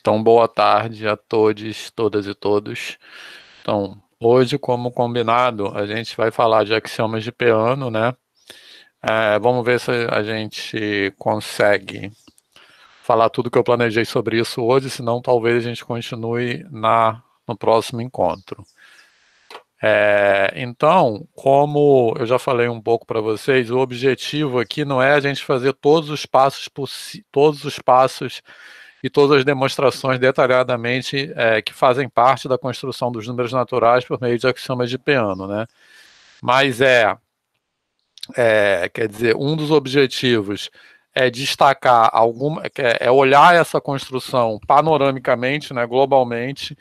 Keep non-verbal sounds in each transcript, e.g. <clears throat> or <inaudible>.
Então, boa tarde a todos, todas e todos. Então, hoje, como combinado, a gente vai falar de axiomas de Peano, né? É, vamos ver se a gente consegue falar tudo que eu planejei sobre isso hoje, senão talvez a gente continue na, no próximo encontro. É, então, como eu já falei um pouco para vocês, o objetivo aqui não é a gente fazer todos os passos todos os passos e todas as demonstrações detalhadamente é, que fazem parte da construção dos números naturais por meio de axiomas de Peano, né? Mas é, é quer dizer, um dos objetivos é destacar alguma, é, é olhar essa construção panoramicamente, né, globalmente,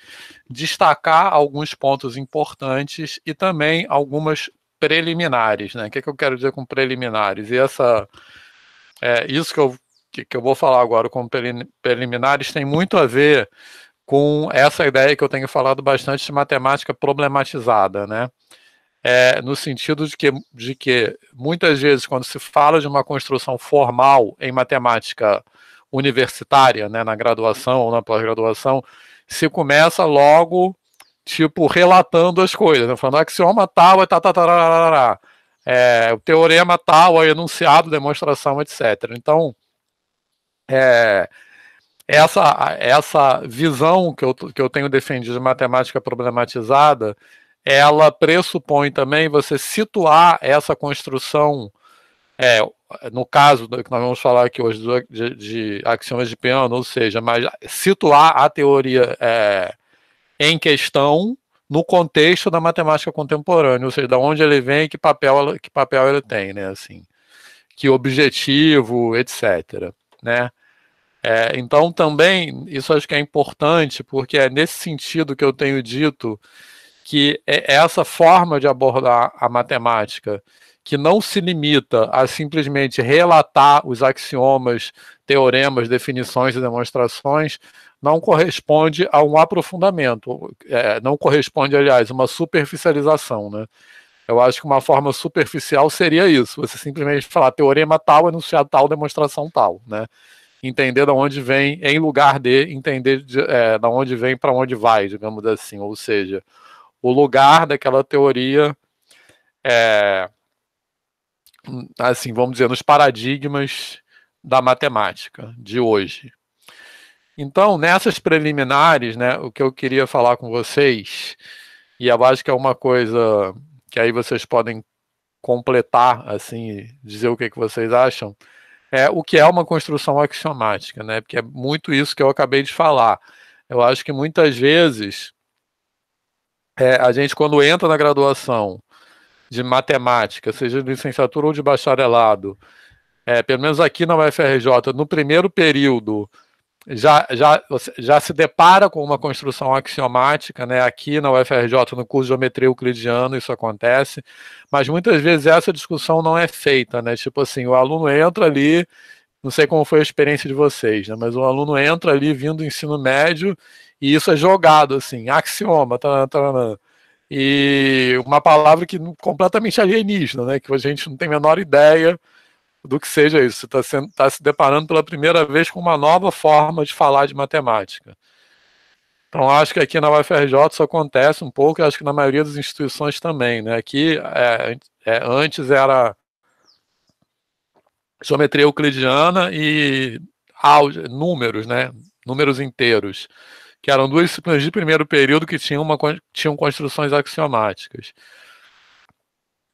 destacar alguns pontos importantes e também algumas preliminares, né? O que, é que eu quero dizer com preliminares? E essa, é, isso que eu que, que eu vou falar agora como preliminares tem muito a ver com essa ideia que eu tenho falado bastante de matemática problematizada, né? É, no sentido de que, de que muitas vezes quando se fala de uma construção formal em matemática universitária, né, na graduação ou na pós-graduação, se começa logo tipo relatando as coisas, né, falando axioma tal, tá, tá, tá, tá, tá, é, o teorema tal, enunciado, demonstração, etc. Então, é, essa, essa visão que eu, que eu tenho defendido de matemática problematizada, ela pressupõe também você situar essa construção, é, no caso que nós vamos falar aqui hoje de, de axiomas de Peano, ou seja, mas situar a teoria é, em questão no contexto da matemática contemporânea, ou seja, de onde ele vem que papel, que papel ele tem, né, assim, que objetivo, etc., né, é, então, também, isso acho que é importante, porque é nesse sentido que eu tenho dito que é essa forma de abordar a matemática, que não se limita a simplesmente relatar os axiomas, teoremas, definições e demonstrações, não corresponde a um aprofundamento, é, não corresponde, aliás, a uma superficialização. Né? Eu acho que uma forma superficial seria isso, você simplesmente falar teorema tal, enunciado tal, demonstração tal. Né? Entender de onde vem, em lugar de entender de, é, de onde vem para onde vai, digamos assim. Ou seja, o lugar daquela teoria, é, assim, vamos dizer, nos paradigmas da matemática de hoje. Então, nessas preliminares, né, o que eu queria falar com vocês, e eu acho que é uma coisa que aí vocês podem completar, assim, dizer o que, que vocês acham, é o que é uma construção axiomática, né? Porque é muito isso que eu acabei de falar. Eu acho que muitas vezes é, a gente, quando entra na graduação de matemática, seja de licenciatura ou de bacharelado, é, pelo menos aqui na UFRJ, no primeiro período, já, já, já se depara com uma construção axiomática, né? Aqui na UFRJ, no curso de geometria euclidiana, isso acontece, mas muitas vezes essa discussão não é feita, né? Tipo assim, o aluno entra ali, não sei como foi a experiência de vocês, né? Mas o aluno entra ali vindo do ensino médio e isso é jogado assim, axioma, tá, tá, tá, e uma palavra que completamente alienígena, né? Que a gente não tem a menor ideia do que seja isso. Você está tá se deparando pela primeira vez com uma nova forma de falar de matemática. Então, acho que aqui na UFRJ isso acontece um pouco, acho que na maioria das instituições também. Né? Aqui, é, é, antes era geometria euclidiana e números, né? números inteiros, que eram duas disciplinas de primeiro período que tinham, uma, tinham construções axiomáticas.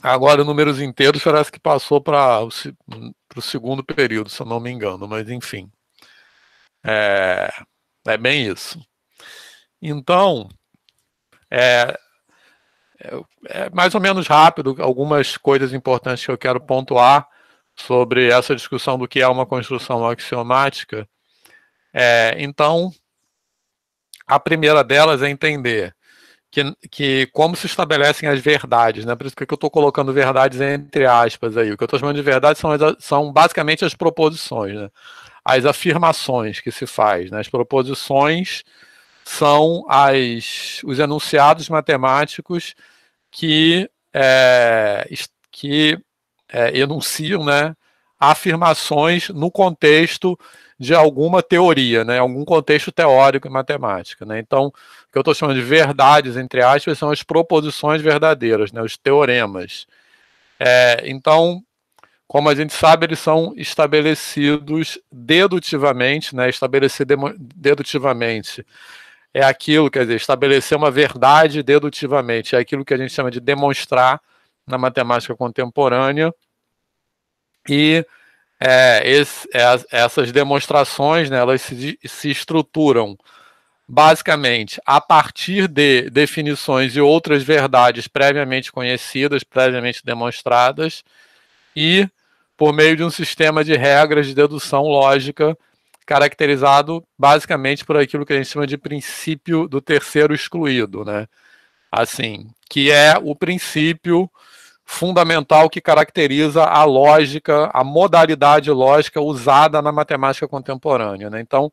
Agora, números inteiros parece que passou para o segundo período, se eu não me engano, mas enfim. É, é bem isso. Então, é, é, é mais ou menos rápido algumas coisas importantes que eu quero pontuar sobre essa discussão do que é uma construção axiomática. É, então, a primeira delas é entender que, que como se estabelecem as verdades, né? Por isso que eu estou colocando verdades entre aspas aí. O que eu estou chamando de verdade são, são basicamente as proposições, né? as afirmações que se faz. Né? As proposições são as, os enunciados matemáticos que, é, que é, enunciam né, afirmações no contexto de alguma teoria, né, algum contexto teórico em matemática. Né? Então, o que eu estou chamando de verdades, entre aspas, são as proposições verdadeiras, né, os teoremas. É, então, como a gente sabe, eles são estabelecidos dedutivamente, né, estabelecer dedutivamente é aquilo, quer dizer, estabelecer uma verdade dedutivamente, é aquilo que a gente chama de demonstrar na matemática contemporânea. E é, esse, é, essas demonstrações, né, elas se, se estruturam basicamente a partir de definições e outras verdades previamente conhecidas, previamente demonstradas, e por meio de um sistema de regras de dedução lógica caracterizado basicamente por aquilo que a gente chama de princípio do terceiro excluído, né? Assim, que é o princípio fundamental que caracteriza a lógica, a modalidade lógica usada na matemática contemporânea, né? Então,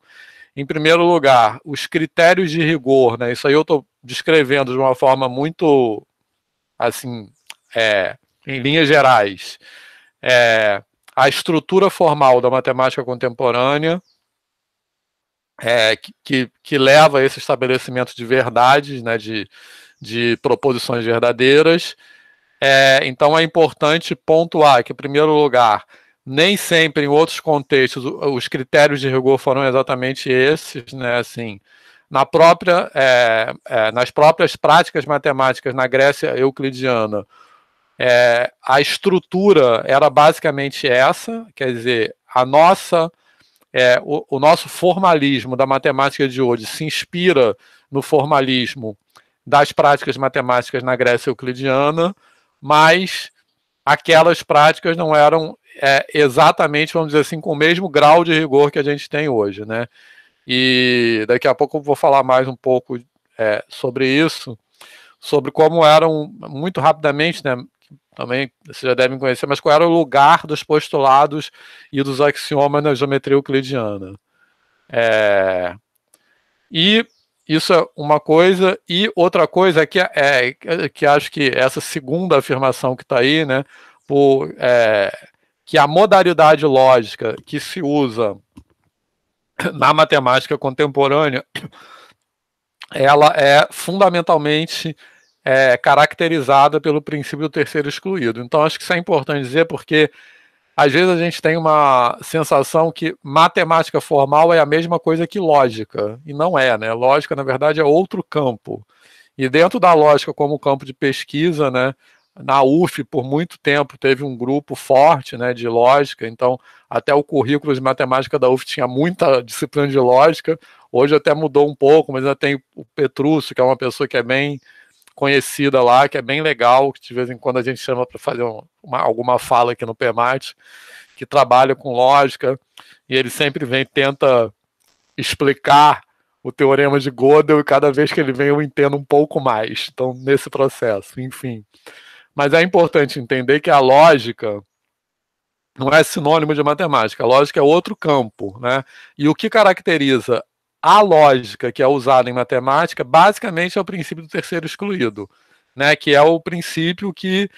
em primeiro lugar, os critérios de rigor, né? Isso aí eu estou descrevendo de uma forma muito, assim, é, em linhas gerais, é, a estrutura formal da matemática contemporânea, é, que, que leva a esse estabelecimento de verdades, né, de, de proposições verdadeiras. É, então é importante pontuar que, em primeiro lugar, nem sempre em outros contextos os critérios de rigor foram exatamente esses, né? Assim, na própria, é, é, nas próprias práticas matemáticas na Grécia euclidiana, é, a estrutura era basicamente essa, quer dizer, a nossa é, o, o, nosso formalismo da matemática de hoje se inspira no formalismo das práticas matemáticas na Grécia euclidiana, mas aquelas práticas não eram é, exatamente, vamos dizer assim, com o mesmo grau de rigor que a gente tem hoje, né? E daqui a pouco eu vou falar mais um pouco é, sobre isso, sobre como eram, muito rapidamente, né? também vocês já devem conhecer, mas qual era o lugar dos postulados e dos axiomas na geometria euclidiana. É, e isso é uma coisa, e outra coisa é que, é, que acho que essa segunda afirmação que está aí, né, por, é, que a modalidade lógica que se usa na matemática contemporânea, ela é fundamentalmente é, caracterizada pelo princípio do terceiro excluído. Então, acho que isso é importante dizer, porque às vezes a gente tem uma sensação que matemática formal é a mesma coisa que lógica, e não é, né? Lógica, na verdade, é outro campo. E dentro da lógica, como campo de pesquisa, né? Na UF, por muito tempo, teve um grupo forte né, de lógica, então até o currículo de matemática da UF tinha muita disciplina de lógica. Hoje até mudou um pouco, mas ainda tem o Petrúcio, que é uma pessoa que é bem conhecida lá, que é bem legal, que de vez em quando a gente chama para fazer uma, alguma fala aqui no PEMAT, que trabalha com lógica, e ele sempre vem tenta explicar o teorema de Gödel, e cada vez que ele vem eu entendo um pouco mais. Então, nesse processo, enfim. Mas é importante entender que a lógica não é sinônimo de matemática, a lógica é outro campo, né? E o que caracteriza a lógica que é usada em matemática, basicamente é o princípio do terceiro excluído, né? Que é o princípio que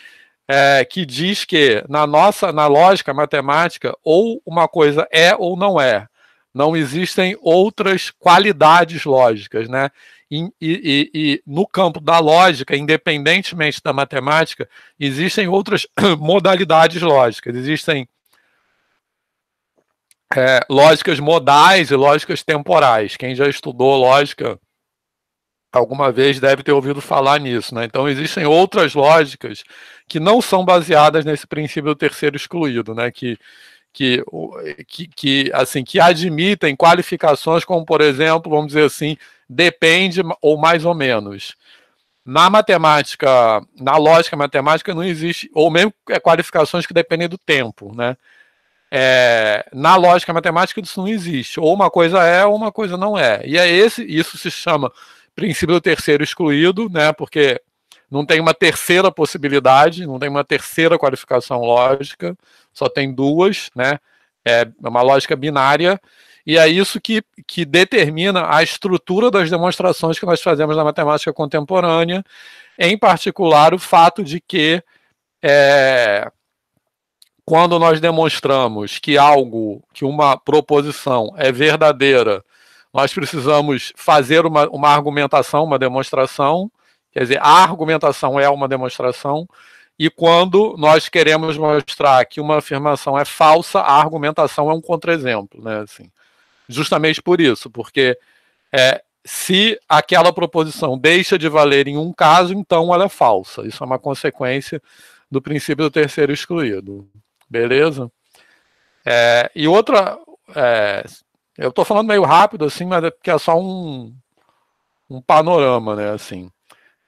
é, que diz que na nossa na lógica matemática ou uma coisa é ou não é. Não existem outras qualidades lógicas, né? E, e, e, no campo da lógica, independentemente da matemática, existem outras <coughs> modalidades lógicas. Existem é, lógicas modais e lógicas temporais. Quem já estudou lógica alguma vez deve ter ouvido falar nisso. Né? Então, existem outras lógicas que não são baseadas nesse princípio do terceiro excluído, né? que, que, que, que, assim, que admitem qualificações como, por exemplo, vamos dizer assim, depende ou mais ou menos. Na matemática, na lógica matemática, não existe, ou mesmo é, qualificações que dependem do tempo, né? É, na lógica matemática isso não existe. Ou uma coisa é, ou uma coisa não é. E é esse, isso se chama princípio do terceiro excluído, né? Porque não tem uma terceira possibilidade, não tem uma terceira qualificação lógica, só tem duas, né? É uma lógica binária, e é isso que, que determina a estrutura das demonstrações que nós fazemos na matemática contemporânea, em particular o fato de que é, quando nós demonstramos que algo, que uma proposição é verdadeira, nós precisamos fazer uma, uma argumentação, uma demonstração, quer dizer, a argumentação é uma demonstração, e quando nós queremos mostrar que uma afirmação é falsa, a argumentação é um contra-exemplo, né? Assim, justamente por isso, porque é, se aquela proposição deixa de valer em um caso, então ela é falsa. Isso é uma consequência do princípio do terceiro excluído. Beleza? É, e outra. É, eu estou falando meio rápido, assim, mas é porque é só um, um panorama, né? Assim.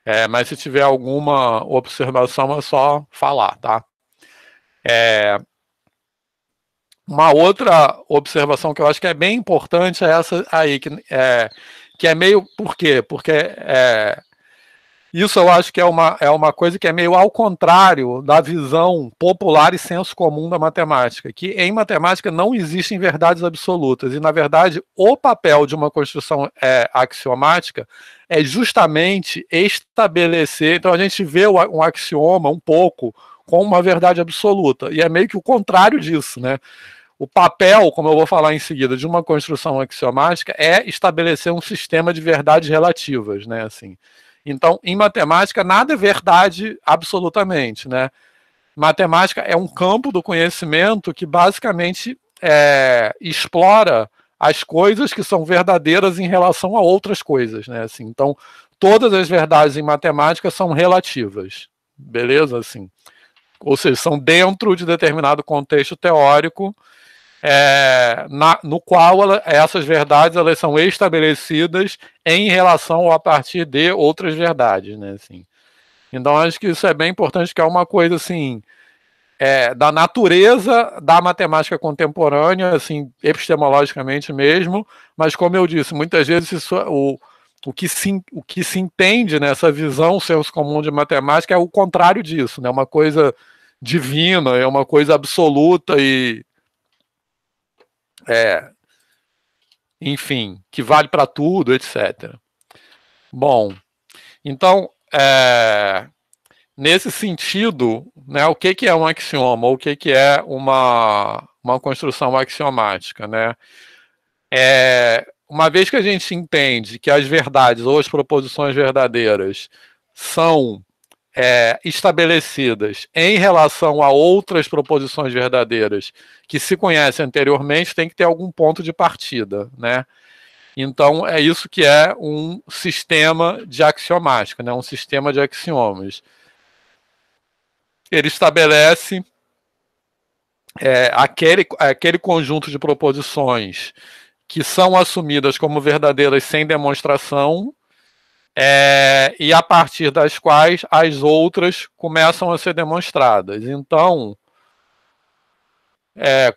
É, mas se tiver alguma observação, é só falar, tá? É, uma outra observação que eu acho que é bem importante é essa aí, que é, que é meio. Por quê? Porque é, isso eu acho que é uma, é uma coisa que é meio ao contrário da visão popular e senso comum da matemática, que em matemática não existem verdades absolutas, e na verdade o papel de uma construção é, axiomática é justamente estabelecer. Então a gente vê um axioma um pouco como uma verdade absoluta, e é meio que o contrário disso, né? O papel, como eu vou falar em seguida, de uma construção axiomática é estabelecer um sistema de verdades relativas, né? Assim. Então, em matemática, nada é verdade absolutamente, né? Matemática é um campo do conhecimento que basicamente é, explora as coisas que são verdadeiras em relação a outras coisas, né? Assim, então, todas as verdades em matemática são relativas, beleza? Assim, ou seja, são dentro de determinado contexto teórico é, na, no qual ela, essas verdades elas são estabelecidas em relação ou a partir de outras verdades, né? Assim. Então acho que isso é bem importante, que é uma coisa assim é, da natureza da matemática contemporânea, assim epistemologicamente mesmo, mas como eu disse, muitas vezes isso, o, o que, se, o que se entende nessa visão senso comum de matemática é o contrário disso, né? Uma coisa divina, é uma coisa absoluta e é, enfim, que vale para tudo, etc. Bom, então, é, nesse sentido, né, o que, que é um axioma, o que, que é uma, uma construção axiomática? Né? É, uma vez que a gente entende que as verdades ou as proposições verdadeiras são é, estabelecidas em relação a outras proposições verdadeiras que se conhecem anteriormente, tem que ter algum ponto de partida, né? Então, é isso que é um sistema de axiomática, né? um sistema de axiomas. Ele estabelece é, aquele, aquele conjunto de proposições que são assumidas como verdadeiras sem demonstração é, e a partir das quais as outras começam a ser demonstradas. Então, é,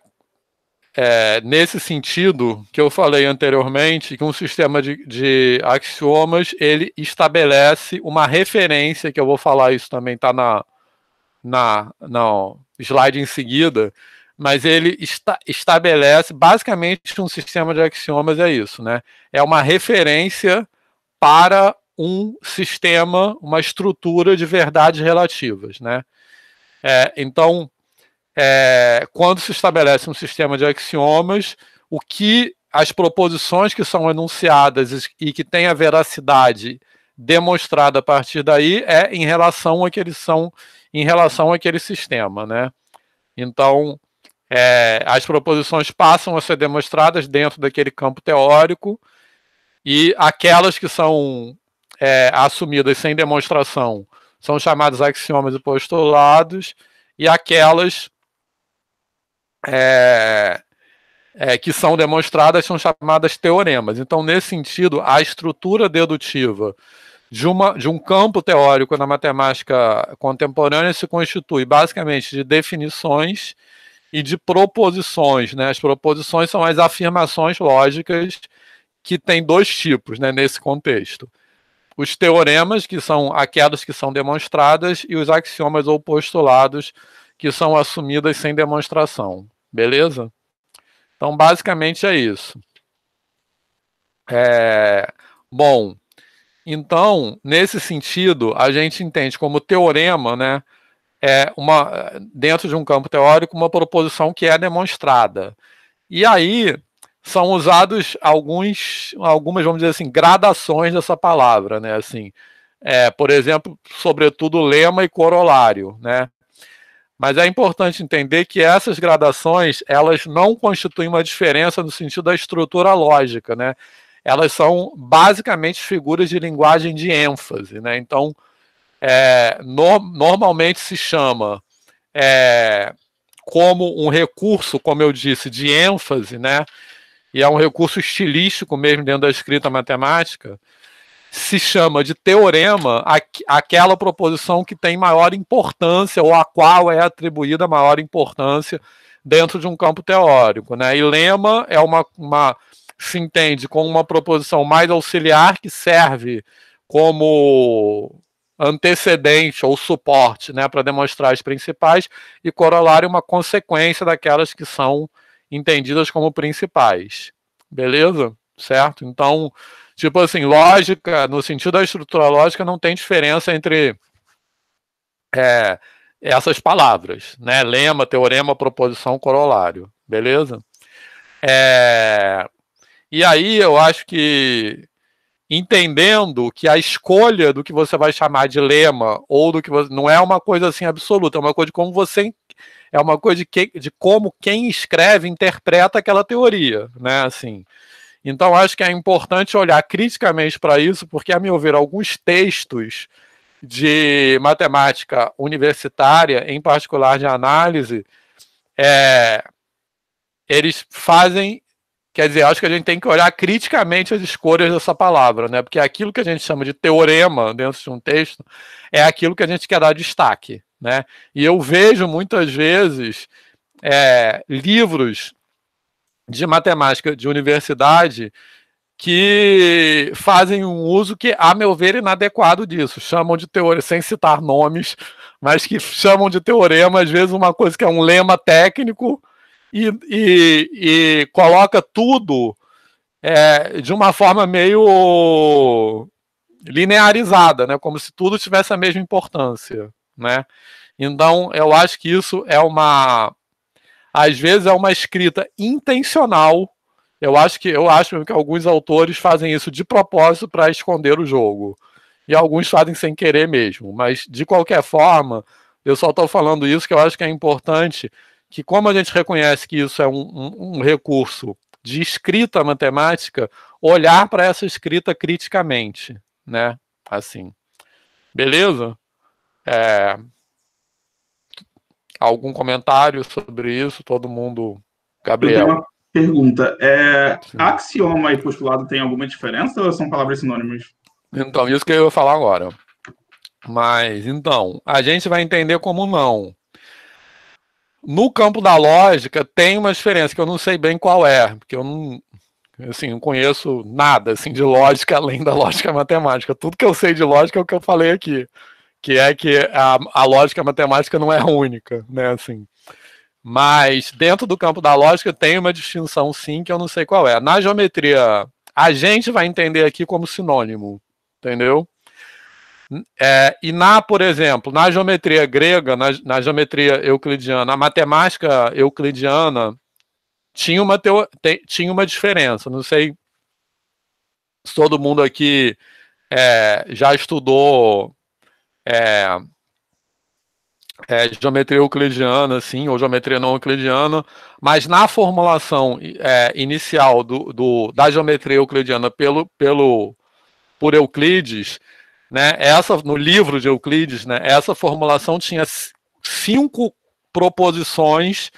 é, nesse sentido que eu falei anteriormente, que um sistema de, de, axiomas ele estabelece uma referência, que eu vou falar isso também está na, na, na slide em seguida, mas ele esta, estabelece basicamente um sistema de axiomas é isso, né? É uma referência para um sistema, uma estrutura de verdades relativas. Né? É, então, é, quando se estabelece um sistema de axiomas, o que as proposições que são enunciadas e que têm a veracidade demonstrada a partir daí é em relação a que eles são em relação àquele sistema, né? Então, é, as proposições passam a ser demonstradas dentro daquele campo teórico e aquelas que são é, assumidas sem demonstração são chamadas axiomas e postulados, e aquelas é, é, que são demonstradas são chamadas teoremas. Então, nesse sentido, a estrutura dedutiva de, uma, de um campo teórico na matemática contemporânea se constitui basicamente de definições e de proposições. Né? As proposições são as afirmações lógicas que têm dois tipos né, nesse contexto os teoremas, que são aquelas que são demonstradas, e os axiomas ou postulados, que são assumidas sem demonstração. Beleza? Então, basicamente é isso. É, bom, então, nesse sentido, a gente entende como teorema, né? é uma dentro de um campo teórico uma proposição que é demonstrada. E aí são usados alguns algumas vamos dizer assim gradações dessa palavra, né? Assim, é, por exemplo, sobretudo lema e corolário, né? Mas é importante entender que essas gradações elas não constituem uma diferença no sentido da estrutura lógica, né? Elas são basicamente figuras de linguagem de ênfase, né? Então, é, no, normalmente se chama é, como um recurso, como eu disse, de ênfase, né? E é um recurso estilístico mesmo dentro da escrita matemática se chama de teorema aquela proposição que tem maior importância ou a qual é atribuída maior importância dentro de um campo teórico. Né? E lema é uma, uma se entende como uma proposição mais auxiliar que serve como antecedente ou suporte né, para demonstrar as principais, e corolário uma consequência daquelas que são entendidas como principais. Beleza? Certo? Então, Tipo assim, lógica, no sentido da estrutura lógica, não tem diferença entre é, essas palavras, né? Lema, teorema, proposição, corolário, beleza? É, e aí eu acho que entendendo que a escolha do que você vai chamar de lema ou do que você, não é uma coisa assim absoluta, é uma coisa de como você é uma coisa de, que, de como quem escreve interpreta aquela teoria, né? Assim, então, acho que é importante olhar criticamente para isso, porque, a meu ver, alguns textos de matemática universitária, em particular de análise, é, eles fazem. Quer dizer, acho que a gente tem que olhar criticamente as escolhas dessa palavra, né? Porque aquilo que a gente chama de teorema dentro de um texto é aquilo que a gente quer dar destaque, né? E eu vejo muitas vezes é, livros de matemática de universidade que fazem um uso que, a meu ver, é inadequado disso. Chamam de teoria, sem citar nomes, mas que chamam de teorema, às vezes, uma coisa que é um lema técnico e, e, e coloca tudo é, de uma forma meio linearizada, né? como se tudo tivesse a mesma importância. Né? Então, eu acho que isso é uma às vezes é uma escrita intencional. Eu acho que eu acho que alguns autores fazem isso de propósito para esconder o jogo. E alguns fazem sem querer mesmo. Mas, de qualquer forma, eu só estou falando isso que eu acho que é importante, que como a gente reconhece que isso é um, um, um recurso de escrita matemática, olhar para essa escrita criticamente, né? Assim. Beleza? É, algum comentário sobre isso? Todo mundo. Gabriel. uma pergunta. É, axioma e postulado tem alguma diferença ou são palavras sinônimas? Então, isso que eu ia falar agora. Mas, então, a gente vai entender como não. No campo da lógica, tem uma diferença que eu não sei bem qual é, porque eu não, assim, não conheço nada assim, de lógica além da lógica matemática. Tudo que eu sei de lógica é o que eu falei aqui que é que a, a lógica matemática não é única, né? Assim. Mas dentro do campo da lógica tem uma distinção sim que eu não sei qual é. Na geometria, a gente vai entender aqui como sinônimo, entendeu? É, e na, por exemplo, na geometria grega, na, na geometria euclidiana, na matemática euclidiana, tinha uma, teo, te, tinha uma diferença. Não sei se todo mundo aqui é, já estudou é, é, geometria euclidiana, sim, ou geometria não euclidiana, mas na formulação é, inicial do, do, da geometria euclidiana pelo, pelo, por Euclides, né, essa, no livro de Euclides, né, essa formulação tinha cinco proposições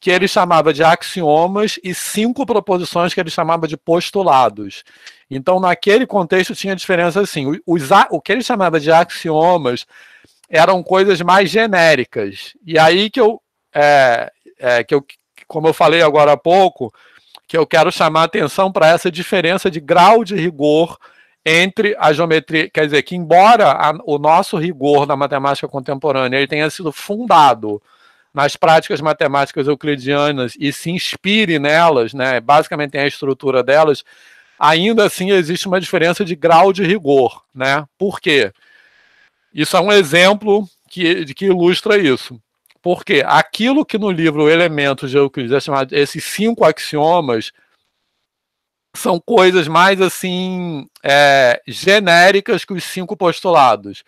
que ele chamava de axiomas e cinco proposições que ele chamava de postulados. Então, naquele contexto, tinha diferença assim. Os, o que ele chamava de axiomas eram coisas mais genéricas. E aí que eu, é, é, que eu, como eu falei agora há pouco, que eu quero chamar atenção para essa diferença de grau de rigor entre a geometria, quer dizer, que embora a, o nosso rigor na matemática contemporânea ele tenha sido fundado nas práticas matemáticas euclidianas e se inspire nelas, né, basicamente tem a estrutura delas, ainda assim existe uma diferença de grau de rigor, né? Por quê? Isso é um exemplo que, que ilustra isso. Porque aquilo que no livro Elementos de Euclides é chamado esses cinco axiomas são coisas mais assim é, genéricas que os cinco postulados.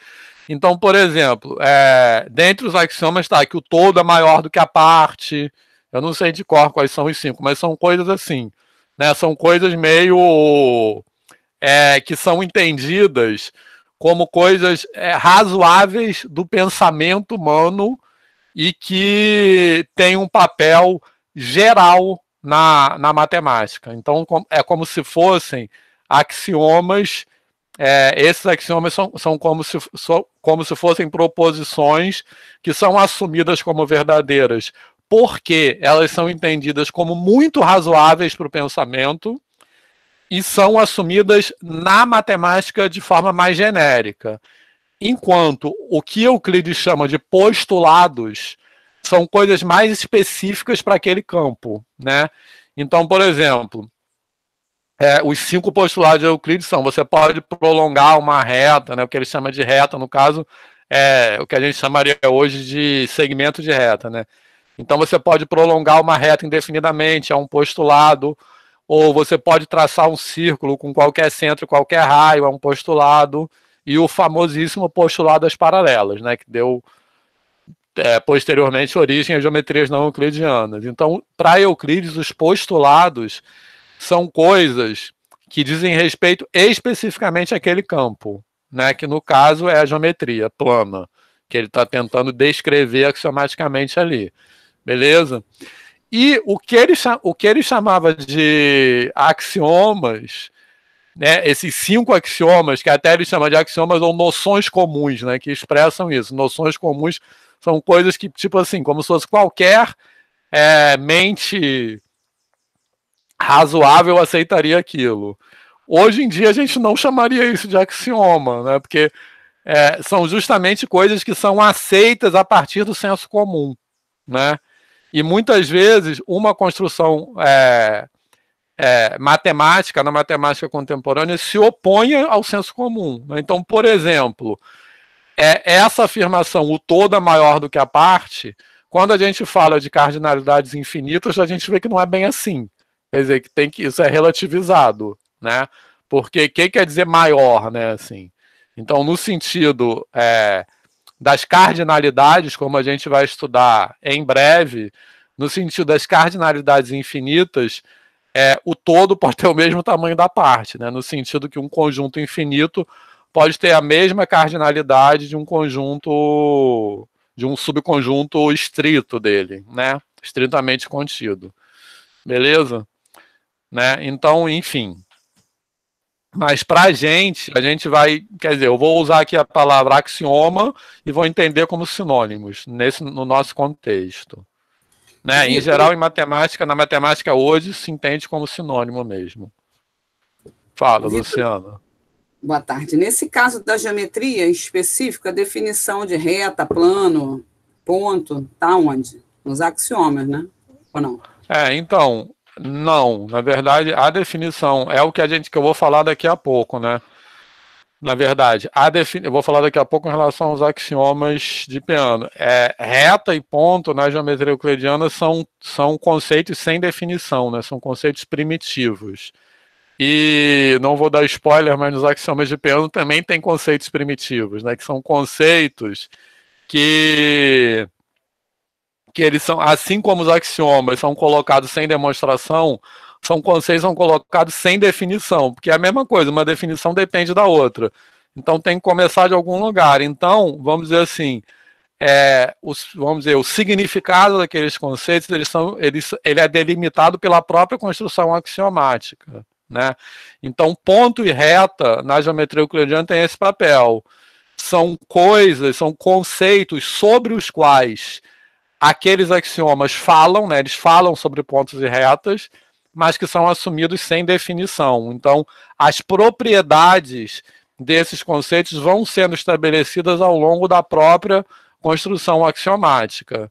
Então, por exemplo, é, dentre os axiomas está que o todo é maior do que a parte. Eu não sei de cor quais são os cinco, mas são coisas assim. Né? São coisas meio é, que são entendidas como coisas é, razoáveis do pensamento humano e que tem um papel geral na, na matemática. Então, é como se fossem axiomas. É, esses axiomas são, são como, se, so, como se fossem proposições que são assumidas como verdadeiras, porque elas são entendidas como muito razoáveis para o pensamento e são assumidas na matemática de forma mais genérica. Enquanto o que Euclides chama de postulados são coisas mais específicas para aquele campo, né? Então, por exemplo, é, os cinco postulados de Euclides são: você pode prolongar uma reta, né? O que ele chama de reta, no caso, é o que a gente chamaria hoje de segmento de reta, né? Então, você pode prolongar uma reta indefinidamente, é um postulado, ou você pode traçar um círculo com qualquer centro, qualquer raio, é um postulado, e o famosíssimo postulado das paralelas, né? Que deu é, posteriormente origem a geometrias não euclidianas. Então, para Euclides, os postulados são coisas que dizem respeito especificamente àquele campo, né, que no caso é a geometria plana, que ele está tentando descrever axiomaticamente ali. Beleza? E o que ele, o que ele chamava de axiomas, né, esses cinco axiomas, que até ele chama de axiomas ou noções comuns, né, que expressam isso. Noções comuns são coisas que, tipo assim, como se fosse qualquer é, mente razoável aceitaria aquilo. Hoje em dia a gente não chamaria isso de axioma, né? Porque é, são justamente coisas que são aceitas a partir do senso comum, né? E muitas vezes uma construção é, é, matemática, na matemática contemporânea, se opõe ao senso comum. Né? Então, por exemplo, é, essa afirmação, o todo é maior do que a parte, quando a gente fala de cardinalidades infinitas, a gente vê que não é bem assim. Quer dizer, que tem que isso é relativizado, né? Porque quem quer dizer maior, né? Assim. Então, no sentido é, das cardinalidades, como a gente vai estudar em breve, no sentido das cardinalidades infinitas, é, o todo pode ter o mesmo tamanho da parte, né? No sentido que um conjunto infinito pode ter a mesma cardinalidade de um conjunto, de um subconjunto estrito dele, né? Estritamente contido. Beleza? Né? Então, enfim. Mas para a gente, a gente vai, quer dizer, eu vou usar aqui a palavra axioma e vou entender como sinônimos nesse, no nosso contexto. Né? Em geral, em matemática, na matemática hoje se entende como sinônimo mesmo. Fala, Luciana. Boa tarde. Nesse caso da geometria específica, a definição de reta, plano, ponto, tá onde? Nos axiomas, né? Ou não? É, então, não. Na verdade, a definição é o que a gente que eu vou falar daqui a pouco, né? Na verdade, a defini... eu vou falar daqui a pouco em relação aos axiomas de piano. É, reta e ponto na geometria euclidiana são, são conceitos sem definição, né? São conceitos primitivos. E não vou dar spoiler, mas nos axiomas de Peano também tem conceitos primitivos, né? Que são conceitos que que eles são, assim como os axiomas são colocados sem demonstração, são conceitos são colocados sem definição, porque é a mesma coisa, uma definição depende da outra. Então tem que começar de algum lugar. Então, vamos dizer assim, é, os, vamos dizer, o significado daqueles conceitos, eles são, eles, ele é delimitado pela própria construção axiomática. Né? Então, ponto e reta na geometria euclidiana tem esse papel. São coisas, são conceitos sobre os quais aqueles axiomas falam, né? eles falam sobre pontos e retas, mas que são assumidos sem definição. Então, as propriedades desses conceitos vão sendo estabelecidas ao longo da própria construção axiomática.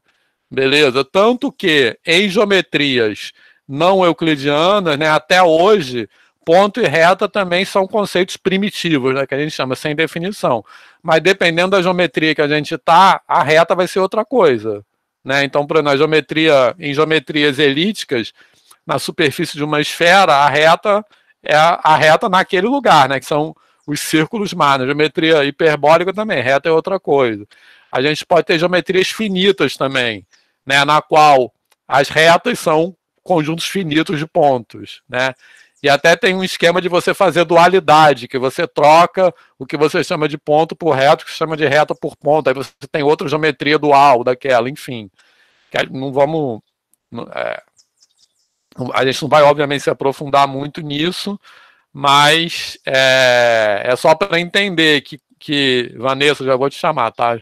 Beleza? Tanto que em geometrias não euclidianas, né, até hoje, ponto e reta também são conceitos primitivos, né, que a gente chama sem definição. Mas dependendo da geometria que a gente está, a reta vai ser outra coisa. Né? Então, por na geometria, em geometrias elípticas, na superfície de uma esfera, a reta é a, a reta naquele lugar, né? que são os círculos mar. Na geometria hiperbólica também, reta é outra coisa. A gente pode ter geometrias finitas também, né? na qual as retas são conjuntos finitos de pontos, né? E até tem um esquema de você fazer dualidade, que você troca o que você chama de ponto por reto, que chama de reta por ponto. Aí você tem outra geometria dual daquela, enfim. Não vamos. É, a gente não vai, obviamente, se aprofundar muito nisso, mas é, é só para entender que, que. Vanessa, já vou te chamar, tá?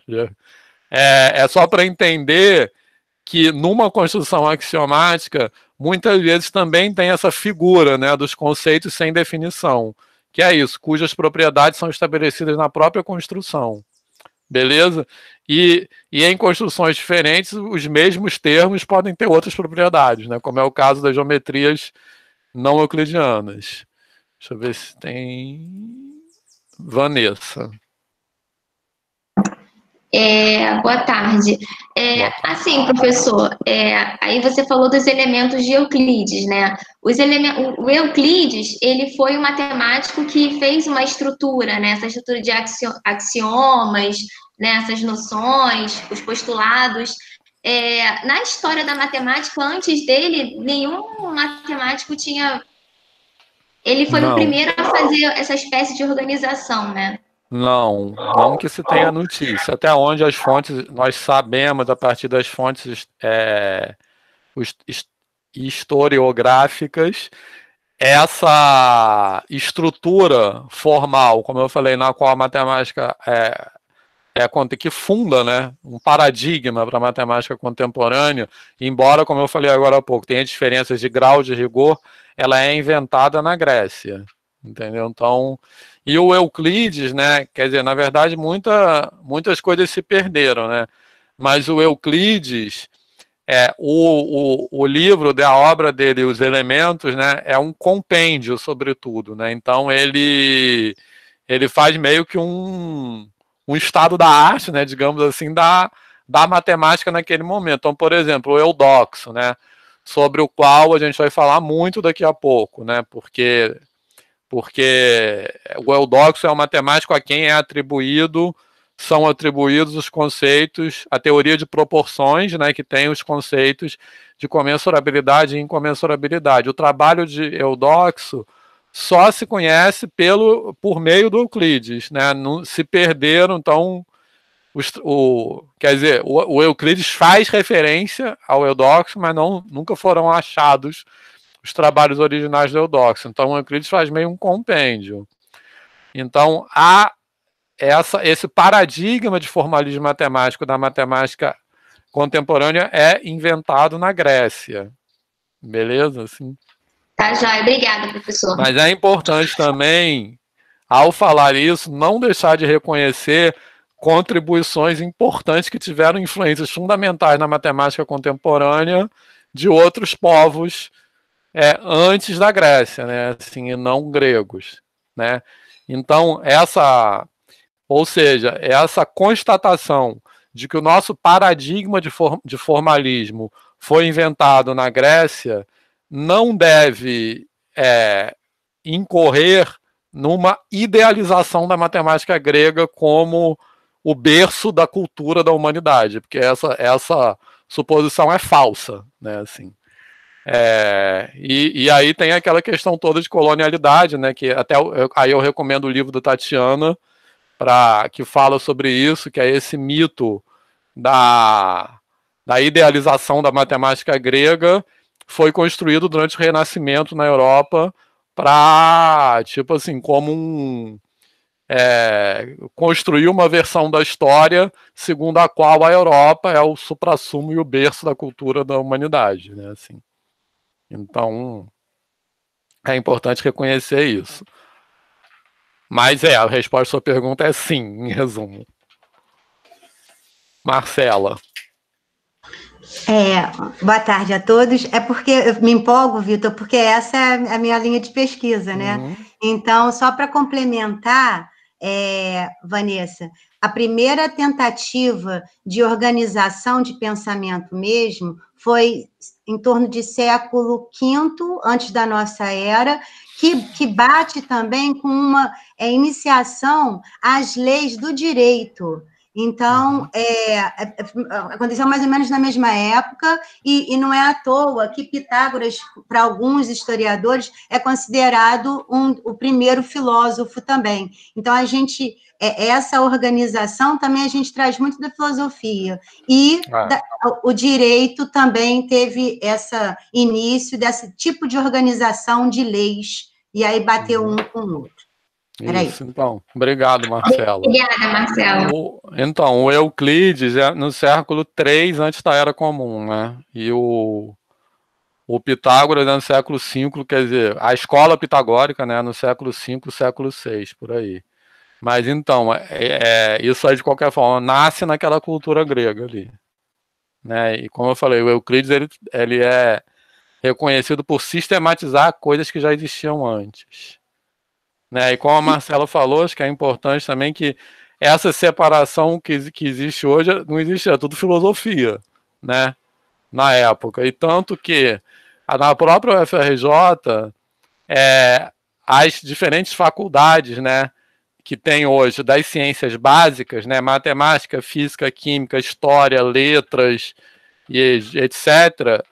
É, é só para entender que numa construção axiomática muitas vezes também tem essa figura né, dos conceitos sem definição, que é isso, cujas propriedades são estabelecidas na própria construção. Beleza? E, e em construções diferentes, os mesmos termos podem ter outras propriedades, né, como é o caso das geometrias não euclidianas. Deixa eu ver se tem. Vanessa. É, boa tarde. É, assim, professor, é, aí você falou dos elementos de Euclides, né? Os elementos, o Euclides, ele foi um matemático que fez uma estrutura, né? Essa estrutura de axiomas, né? essas noções, os postulados. É, na história da matemática, antes dele, nenhum matemático tinha. Ele foi Não. o primeiro a fazer essa espécie de organização, né? Não, não que se tenha notícia. Até onde as fontes, nós sabemos a partir das fontes é, historiográficas, essa estrutura formal, como eu falei, na qual a matemática é, é que funda né, um paradigma para a matemática contemporânea, embora, como eu falei agora há pouco, tenha diferenças de grau de rigor, ela é inventada na Grécia. Entendeu? Então, e o Euclides, né? Quer dizer, na verdade, muita, muitas coisas se perderam, né? Mas o Euclides, é, o, o, o livro da obra dele, Os Elementos, né? É um compêndio, sobretudo, né? Então ele ele faz meio que um, um estado da arte, né? Digamos assim, da, da matemática naquele momento. Então, por exemplo, o Eudoxo, né? Sobre o qual a gente vai falar muito daqui a pouco, né? Porque porque o Eudoxo é um matemático a quem é atribuído, são atribuídos os conceitos, a teoria de proporções, né, que tem os conceitos de comensurabilidade e incomensurabilidade. O trabalho de Eudoxo só se conhece pelo, por meio do Euclides, né, não, se perderam, então, os, o, quer dizer, o, o Euclides faz referência ao Eudoxo, mas não, nunca foram achados os trabalhos originais do Eudoxo. Então, o Euclides faz meio um compêndio. Então, há essa, esse paradigma de formalismo matemático da matemática contemporânea é inventado na Grécia. Beleza? Assim. Tá, já. Obrigada, professor. Mas é importante também, ao falar isso, não deixar de reconhecer contribuições importantes que tiveram influências fundamentais na matemática contemporânea de outros povos é, antes da Grécia, né? Assim, e não gregos, né? Então, essa, ou seja, essa constatação de que o nosso paradigma de, for, de formalismo foi inventado na Grécia não deve é, incorrer numa idealização da matemática grega como o berço da cultura da humanidade, porque essa, essa suposição é falsa, né? Assim, é, e, e, aí tem aquela questão toda de colonialidade, né? Que até eu, aí eu recomendo o livro da Tatiana para que fala sobre isso, que é esse mito da, da idealização da matemática grega foi construído durante o Renascimento na Europa para tipo assim como um é, construir uma versão da história segundo a qual a Europa é o suprassumo e o berço da cultura da humanidade, né? Assim. Então, é importante reconhecer isso. Mas é, a resposta à sua pergunta é sim, em resumo. Marcela. É, boa tarde a todos. É porque eu me empolgo, Vitor, porque essa é a minha linha de pesquisa, né? Uhum. Então, só para complementar, é, Vanessa, a primeira tentativa de organização de pensamento mesmo foi em torno de século V antes da nossa era, que, que bate também com uma é, iniciação às leis do direito. Então, uhum. é, é, aconteceu mais ou menos na mesma época, e, e não é à toa que Pitágoras, para alguns historiadores, é considerado um, o primeiro filósofo também. Então, a gente, é, essa organização também a gente traz muito da filosofia. E ah. da, o direito também teve esse início desse tipo de organização de leis, e aí bateu uhum. um com o outro. Isso, então. Obrigado, Marcelo. Obrigada, Marcelo. O, então, o Euclides é no século III antes da Era Comum, né? E o, o Pitágoras é no século V, quer dizer, a escola pitagórica, né? No século V, século VI, por aí. Mas então, é, é, isso aí de qualquer forma nasce naquela cultura grega ali. Né? E como eu falei, o Euclides ele, ele é reconhecido por sistematizar coisas que já existiam antes. Né? E como a Marcela falou, acho que é importante também que essa separação que, que existe hoje não existe, é tudo filosofia, né? Na época. E tanto que na própria UFRJ, é, as diferentes faculdades, né? Que tem hoje das ciências básicas, né? Matemática, física, química, história, letras e etc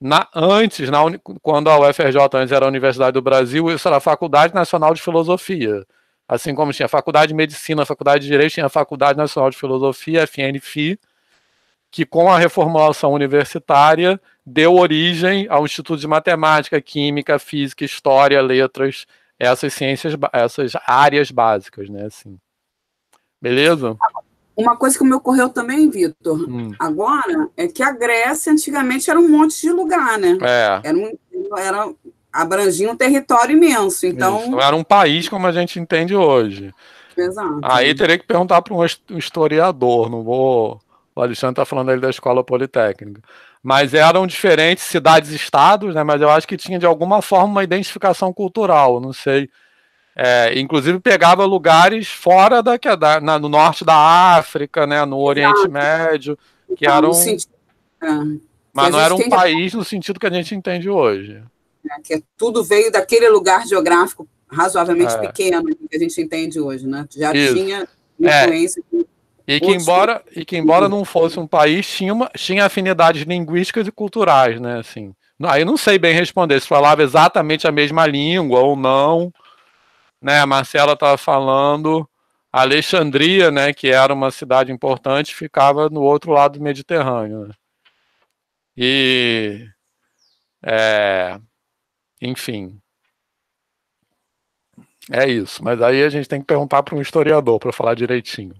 na, antes, na, quando a UFRJ antes era a Universidade do Brasil, isso era a Faculdade Nacional de Filosofia. Assim como tinha a Faculdade de Medicina, a Faculdade de Direito, tinha a Faculdade Nacional de Filosofia, FNFI, que com a reformulação universitária deu origem ao Instituto de Matemática, Química, Física, História, Letras, essas ciências, essas áreas básicas, né? Assim. Beleza? Uma coisa que me ocorreu também, Vitor, hum. agora, é que a Grécia antigamente era um monte de lugar, né? É. Era, um, era abrangia um território imenso, então... Isso. Era um país como a gente entende hoje. Exato. Aí teria que perguntar para um historiador, não vou... O Alexandre está falando aí da Escola Politécnica. Mas eram diferentes cidades-estados, né? Mas eu acho que tinha, de alguma forma, uma identificação cultural, não sei é, inclusive pegava lugares fora da, da na, no norte da África, né, no Oriente Exato. Médio, que então, eram. Sentido, é, mas não era um país no sentido que a gente entende hoje. É, que é tudo veio daquele lugar geográfico razoavelmente é. pequeno que a gente entende hoje, né? Já Isso. tinha é. influência. E que, embora, e que embora não fosse um país, tinha, uma, tinha afinidades linguísticas e culturais, né? Assim, aí não sei bem responder se falava exatamente a mesma língua ou não né, a Marcela estava falando, Alexandria, né, que era uma cidade importante, ficava no outro lado do Mediterrâneo. Né? E, é, enfim, é isso. Mas aí a gente tem que perguntar para um historiador para falar direitinho.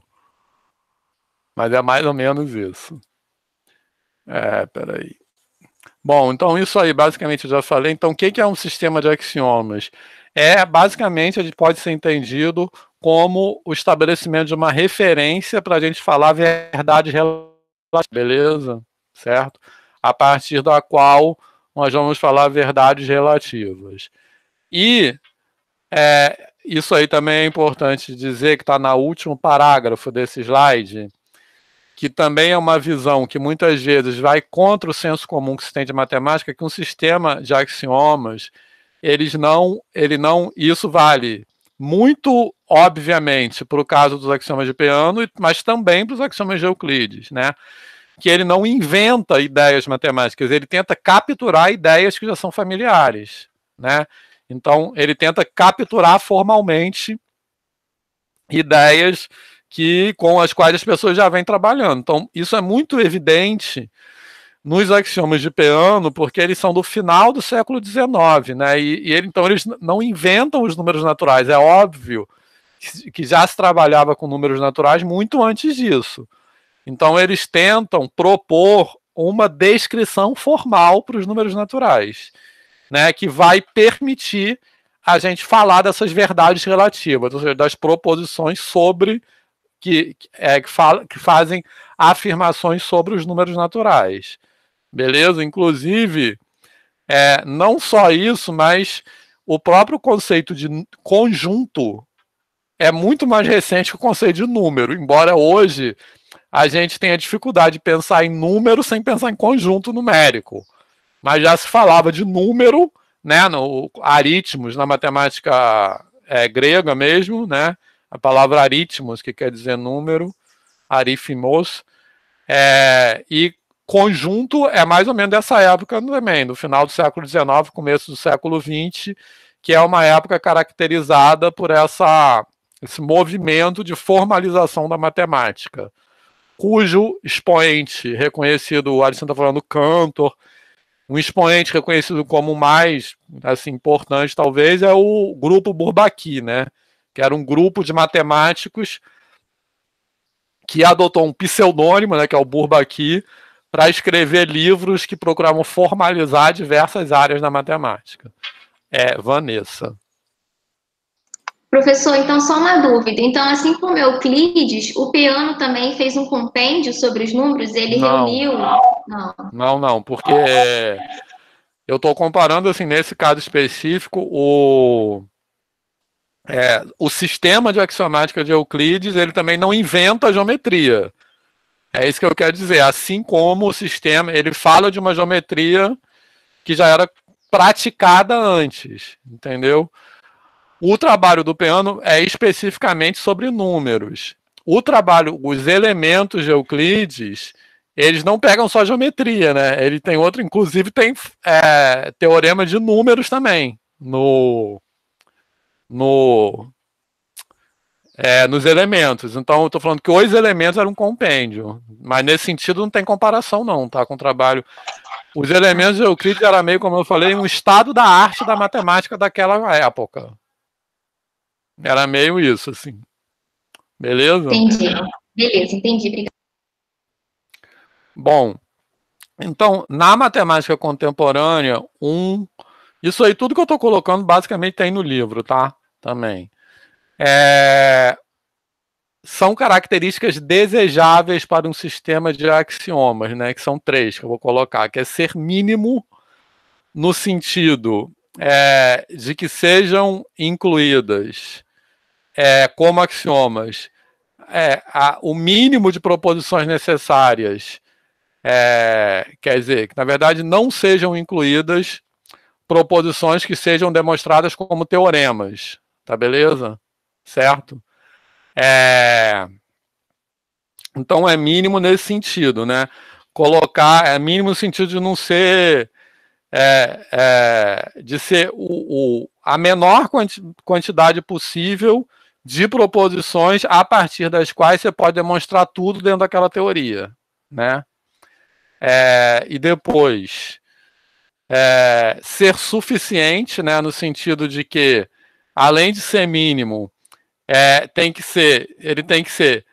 Mas é mais ou menos isso. É, peraí. Bom, então isso aí basicamente eu já falei. Então, o que é um sistema de axiomas? É basicamente pode ser entendido como o estabelecimento de uma referência para a gente falar verdade relativa, beleza? Certo? A partir da qual nós vamos falar verdades relativas. E é, isso aí também é importante dizer que está no último parágrafo desse slide, que também é uma visão que muitas vezes vai contra o senso comum que se tem de matemática, que um sistema de axiomas eles não, ele não, isso vale muito obviamente para o caso dos axiomas de Peano, mas também para os axiomas de Euclides, né? Que ele não inventa ideias matemáticas, ele tenta capturar ideias que já são familiares, né? Então ele tenta capturar formalmente ideias que com as quais as pessoas já vêm trabalhando. Então isso é muito evidente nos axiomas de Peano, porque eles são do final do século XIX, né? E, e ele, então eles não inventam os números naturais. É óbvio que já se trabalhava com números naturais muito antes disso. Então eles tentam propor uma descrição formal para os números naturais, né? Que vai permitir a gente falar dessas verdades relativas, ou seja, das proposições sobre que, é, que, fala, que fazem afirmações sobre os números naturais. Beleza? Inclusive, é, não só isso, mas o próprio conceito de conjunto é muito mais recente que o conceito de número, embora hoje a gente tenha dificuldade de pensar em número sem pensar em conjunto numérico. Mas já se falava de número, né, no aritmos, na matemática é, grega mesmo, né, a palavra aritmos, que quer dizer número, arifimos, é, e conjunto é mais ou menos dessa época também, no final do século XIX, começo do século XX, que é uma época caracterizada por essa, esse movimento de formalização da matemática, cujo expoente reconhecido, o Alisson está falando, Cantor, um expoente reconhecido como mais assim importante, talvez, é o grupo Bourbaki, né? que era um grupo de matemáticos que adotou um pseudônimo, né, que é o Bourbaki, para escrever livros que procuravam formalizar diversas áreas da matemática. É, Vanessa. Professor, então só uma dúvida. Então, assim como Euclides, o Peano também fez um compêndio sobre os números? Ele não, reuniu? Não, não, não porque eu estou comparando, assim, nesse caso específico, o, é, o sistema de axiomática de Euclides, ele também não inventa a geometria. É isso que eu quero dizer. Assim como o sistema, ele fala de uma geometria que já era praticada antes, entendeu? O trabalho do Peano é especificamente sobre números. O trabalho, os elementos de Euclides, eles não pegam só geometria, né? Ele tem outro, inclusive tem é, teorema de números também no no é, nos elementos. Então, eu estou falando que os elementos eram um compêndio. Mas nesse sentido não tem comparação, não, tá? Com o trabalho. Os elementos de Euclides era meio, como eu falei, um estado da arte da matemática daquela época. Era meio isso, assim. Beleza? Entendi. Beleza, entendi. Obrigada. Bom, então, na matemática contemporânea, um. Isso aí, tudo que eu estou colocando, basicamente tem no livro, tá? Também é, são características desejáveis para um sistema de axiomas, né? Que são três que eu vou colocar, que é ser mínimo no sentido é, de que sejam incluídas é, como axiomas é, a, o mínimo de proposições necessárias, é, quer dizer, que na verdade não sejam incluídas proposições que sejam demonstradas como teoremas, tá beleza? Certo? É... Então é mínimo nesse sentido, né? Colocar é mínimo no sentido de não ser é, é, de ser o, o, a menor quanti, quantidade possível de proposições a partir das quais você pode demonstrar tudo dentro daquela teoria, né? É, e depois é, ser suficiente, né, no sentido de que além de ser mínimo, é, tem que ser, ele tem que ser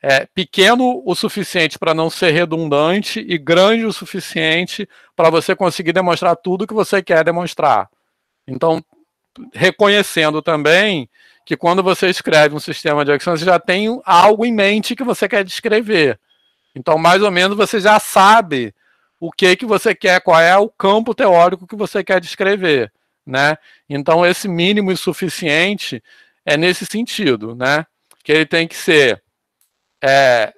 é, pequeno o suficiente para não ser redundante e grande o suficiente para você conseguir demonstrar tudo que você quer demonstrar. Então, reconhecendo também que quando você escreve um sistema de axiomas, você já tem algo em mente que você quer descrever. Então, mais ou menos, você já sabe o que que você quer, qual é o campo teórico que você quer descrever, né? Então, esse mínimo e suficiente é nesse sentido, né? Que ele tem que ser é,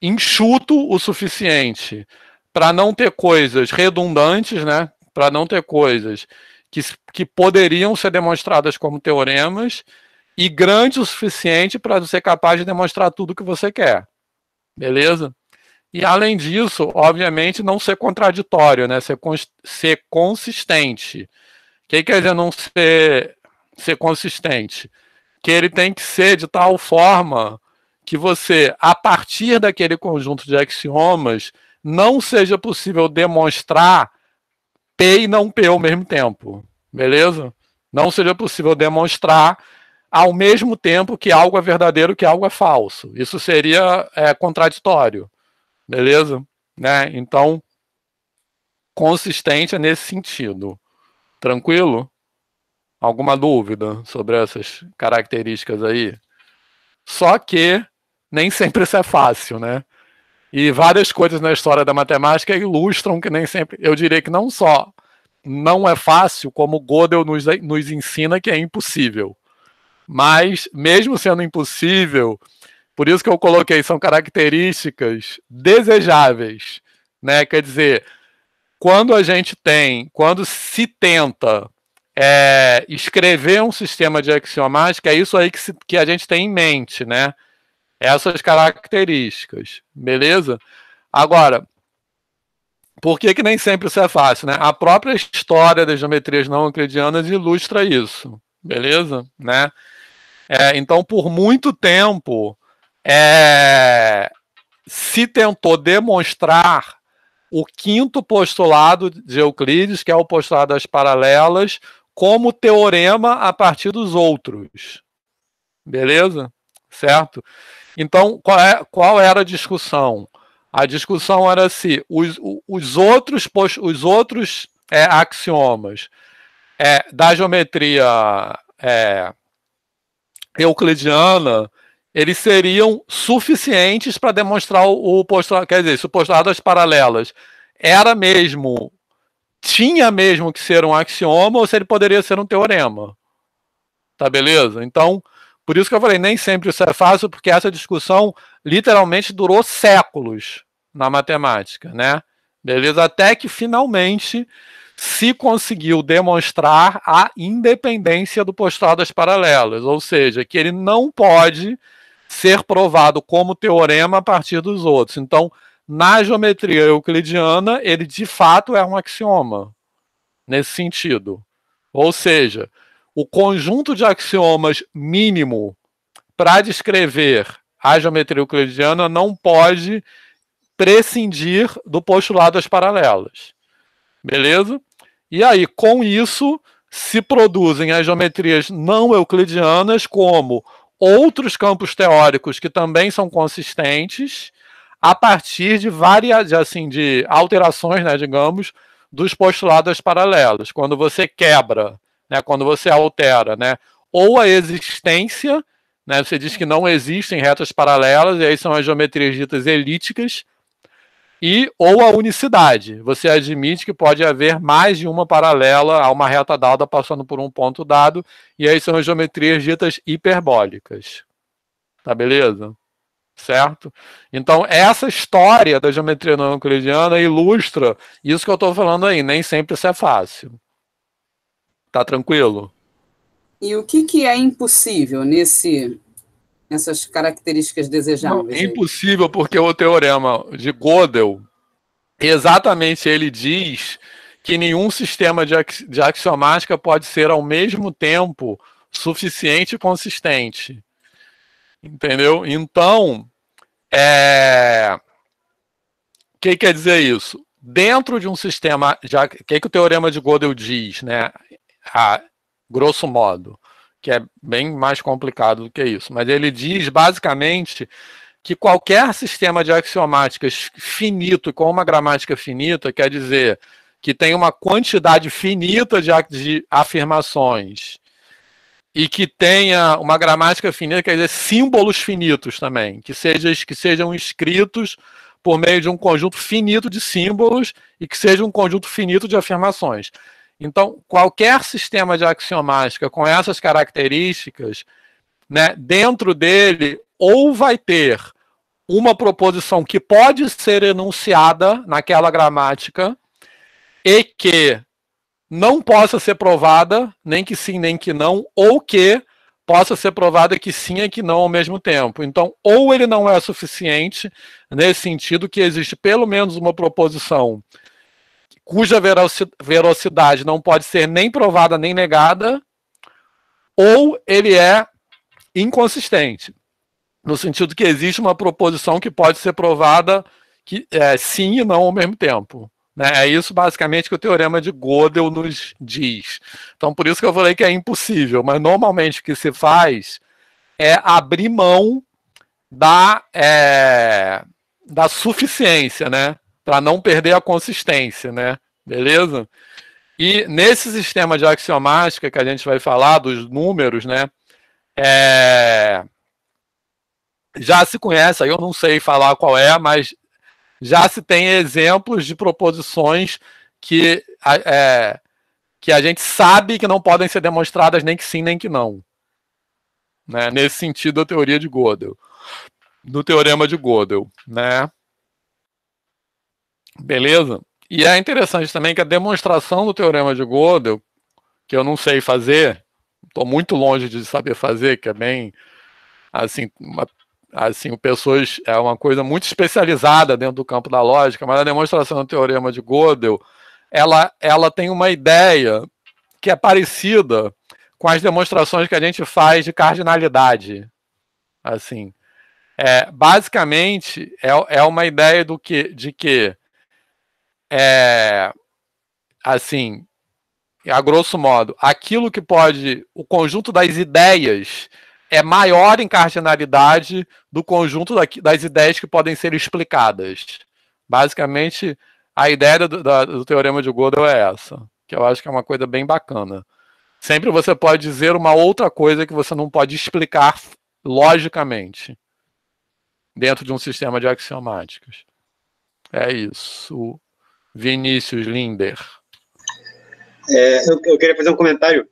enxuto o suficiente para não ter coisas redundantes, né? Para não ter coisas que, que poderiam ser demonstradas como teoremas e grande o suficiente para ser capaz de demonstrar tudo que você quer. Beleza? E além disso, obviamente, não ser contraditório, né? Ser, ser consistente. O que quer dizer não ser, ser consistente? Que ele tem que ser de tal forma que você, a partir daquele conjunto de axiomas, não seja possível demonstrar P e não P ao mesmo tempo. Beleza? Não seja possível demonstrar ao mesmo tempo que algo é verdadeiro que algo é falso. Isso seria é, contraditório. Beleza? Né? Então, consistente é nesse sentido. Tranquilo? Alguma dúvida sobre essas características aí? Só que nem sempre isso é fácil, né? E várias coisas na história da matemática ilustram que nem sempre, eu diria que não só não é fácil, como Gödel nos, nos ensina que é impossível. Mas, mesmo sendo impossível, por isso que eu coloquei, são características desejáveis. Né? Quer dizer, quando a gente tem, quando se tenta é, escrever um sistema de axiomática, é isso aí que, se, que a gente tem em mente, né? Essas características, beleza? Agora, por que, que nem sempre isso é fácil, né? A própria história das geometrias não euclidianas ilustra isso, beleza? Né? É, então, por muito tempo, é, se tentou demonstrar o quinto postulado de Euclides, que é o postulado das paralelas, como teorema a partir dos outros. Beleza? Certo? Então, qual, é, qual era a discussão? A discussão era se os, os outros, os outros é, axiomas é, da geometria é, euclidiana eles seriam suficientes para demonstrar o, o postulado, quer dizer, se o postulado das paralelas era mesmo, tinha mesmo que ser um axioma ou se ele poderia ser um teorema. Tá beleza? Então, por isso que eu falei, nem sempre isso é fácil, porque essa discussão literalmente durou séculos na matemática, né? Beleza? Até que finalmente se conseguiu demonstrar a independência do postulado das paralelas, ou seja, que ele não pode ser provado como teorema a partir dos outros. Então, na geometria euclidiana, ele de fato é um axioma nesse sentido. Ou seja, o conjunto de axiomas mínimo para descrever a geometria euclidiana não pode prescindir do postulado das paralelas. Beleza? E aí, com isso, se produzem as geometrias não euclidianas como outros campos teóricos que também são consistentes a partir de várias assim de alterações, né, digamos, dos postulados paralelos. Quando você quebra, né, quando você altera, né, ou a existência, né, você diz que não existem retas paralelas, e aí são as geometrias ditas elípticas, e ou a unicidade. Você admite que pode haver mais de uma paralela a uma reta dada passando por um ponto dado, e aí são as geometrias ditas hiperbólicas. Tá beleza? Certo? Então, essa história da geometria não euclidiana ilustra isso que eu estou falando aí. Nem sempre isso é fácil. Tá tranquilo? E o que, que é impossível nesse essas características desejáveis? Não, é impossível, porque o teorema de Gödel, exatamente ele diz que nenhum sistema de, de axiomática pode ser ao mesmo tempo suficiente e consistente. Entendeu? Então, é... o que quer dizer isso? Dentro de um sistema, já o que, que o teorema de Gödel diz, né? A, grosso modo, que é bem mais complicado do que isso. Mas ele diz basicamente que qualquer sistema de axiomáticas finito com uma gramática finita quer dizer que tem uma quantidade finita de, de afirmações e que tenha uma gramática finita, quer dizer, símbolos finitos também, que, seja, que sejam escritos por meio de um conjunto finito de símbolos e que seja um conjunto finito de afirmações. Então, qualquer sistema de axiomática com essas características, né, dentro dele, ou vai ter uma proposição que pode ser enunciada naquela gramática e que não possa ser provada, nem que sim, nem que não, ou que possa ser provada que sim e que não ao mesmo tempo. Então, ou ele não é suficiente, nesse sentido que existe pelo menos uma proposição cuja velocidade não pode ser nem provada nem negada, ou ele é inconsistente, no sentido que existe uma proposição que pode ser provada que é, sim e não ao mesmo tempo. Né? É isso basicamente que o teorema de Gödel nos diz. Então, por isso que eu falei que é impossível, mas normalmente o que se faz é abrir mão da, é, da suficiência, né? para não perder a consistência, né? Beleza? E nesse sistema de axiomática que a gente vai falar dos números, né? É... já se conhece, aí eu não sei falar qual é, mas já se tem exemplos de proposições que, é, que a gente sabe que não podem ser demonstradas nem que sim, nem que não. Né? Nesse sentido, a teoria de Gödel. Do teorema de Gödel. Né? Beleza? E é interessante também que a demonstração do teorema de Gödel, que eu não sei fazer, estou muito longe de saber fazer, que é bem assim, uma assim, pessoas é uma coisa muito especializada dentro do campo da lógica, mas a demonstração do teorema de Gödel, ela, ela tem uma ideia que é parecida com as demonstrações que a gente faz de cardinalidade. Assim, é, basicamente é, é uma ideia do que de que é assim, a grosso modo, aquilo que pode o conjunto das ideias é maior em cardinalidade do conjunto das ideias que podem ser explicadas. Basicamente, a ideia do, do teorema de Gödel é essa, que eu acho que é uma coisa bem bacana. Sempre você pode dizer uma outra coisa que você não pode explicar logicamente dentro de um sistema de axiomáticas. É isso. Vinícius Linder. É, eu, eu, queria fazer um comentário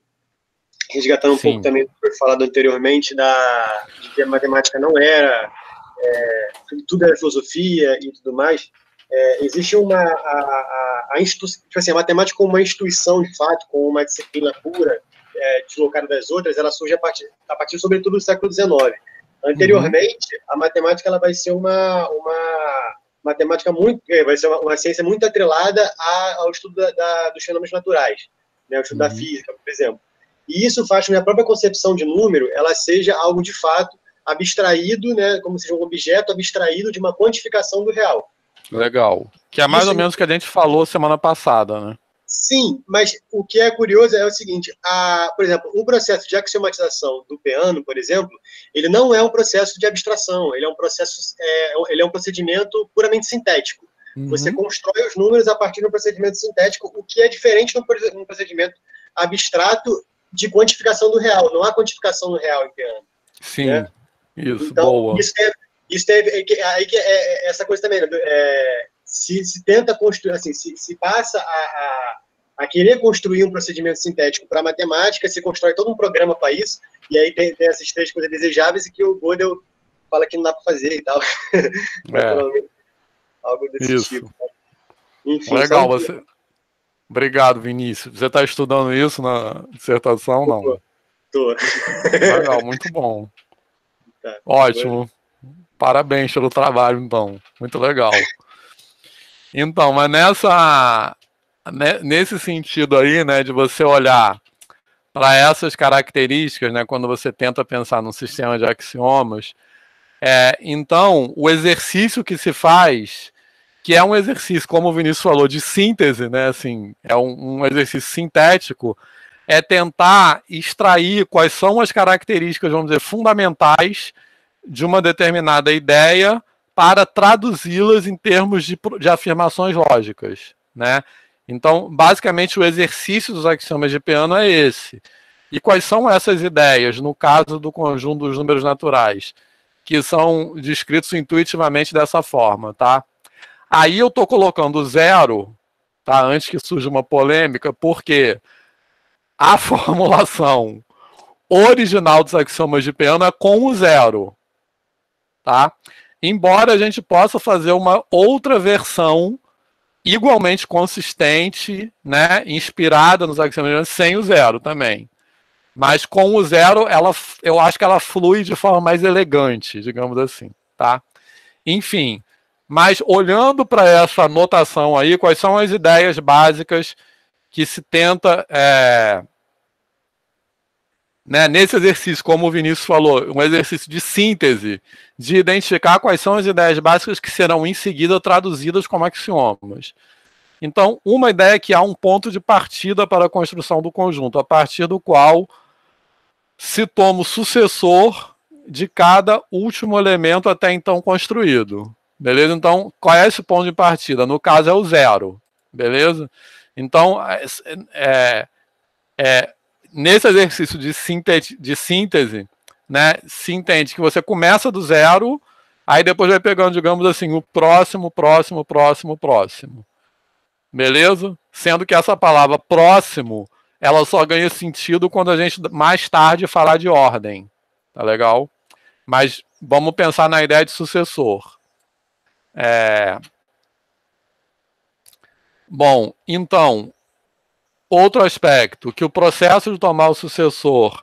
resgatando um Sim. pouco também do que foi falado anteriormente, da, de que a matemática não era, é, tudo era filosofia e tudo mais, é, existe uma, a, a, a, institu, tipo assim, a matemática como uma instituição, de fato, como uma disciplina pura, é, deslocada das outras, ela surge a partir, a partir sobretudo, do século XIX. Anteriormente, uhum. a matemática ela vai ser uma, uma matemática muito, é, vai ser uma, uma ciência muito atrelada ao estudo da, da, dos fenômenos naturais, né, o estudo uhum. da física, por exemplo. E isso faz com que a própria concepção de número ela seja algo de fato abstraído, né, como seja um objeto abstraído de uma quantificação do real. Legal. Que é mais isso, ou menos o que a gente falou semana passada, né? Sim, mas o que é curioso é o seguinte, a, por exemplo, o processo de axiomatização do piano, por exemplo, ele não é um processo de abstração, ele é um processo, é, ele é um procedimento puramente sintético. Uhum. Você constrói os números a partir de um procedimento sintético, o que é diferente num procedimento abstrato de quantificação do real. Não há quantificação do real em piano. Sim, né? isso, então, boa. Isso é, isso é, é, aí que é, é, essa coisa também, né? é, se, se tenta construir, assim, se, se passa a, a, a querer construir um procedimento sintético para matemática, se constrói todo um programa para isso, e aí tem, tem, essas três coisas desejáveis e que o Gödel fala que não dá para fazer e tal. <laughs> É. Algo desse isso. tipo. Enfim, Legal, você... Obrigado, Vinícius. Você está estudando isso na dissertação, não? Tô. Legal, muito bom. Tá, Ótimo. Parabéns pelo trabalho, então. Muito legal. Então, mas nessa, né, nesse sentido aí, né, de você olhar para essas características, né, quando você tenta pensar num sistema de axiomas, é, então o exercício que se faz que é um exercício, como o Vinícius falou, de síntese, né? Assim, é um, um exercício sintético, é tentar extrair quais são as características, vamos dizer, fundamentais de uma determinada ideia para traduzi-las em termos de, de afirmações lógicas, né? Então, basicamente, o exercício dos axiomas de Peano é esse. E quais são essas ideias, no caso do conjunto dos números naturais, que são descritos intuitivamente dessa forma, tá? Aí eu estou colocando zero, tá? Antes que surja uma polêmica, porque a <laughs> formulação original dos axiomas de Peano é com o zero, tá? Embora a gente possa fazer uma outra versão igualmente consistente, né, inspirada nos axiomas de Peano, sem o zero também. Mas com o zero, ela, eu acho que ela flui de forma mais elegante, digamos assim, tá? Enfim, mas olhando para essa notação aí, quais são as ideias básicas que se tenta, é, né, nesse exercício, como o Vinícius falou, um exercício de síntese, de identificar quais são as ideias básicas que serão em seguida traduzidas como axiomas. Então, uma ideia é que há um ponto de partida para a construção do conjunto, a partir do qual se toma o sucessor de cada último elemento até então construído. Beleza? Então, qual é esse ponto de partida? No caso, é o zero. Beleza? Então, é, é, é nesse exercício de síntese, de síntese, né, se entende que você começa do zero, aí depois vai pegando, digamos assim, o próximo, próximo, próximo, próximo. Beleza? Sendo que essa palavra próximo, ela só ganha sentido quando a gente mais tarde falar de ordem. Tá legal? Mas vamos pensar na ideia de sucessor. É... Bom, então, outro aspecto, que o processo de tomar o sucessor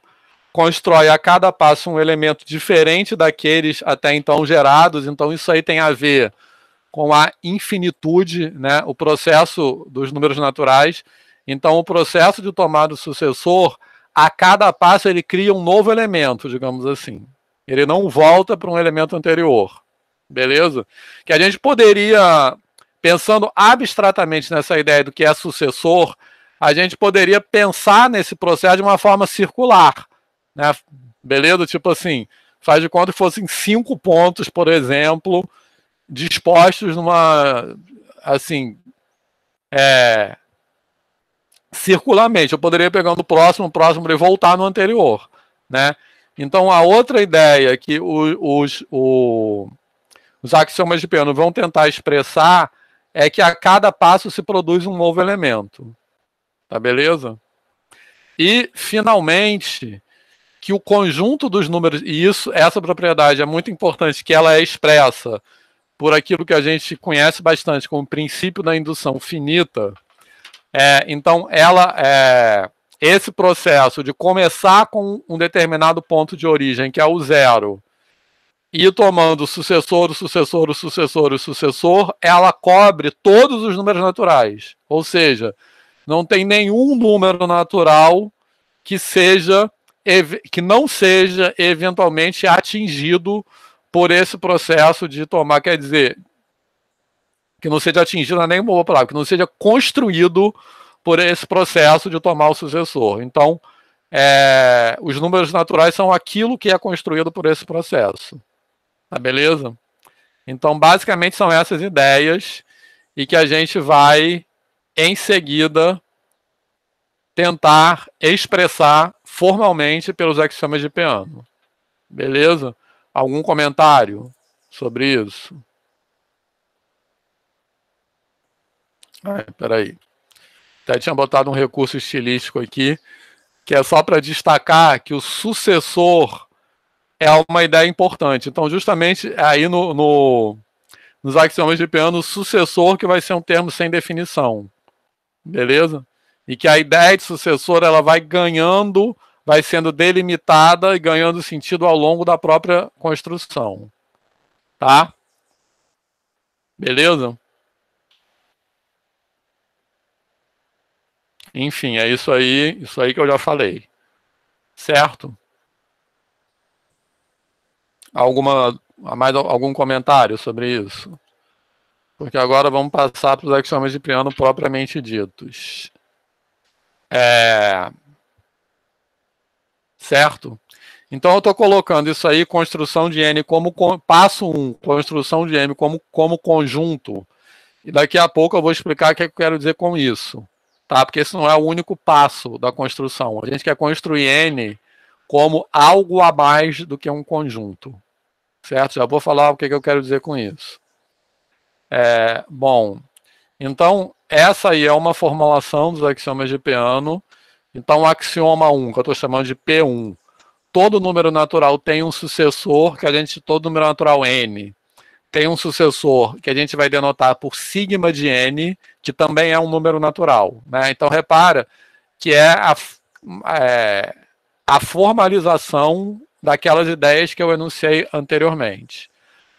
constrói a cada passo um elemento diferente daqueles até então gerados, então isso aí tem a ver com a infinitude, né, o processo dos números naturais. Então, o processo de tomar do sucessor, a cada passo ele cria um novo elemento, digamos assim. Ele não volta para um elemento anterior. Beleza? Que a gente poderia, pensando abstratamente nessa ideia do que é sucessor, a gente poderia pensar nesse processo de uma forma circular. Né? Beleza? Tipo assim, faz de conta que fossem cinco pontos, por exemplo, dispostos numa. Assim. É, circularmente. Eu poderia pegar no próximo, o próximo e voltar no anterior. Né? Então, a outra ideia que os, os, os axiomas de Peano vão tentar expressar é que a cada passo se produz um novo elemento. Tá beleza? E, finalmente, que o conjunto dos números, e isso, essa propriedade é muito importante, que ela é expressa por aquilo que a gente conhece bastante como princípio da indução finita. É, então, ela é esse processo de começar com um determinado ponto de origem, que é o zero, e tomando sucessor, o sucessor, o sucessor, o sucessor, ela cobre todos os números naturais. Ou seja, não tem nenhum número natural que seja que não seja eventualmente atingido por esse processo de tomar, quer dizer, que não seja atingido, não é nem uma boa palavra, que não seja construído por esse processo de tomar o sucessor. Então, é, os números naturais são aquilo que é construído por esse processo. Tá beleza? Então, basicamente, são essas ideias e que a gente vai, em seguida, tentar expressar formalmente pelos axiomas de Peano. Beleza? Algum comentário sobre isso? Ai, peraí. Até tinha botado um recurso estilístico aqui, que é só para destacar que o sucessor é uma ideia importante. Então, justamente aí no, no, nos axiomas de piano, sucessor que vai ser um termo sem definição. Beleza? E que a ideia de sucessor ela vai ganhando, vai sendo delimitada e ganhando sentido ao longo da própria construção. Tá? Beleza? Enfim, é isso aí, isso aí que eu já falei. Certo? Alguma mais algum comentário sobre isso? Porque agora vamos passar para os axiomas de piano propriamente ditos. É... Certo? Então eu estou colocando isso aí, construção de N como passo 1, construção de M como, como conjunto. E daqui a pouco eu vou explicar o que eu quero dizer com isso tá? Porque esse não é o único passo da construção. A gente quer construir N como algo a mais do que um conjunto, certo? Já vou falar o que, que eu quero dizer com isso. É, bom, então essa aí é uma formulação dos axiomas de Peano. Então, o axioma 1, que eu estou chamando de P1, todo número natural tem um sucessor, que a gente, todo número natural N, tem um sucessor que a gente vai denotar por sigma de n, que também é um número natural. Né? Então, repara que é a, é a formalização daquelas ideias que eu enunciei anteriormente.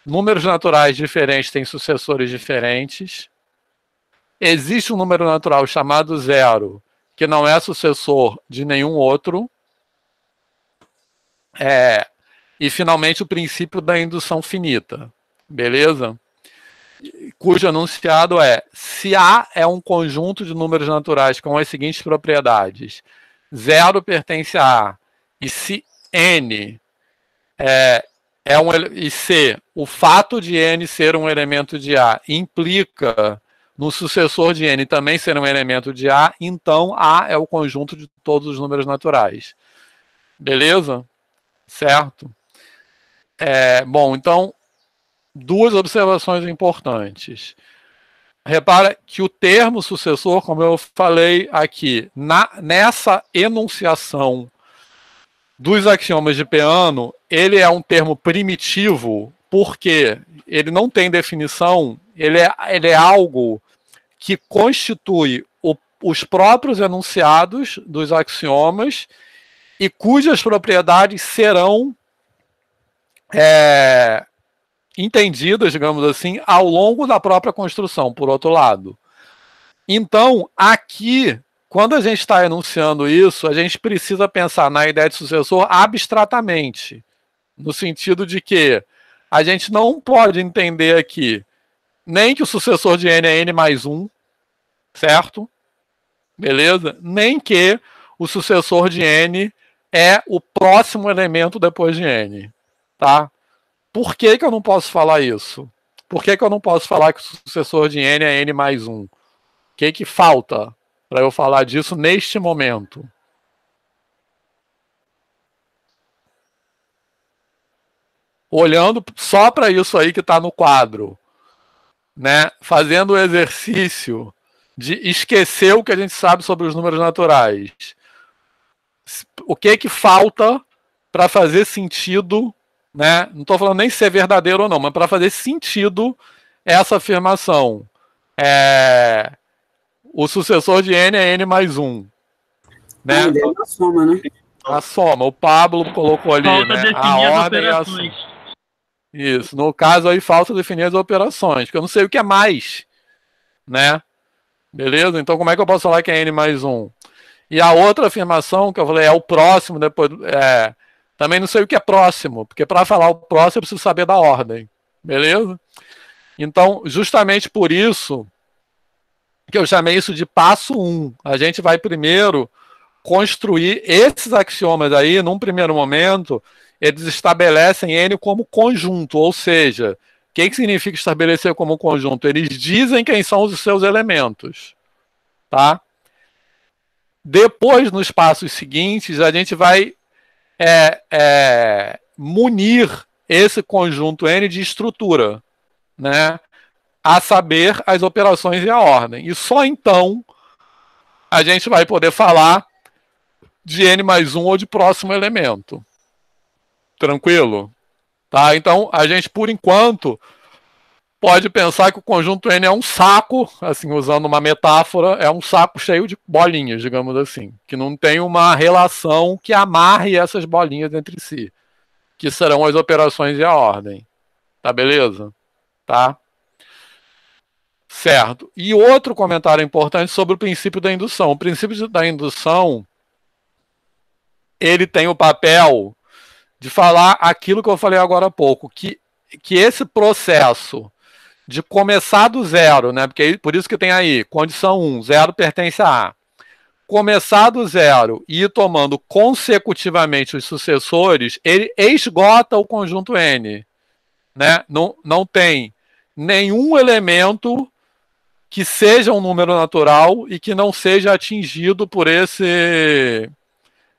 Números naturais diferentes têm sucessores diferentes. Existe um número natural chamado zero, que não é sucessor de nenhum outro. É, e, finalmente, o princípio da indução finita beleza? Cujo enunciado é: se A é um conjunto de números naturais com as seguintes propriedades, zero pertence a A, e se N é, é um e C, o fato de N ser um elemento de A implica no sucessor de N também ser um elemento de A, então A é o conjunto de todos os números naturais. Beleza? certo? É, bom, então, duas observações importantes. Repara que o termo sucessor, como eu falei aqui, na, nessa enunciação dos axiomas de Peano, ele é um termo primitivo porque ele não tem definição, ele é, ele é algo que constitui o, os próprios enunciados dos axiomas e cujas propriedades serão é, entendidas, digamos assim, ao longo da própria construção, por outro lado. Então, aqui, quando a gente está enunciando isso, a gente precisa pensar na ideia de sucessor abstratamente, no sentido de que a gente não pode entender aqui nem que o sucessor de n é n mais 1, certo? Beleza? Nem que o sucessor de n é o próximo elemento depois de n, tá? Por que, que eu não posso falar isso? Por que, que eu não posso falar que o sucessor de n é n mais 1? O que, que falta para eu falar disso neste momento? olhando só para isso aí que está no quadro, né? Fazendo o exercício de esquecer o que a gente sabe sobre os números naturais. O que que falta para fazer sentido, né? Não estou falando nem ser verdadeiro ou não, mas para fazer sentido essa afirmação. É... O sucessor de n é n mais 1. Né? Ah, a soma, né? A soma. O Pablo colocou ali, Falta né? A ordem e a soma. Isso. No caso aí, falta definir as operações, que eu não sei o que é mais, né? Beleza? Então, como é que eu posso falar que é N mais 1? E a outra afirmação que eu falei é o próximo, depois. É, também não sei o que é próximo, porque para falar o próximo eu preciso saber da ordem. Beleza? Então, justamente por isso que eu chamei isso de passo 1. A gente vai primeiro construir esses axiomas aí, num primeiro momento, eles estabelecem N como conjunto, ou seja, o que, que significa estabelecer como conjunto? Eles dizem quem são os seus elementos. Tá? Depois, nos passos seguintes, a gente vai é, é, munir esse conjunto N de estrutura, né? A saber, as operações e a ordem. E só então a gente vai poder falar de N mais um ou de próximo elemento. Tranquilo? Tá? Então, a gente, por enquanto, pode pensar que o conjunto N é um saco, assim, usando uma metáfora, é um saco cheio de bolinhas, digamos assim, que não tem uma relação que amarre essas bolinhas entre si, que serão as operações e a ordem. Tá beleza? Tá? Certo. E outro comentário importante sobre o princípio da indução. O princípio da indução ele tem o papel de falar aquilo que eu falei agora há pouco, que, que esse processo de começar do zero, né? Porque por isso que tem aí, condição 1, zero pertence a A. Começar do zero e ir tomando consecutivamente os sucessores, ele esgota o conjunto N. Né? Não, não tem nenhum elemento que seja um número natural e que não seja atingido por esse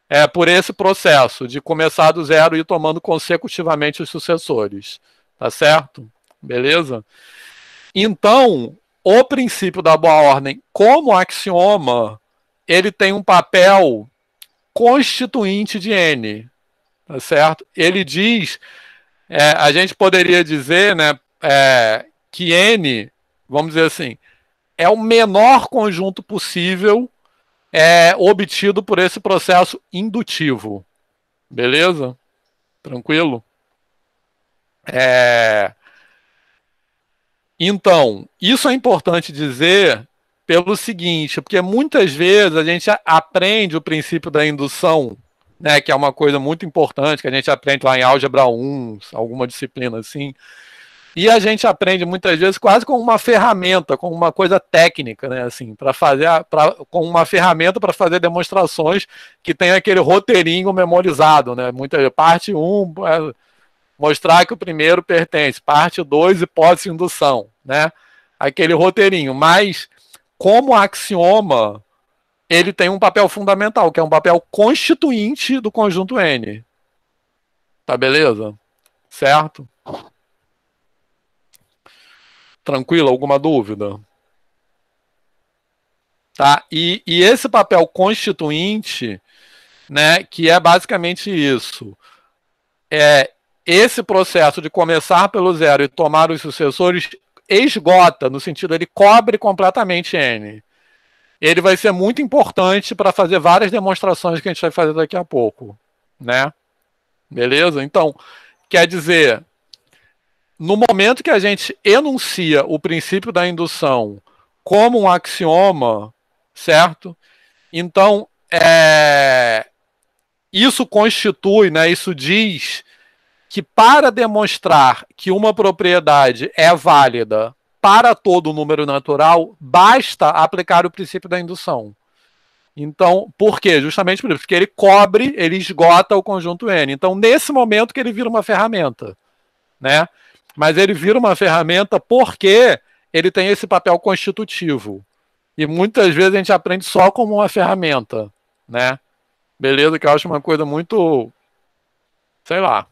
é, por esse processo de começar do zero e ir tomando consecutivamente os sucessores. Tá certo? Beleza? Então, o princípio da boa ordem, como axioma, ele tem um papel constituinte de N. Tá certo? Ele diz, é, a gente poderia dizer né, é, que N, vamos dizer assim, é o menor conjunto possível é obtido por esse processo indutivo. Beleza? Tranquilo? É... Então, isso é importante dizer pelo seguinte, porque muitas vezes a gente aprende o princípio da indução, né, que é uma coisa muito importante, que a gente aprende lá em álgebra 1, alguma disciplina assim, e a gente aprende muitas vezes quase com uma ferramenta, com uma coisa técnica, né? Assim, para fazer, pra, com uma ferramenta para fazer demonstrações que tem aquele roteirinho memorizado, né? Muita parte 1, um, é, mostrar que o primeiro pertence, parte 2, hipótese indução, né? Aquele roteirinho. Mas, como axioma, ele tem um papel fundamental, que é um papel constituinte do conjunto N. Tá beleza? Certo? Tranquilo? Alguma dúvida? Tá? E, e esse papel constituinte, né, que é basicamente isso, é esse processo de começar pelo zero e tomar os sucessores esgota, no sentido ele cobre completamente N. Ele vai ser muito importante para fazer várias demonstrações que a gente vai fazer daqui a pouco, né? Beleza? Então, quer dizer, no momento que a gente enuncia o princípio da indução como um axioma, certo? Então, é, isso constitui, né, isso diz que para demonstrar que uma propriedade é válida para todo número natural, basta aplicar o princípio da indução. Então, por quê? Justamente por isso, porque ele cobre, ele esgota o conjunto N. Então, nesse momento que ele vira uma ferramenta, né? Mas ele vira uma ferramenta porque ele tem esse papel constitutivo. E muitas vezes a gente aprende só como uma ferramenta, né? Beleza, que eu acho uma coisa muito, sei lá,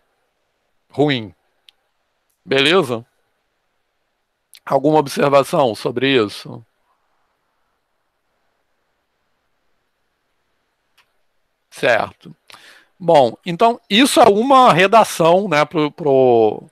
ruim. Beleza? Alguma observação sobre isso? Certo. Bom, então isso é uma redação né, para pro,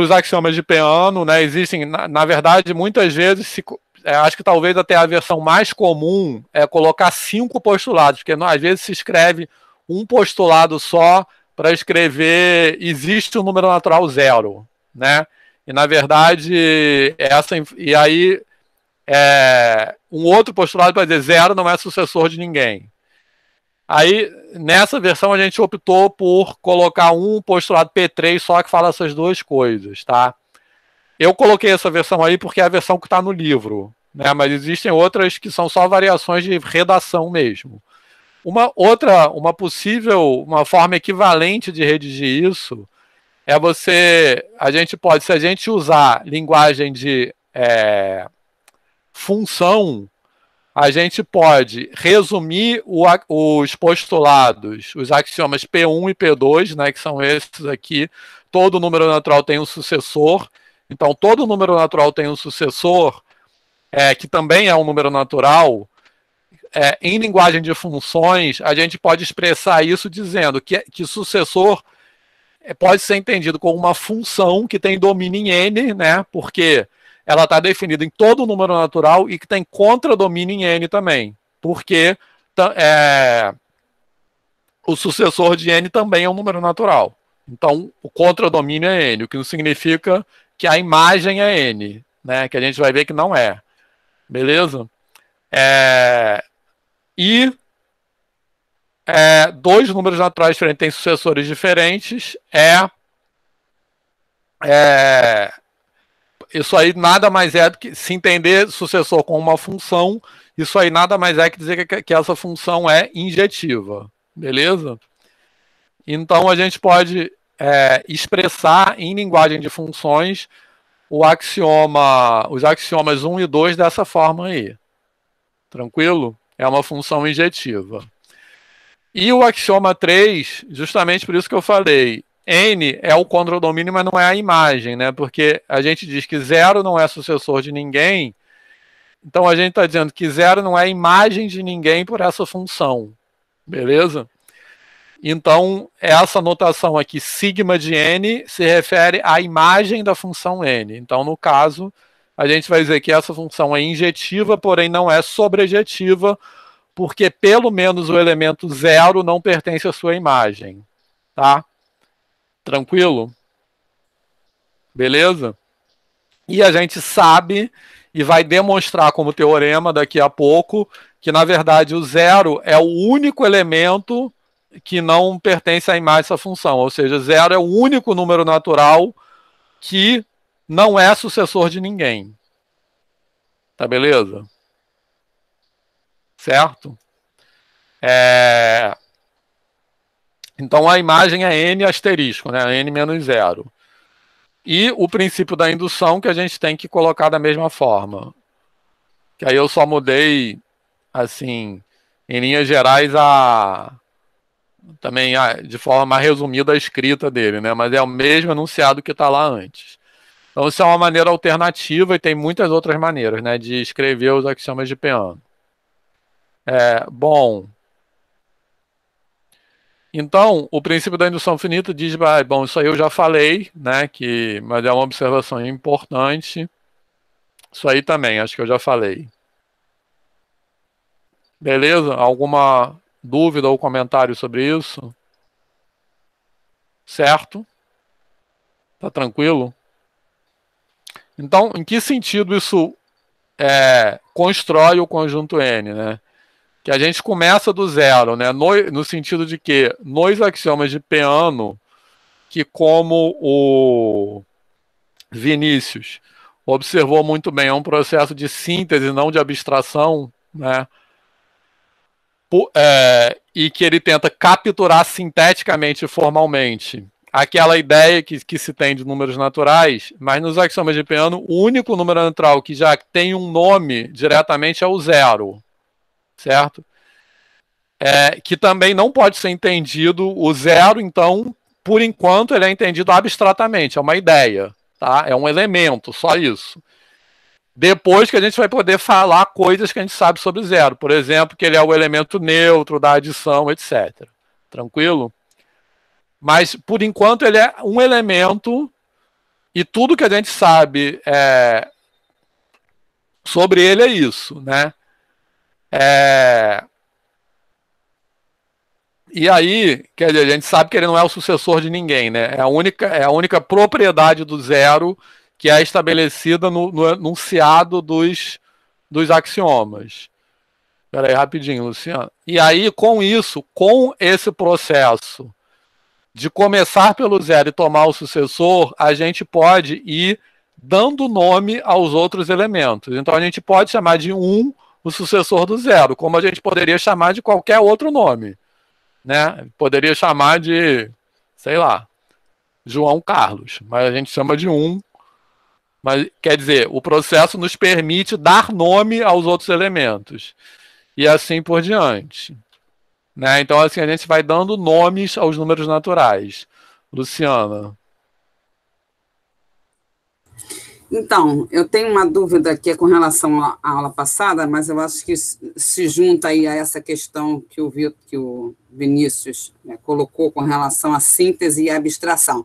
os axiomas de Peano. Né, existem, na, na verdade, muitas vezes se, é, acho que talvez até a versão mais comum é colocar cinco postulados, porque às vezes se escreve um postulado só para escrever existe um número natural zero, né? E na verdade essa e aí é, um outro postulado para dizer zero não é sucessor de ninguém. Aí nessa versão a gente optou por colocar um postulado P3 só que fala essas duas coisas, tá? Eu coloquei essa versão aí porque é a versão que está no livro, né? Mas existem outras que são só variações de redação mesmo. Uma outra, uma possível, uma forma equivalente de redigir isso é você, a gente pode, se a gente usar linguagem de é, função, a gente pode resumir o, os postulados, os axiomas P1 e P2, né, que são esses aqui. Todo número natural tem um sucessor. Então, todo número natural tem um sucessor, é, que também é um número natural. É, em linguagem de funções, a gente pode expressar isso dizendo que, que sucessor é, pode ser entendido como uma função que tem domínio em N, né? Porque ela está definida em todo número natural e que tem contradomínio em N também. Porque é, o sucessor de N também é um número natural. Então, o contradomínio é N, o que não significa que a imagem é N, né? Que a gente vai ver que não é. Beleza? É, e é, dois números naturais diferentes têm sucessores diferentes. É, é, isso aí nada mais é do que se entender sucessor com uma função. Isso aí nada mais é que dizer que, que essa função é injetiva. Beleza? Então a gente pode é, expressar em linguagem de funções o axioma, os axiomas 1 e 2 dessa forma aí. Tranquilo? É uma função injetiva. E o axioma 3, justamente por isso que eu falei, N é o contradomínio, mas não é a imagem, né? Porque a gente diz que zero não é sucessor de ninguém, então a gente está dizendo que zero não é imagem de ninguém por essa função. Beleza? Então, essa notação aqui, sigma de n, se refere à imagem da função n. Então, no caso, a gente vai dizer que essa função é injetiva, porém não é sobrejetiva, porque pelo menos o elemento zero não pertence à sua imagem. Tá? Tranquilo? Beleza? E a gente sabe e vai demonstrar como teorema daqui a pouco que, na verdade, o zero é o único elemento que não pertence à imagem função. Ou seja, zero é o único número natural que não é sucessor de ninguém. Tá beleza? Certo? É... Então a imagem é n asterisco, né? n menos zero. E o princípio da indução que a gente tem que colocar da mesma forma. Que aí eu só mudei, assim, em linhas gerais, a, também ah, de forma mais resumida a escrita dele, né? Mas é o mesmo enunciado que está lá antes. Então isso é uma maneira alternativa e tem muitas outras maneiras, né, de escrever os axiomas de Peano. É, bom, então, o princípio da indução finita diz, ah, bom, isso aí eu já falei, né, que, mas é uma observação importante. Isso aí também, acho que eu já falei. Beleza? Alguma dúvida ou comentário sobre isso? Certo? Tá tranquilo? Então, em que sentido isso é, constrói o conjunto N, né? Que a gente começa do zero, né? No, no sentido de que nos axiomas de Peano, que como o Vinícius observou muito bem, é um processo de síntese, não de abstração, né? É, e que ele tenta capturar sinteticamente e formalmente aquela ideia que, que se tem de números naturais, mas nos axiomas de Peano, o único número natural que já tem um nome diretamente é o zero, certo? É, que também não pode ser entendido, o zero, então, por enquanto, ele é entendido abstratamente, é uma ideia, tá? É um elemento, só isso. Depois que a gente vai poder falar coisas que a gente sabe sobre zero, por exemplo, que ele é o elemento neutro da adição, etc. Tranquilo? Mas, por enquanto, ele é um elemento e tudo que a gente sabe é, sobre ele é isso, né? É, e aí, quer dizer, a gente sabe que ele não é o sucessor de ninguém, né? É a única, é a única propriedade do zero que é estabelecida no, no enunciado dos, dos axiomas. Espera aí, rapidinho, Luciano. E aí, com isso, com esse processo de começar pelo zero e tomar o sucessor, a gente pode ir dando nome aos outros elementos. Então a gente pode chamar de um o sucessor do zero, como a gente poderia chamar de qualquer outro nome. Né? Poderia chamar de, sei lá, João Carlos, mas a gente chama de um. Mas quer dizer, o processo nos permite dar nome aos outros elementos. E assim por diante. Né? Então, assim, a gente vai dando nomes aos números naturais. Luciana. Então, eu tenho uma dúvida aqui com relação à aula passada, mas eu acho que se junta aí a essa questão que o, que o Vinícius né, colocou com relação à síntese e abstração.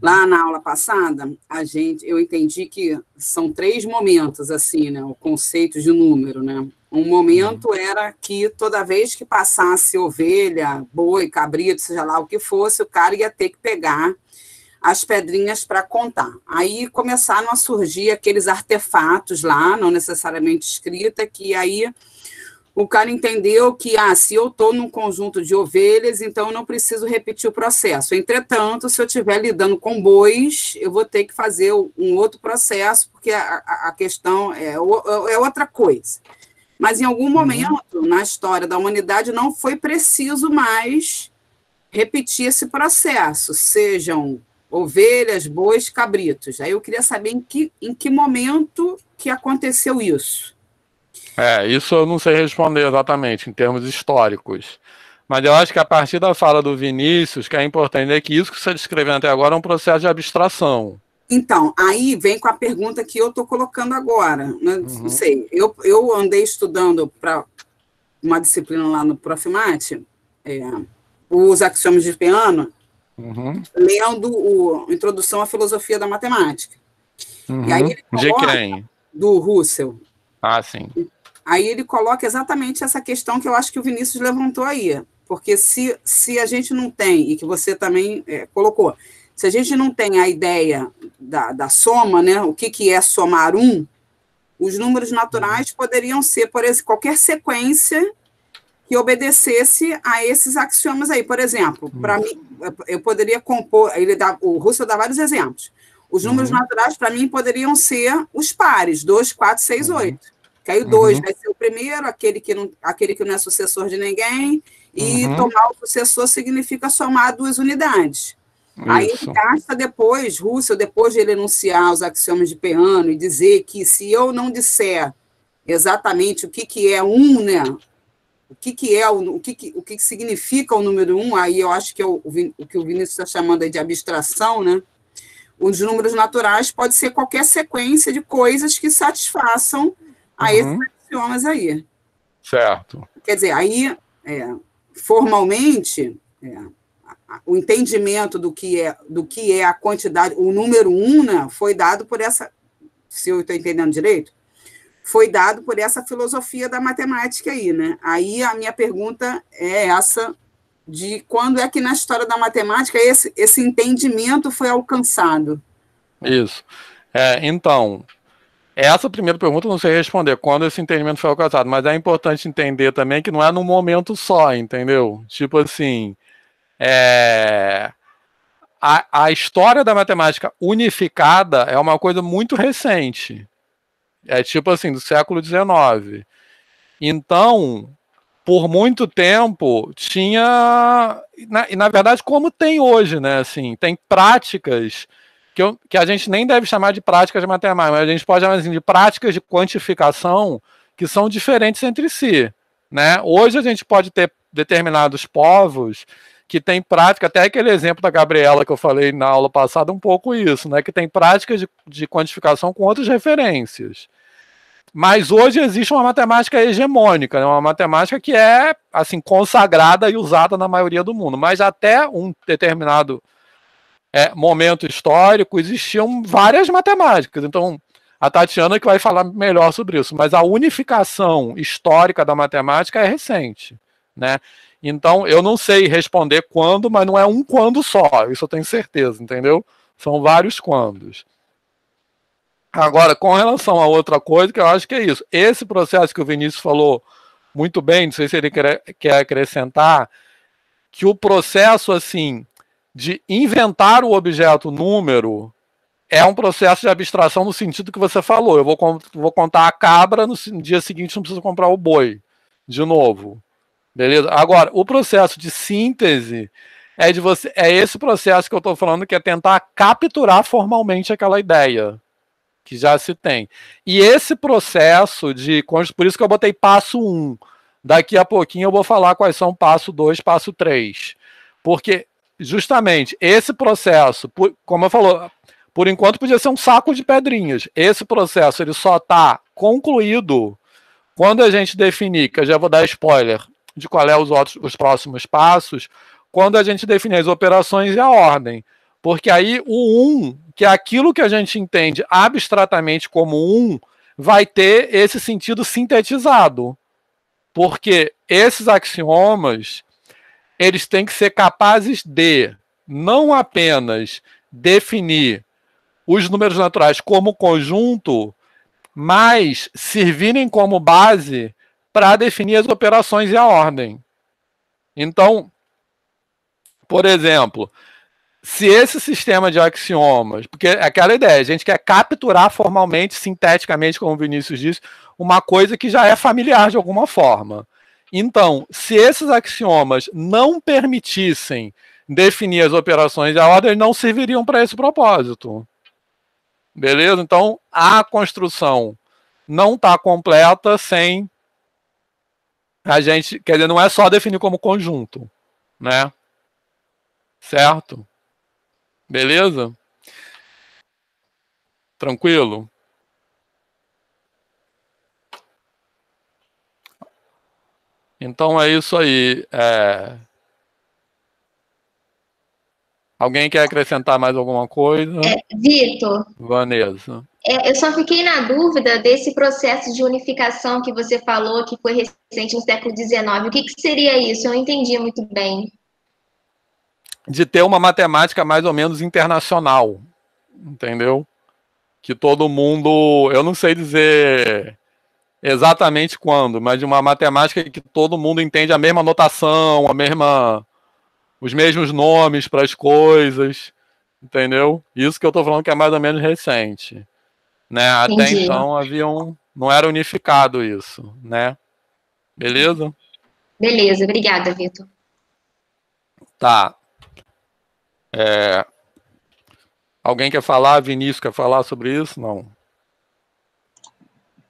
Lá na aula passada, a gente, eu entendi que são três momentos, assim, né, o conceito de número, né? Um momento uhum. era que toda vez que passasse ovelha, boi, cabrito, seja lá o que fosse, o cara ia ter que pegar as pedrinhas para contar. Aí começaram a surgir aqueles artefatos lá, não necessariamente escrita, que aí o cara entendeu que, ah, se eu estou num conjunto de ovelhas, então eu não preciso repetir o processo. Entretanto, se eu estiver lidando com bois, eu vou ter que fazer um outro processo, porque a, a questão é, é outra coisa. Mas em algum uhum. momento na história da humanidade não foi preciso mais repetir esse processo, sejam ovelhas, bois, cabritos. Aí eu queria saber em que, em que momento que aconteceu isso. É, isso eu não sei responder exatamente em termos históricos. Mas eu acho que a partir da fala do Vinícius, que é importante é que isso que você descreveu até agora é um processo de abstração. Então, aí vem com a pergunta que eu estou colocando agora. Né? Uhum. Não sei, eu, eu andei estudando para uma disciplina lá no Profimate, é, os axiomas de piano, uhum. lendo o Introdução à Filosofia da Matemática. Uhum. E aí ele coloca, de quem? Do Russell. Ah, sim. Aí ele coloca exatamente essa questão que eu acho que o Vinícius levantou aí. Porque se, se a gente não tem, e que você também é, colocou, se a gente não tem a ideia da, da soma, né, o que, que é somar um, os números naturais poderiam ser, por exemplo, qualquer sequência que obedecesse a esses axiomas aí. Por exemplo, para mim, eu poderia compor, ele dá, o Russell dá vários exemplos. Os números uhum. naturais, para mim, poderiam ser os pares, 2, 4, 6, 8. Que aí o 2 uhum. vai ser o primeiro, aquele que, não, aquele que não é sucessor de ninguém, e uhum. tomar o sucessor significa somar duas unidades. Isso. Aí ele gasta depois, Russell, depois de ele enunciar os axiomas de Peano e dizer que se eu não disser exatamente o que, que é um, né, o que, que é, o, o, que, que, o que, que significa o número um, aí eu acho que é o, o que o Vinícius está chamando de abstração, né? Os números naturais pode ser qualquer sequência de coisas que satisfaçam a uhum. esses axiomas aí. Certo. Quer dizer, aí, é, formalmente, é, o entendimento do que é do que é a quantidade, o número um, né, foi dado por essa, se eu estou entendendo direito, foi dado por essa filosofia da matemática aí, né? Aí a minha pergunta é essa de quando é que na história da matemática esse, esse entendimento foi alcançado. Isso. É, então, essa primeira pergunta eu não sei responder quando esse entendimento foi alcançado, mas é importante entender também que não é num momento só, entendeu? Tipo assim, é... a, a história da matemática unificada é uma coisa muito recente. É tipo assim, do século XIX. Então, por muito tempo, tinha. E na verdade, como tem hoje, né? Assim, tem práticas que, eu, que a gente nem deve chamar de práticas de matemática, mas a gente pode chamar assim, de práticas de quantificação que são diferentes entre si. Né? Hoje a gente pode ter determinados povos que têm prática, até aquele exemplo da Gabriela que eu falei na aula passada, um pouco isso, né? que tem práticas de, de quantificação com outras referências. Mas hoje existe uma matemática hegemônica, né? uma matemática que é assim consagrada e usada na maioria do mundo. Mas até um determinado é, momento histórico existiam várias matemáticas. Então a Tatiana que vai falar melhor sobre isso. Mas a unificação histórica da matemática é recente, né? Então eu não sei responder quando, mas não é um quando só. Isso eu tenho certeza, entendeu? São vários quandos. Agora, com relação a outra coisa, que eu acho que é isso. Esse processo que o Vinícius falou muito bem, não sei se ele quer, acrescentar, que o processo, assim, de inventar o objeto número é um processo de abstração no sentido que você falou. Eu vou, vou contar a cabra, no dia seguinte não preciso comprar o boi de novo. Beleza? Agora, o processo de síntese é de você é esse processo que eu estou falando que é tentar capturar formalmente aquela ideia que já se tem. E esse processo de. Por isso que eu botei passo 1. Um. Daqui a pouquinho eu vou falar quais são passo 2, passo 3. Porque, justamente, esse processo, como eu falou, por enquanto podia ser um saco de pedrinhas. Esse processo ele só está concluído quando a gente definir, que eu já vou dar spoiler de qual é os outros os próximos passos, quando a gente definir as operações e a ordem. Porque aí o 1, um, que aquilo que a gente entende abstratamente como 1, um, vai ter esse sentido sintetizado. Porque esses axiomas, eles têm que ser capazes de não apenas definir os números naturais como conjunto, mas servirem como base para definir as operações e a ordem. Então, por exemplo, se esse sistema de axiomas, porque é aquela ideia, a gente quer capturar formalmente, sinteticamente, como o Vinícius disse, uma coisa que já é familiar de alguma forma. Então, se esses axiomas não permitissem definir as operações e a ordem, não serviriam para esse propósito. Beleza? Então, a construção não está completa sem a gente, quer dizer, não é só definir como conjunto, né? Certo? Beleza? Tranquilo? Então é isso aí. É... Alguém quer acrescentar mais alguma coisa? É, Vitor. Vanessa. É, eu só fiquei na dúvida desse processo de unificação que você falou, que foi recente no século XIX. O que, que seria isso? Eu não entendi muito bem de ter uma matemática mais ou menos internacional, entendeu? Que todo mundo, eu não sei dizer exatamente quando, mas de uma matemática que todo mundo entende a mesma notação, a mesma os mesmos nomes para as coisas, entendeu? Isso que eu estou falando que é mais ou menos recente, né? Até então havia um, não era unificado isso, né? Beleza? Beleza, obrigada, Vitor. Tá. É... Alguém quer falar? Vinícius quer falar sobre isso? Não.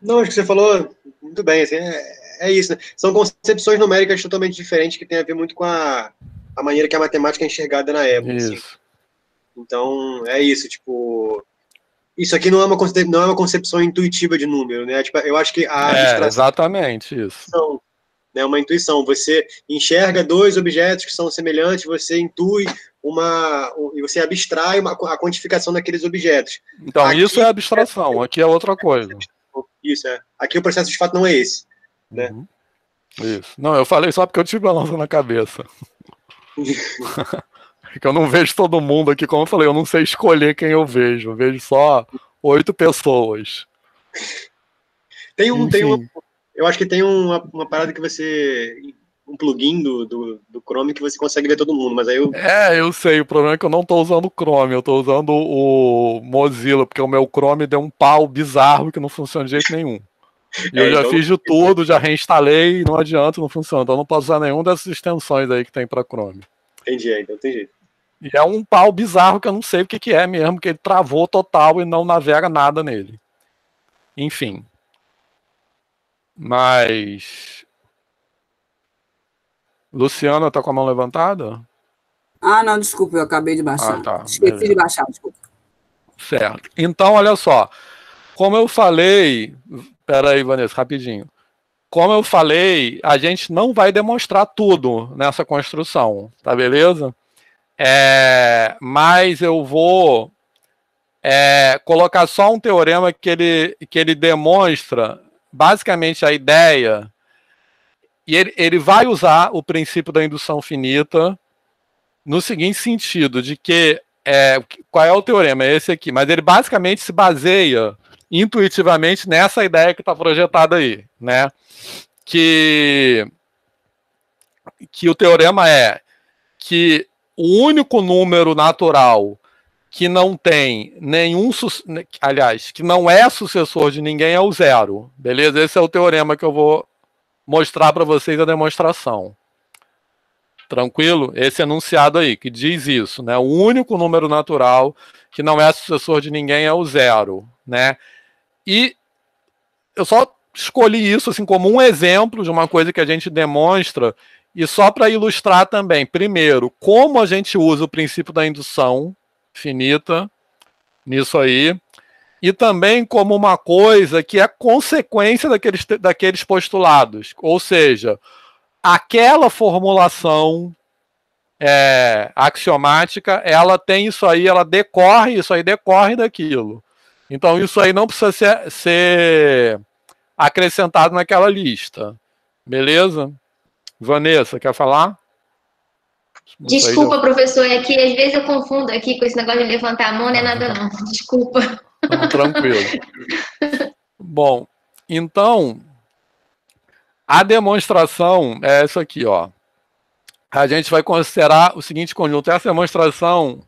Não, acho que você falou muito bem. Assim, é, é isso, né? São concepções numéricas totalmente diferentes que tem a ver muito com a, a maneira que a matemática é enxergada na época. Assim. Isso. Assim. Então, é isso, tipo. Isso aqui não é, uma concepção, não é uma concepção intuitiva de número, né? Tipo, eu acho que a é, exatamente isso. Né, uma intuição. Você enxerga dois objetos que são semelhantes, você intui uma. e você abstrai uma, a quantificação daqueles objetos. Então, aqui, isso é abstração, aqui é outra coisa. Isso, é. Aqui o processo de fato não é esse. Né? Uhum. Isso. Não, eu falei só porque eu tive balança na cabeça. <laughs> que eu não vejo todo mundo aqui, como eu falei, eu não sei escolher quem eu vejo. Eu vejo só oito pessoas. Tem um, tem um. Eu acho que tem uma, uma parada que você. Um plugin do, do, do, Chrome que você consegue ver todo mundo, mas aí eu. É, eu sei. O problema é que eu não estou usando o Chrome, eu estou usando o Mozilla, porque o meu Chrome deu um pau bizarro que não funciona de jeito nenhum. E <laughs> é, eu já então... fiz de tudo, já reinstalei, não adianta, não funciona. Então eu não posso usar nenhuma dessas extensões aí que tem para Chrome. Entendi, é, então tem jeito. E é um pau bizarro que eu não sei o que, que é mesmo, que ele travou total e não navega nada nele. Enfim. Mas. Luciana tá com a mão levantada? Ah, não, desculpa, eu acabei de baixar. Ah, tá, Esqueci beleza. de baixar, desculpa. Certo. Então, olha só. Como eu falei. Pera aí, Vanessa, rapidinho. Como eu falei, a gente não vai demonstrar tudo nessa construção, tá beleza? É, mas eu vou é, colocar só um teorema que ele, que ele demonstra basicamente a ideia. E ele, ele vai usar o princípio da indução finita no seguinte sentido, de que é, qual é o teorema? É esse aqui, mas ele basicamente se baseia intuitivamente nessa ideia que está projetada aí, né? Que, que o teorema é que o único número natural que não tem nenhum, aliás, que não é sucessor de ninguém é o zero, beleza? Esse é o teorema que eu vou mostrar para vocês a demonstração. Tranquilo? Esse enunciado aí, que diz isso, né? O único número natural que não é sucessor de ninguém é o zero, né? E eu só escolhi isso assim como um exemplo de uma coisa que a gente demonstra e só para ilustrar também, primeiro, como a gente usa o princípio da indução finita nisso aí, e também como uma coisa que é consequência daqueles, daqueles postulados. Ou seja, aquela formulação é, axiomática, ela tem isso aí, ela decorre, isso aí decorre daquilo. Então, isso aí não precisa ser, ser acrescentado naquela lista. Beleza? Vanessa, quer falar? Desculpa, professor, é que às vezes eu confundo aqui com esse negócio de levantar a mão, não é nada não. Desculpa. Não, tranquilo. <laughs> Bom, então, a demonstração é essa aqui, ó. A gente vai considerar o seguinte conjunto. Essa demonstração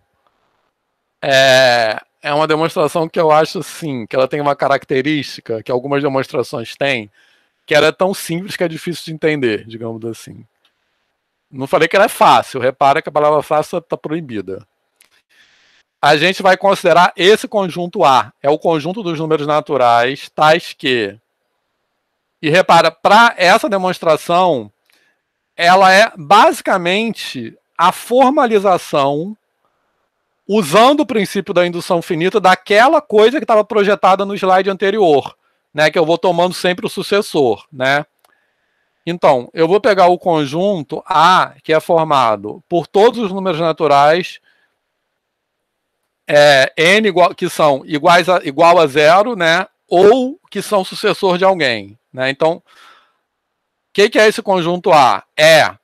é, é uma demonstração que eu acho, sim, que ela tem uma característica que algumas demonstrações têm, que ela é tão simples que é difícil de entender, digamos assim. Não falei que ela é fácil, repara que a palavra fácil está proibida. A gente vai considerar esse conjunto A, é o conjunto dos números naturais, tais que. E repara, para essa demonstração, ela é basicamente a formalização, usando o princípio da indução finita, daquela coisa que estava projetada no slide anterior né, que eu vou tomando sempre o sucessor, né? Então, eu vou pegar o conjunto A, que é formado por todos os números naturais é, n igual, que são iguais a, igual a zero, né? Ou que são sucessor de alguém, né? Então, o que, que, é esse conjunto A? É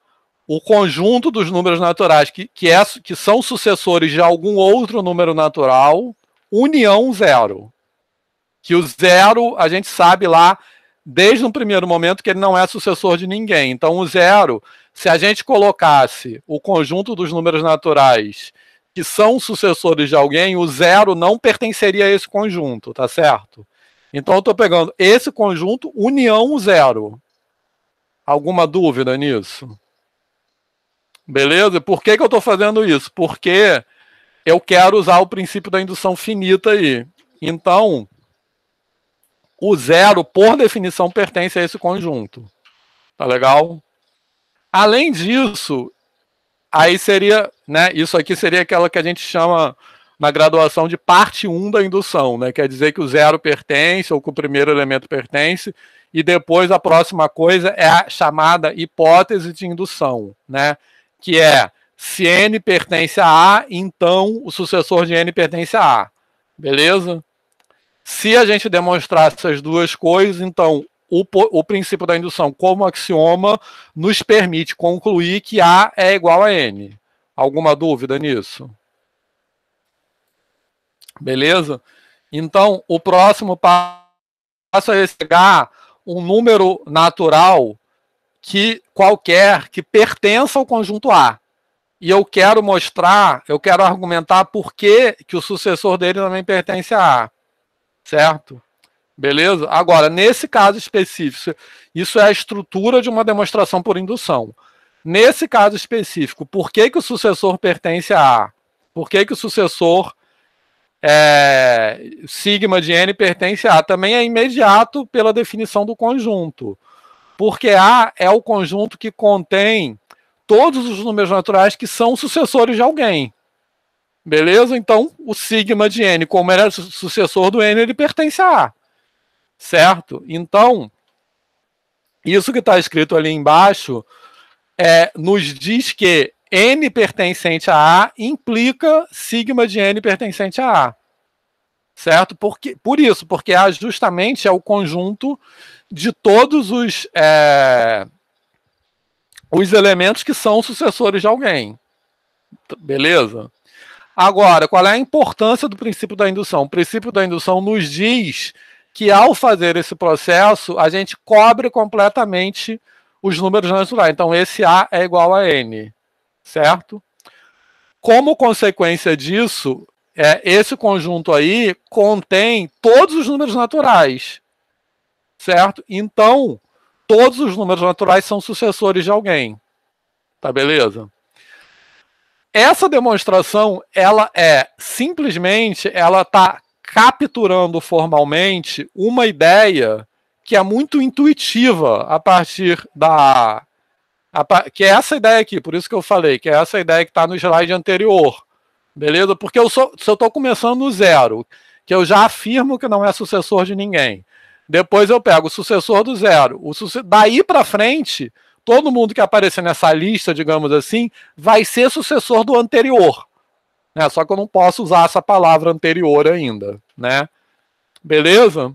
o conjunto dos números naturais que, que, é, que são sucessores de algum outro número natural, união zero que o zero, a gente sabe lá, desde o primeiro momento, que ele não é sucessor de ninguém. Então, o zero, se a gente colocasse o conjunto dos números naturais que são sucessores de alguém, o zero não pertenceria a esse conjunto, tá certo? Então, eu estou pegando esse conjunto, união zero. Alguma dúvida nisso? Beleza? Por que, que eu estou fazendo isso? Porque eu quero usar o princípio da indução finita aí. Então, o zero, por definição, pertence a esse conjunto. Tá legal? Além disso, aí seria, né, isso aqui seria aquela que a gente chama na graduação de parte 1 da indução, né? Quer dizer que o zero pertence ou que o primeiro elemento pertence e depois a próxima coisa é a chamada hipótese de indução, né? Que é se n pertence a A, então o sucessor de n pertence a A. Beleza? Se a gente demonstrar essas duas coisas, então o, o princípio da indução como axioma nos permite concluir que A é igual a N. Alguma dúvida nisso? Beleza? Então, o próximo passo é pegar um número natural que qualquer que pertença ao conjunto A. E eu quero mostrar, eu quero argumentar por que, que o sucessor dele também pertence a A. Certo? Beleza? Agora, nesse caso específico, isso é a estrutura de uma demonstração por indução. Nesse caso específico, por que, que o sucessor pertence a A? Por que, que o sucessor é, sigma de N pertence a A? Também é imediato pela definição do conjunto. Porque A é o conjunto que contém todos os números naturais que são sucessores de alguém. Beleza? Então, o sigma de N, como é sucessor do N, ele pertence a A certo? Então, isso que está escrito ali embaixo é, nos diz que n pertencente a A implica sigma de n pertencente a A. Certo? Porque, por isso, porque A justamente é o conjunto de todos os, é, os elementos que são sucessores de alguém. Beleza? Agora, qual é a importância do princípio da indução? O princípio da indução nos diz que ao fazer esse processo, a gente cobre completamente os números naturais. Então, esse A é igual a N, certo? Como consequência disso, é, esse conjunto aí contém todos os números naturais, certo? Então, todos os números naturais são sucessores de alguém. Tá beleza? Essa demonstração, ela é simplesmente, ela tá capturando formalmente uma ideia que é muito intuitiva a partir da. A, que é essa ideia aqui, por isso que eu falei, que é essa ideia que está no slide anterior. Beleza? Porque eu sou, se eu estou começando no zero, que eu já afirmo que não é sucessor de ninguém. Depois eu pego o sucessor do zero. O. Daí para frente, todo mundo que aparecer nessa lista, digamos assim, vai ser sucessor do anterior. Né? Só que eu não posso usar essa palavra anterior ainda, né? Beleza?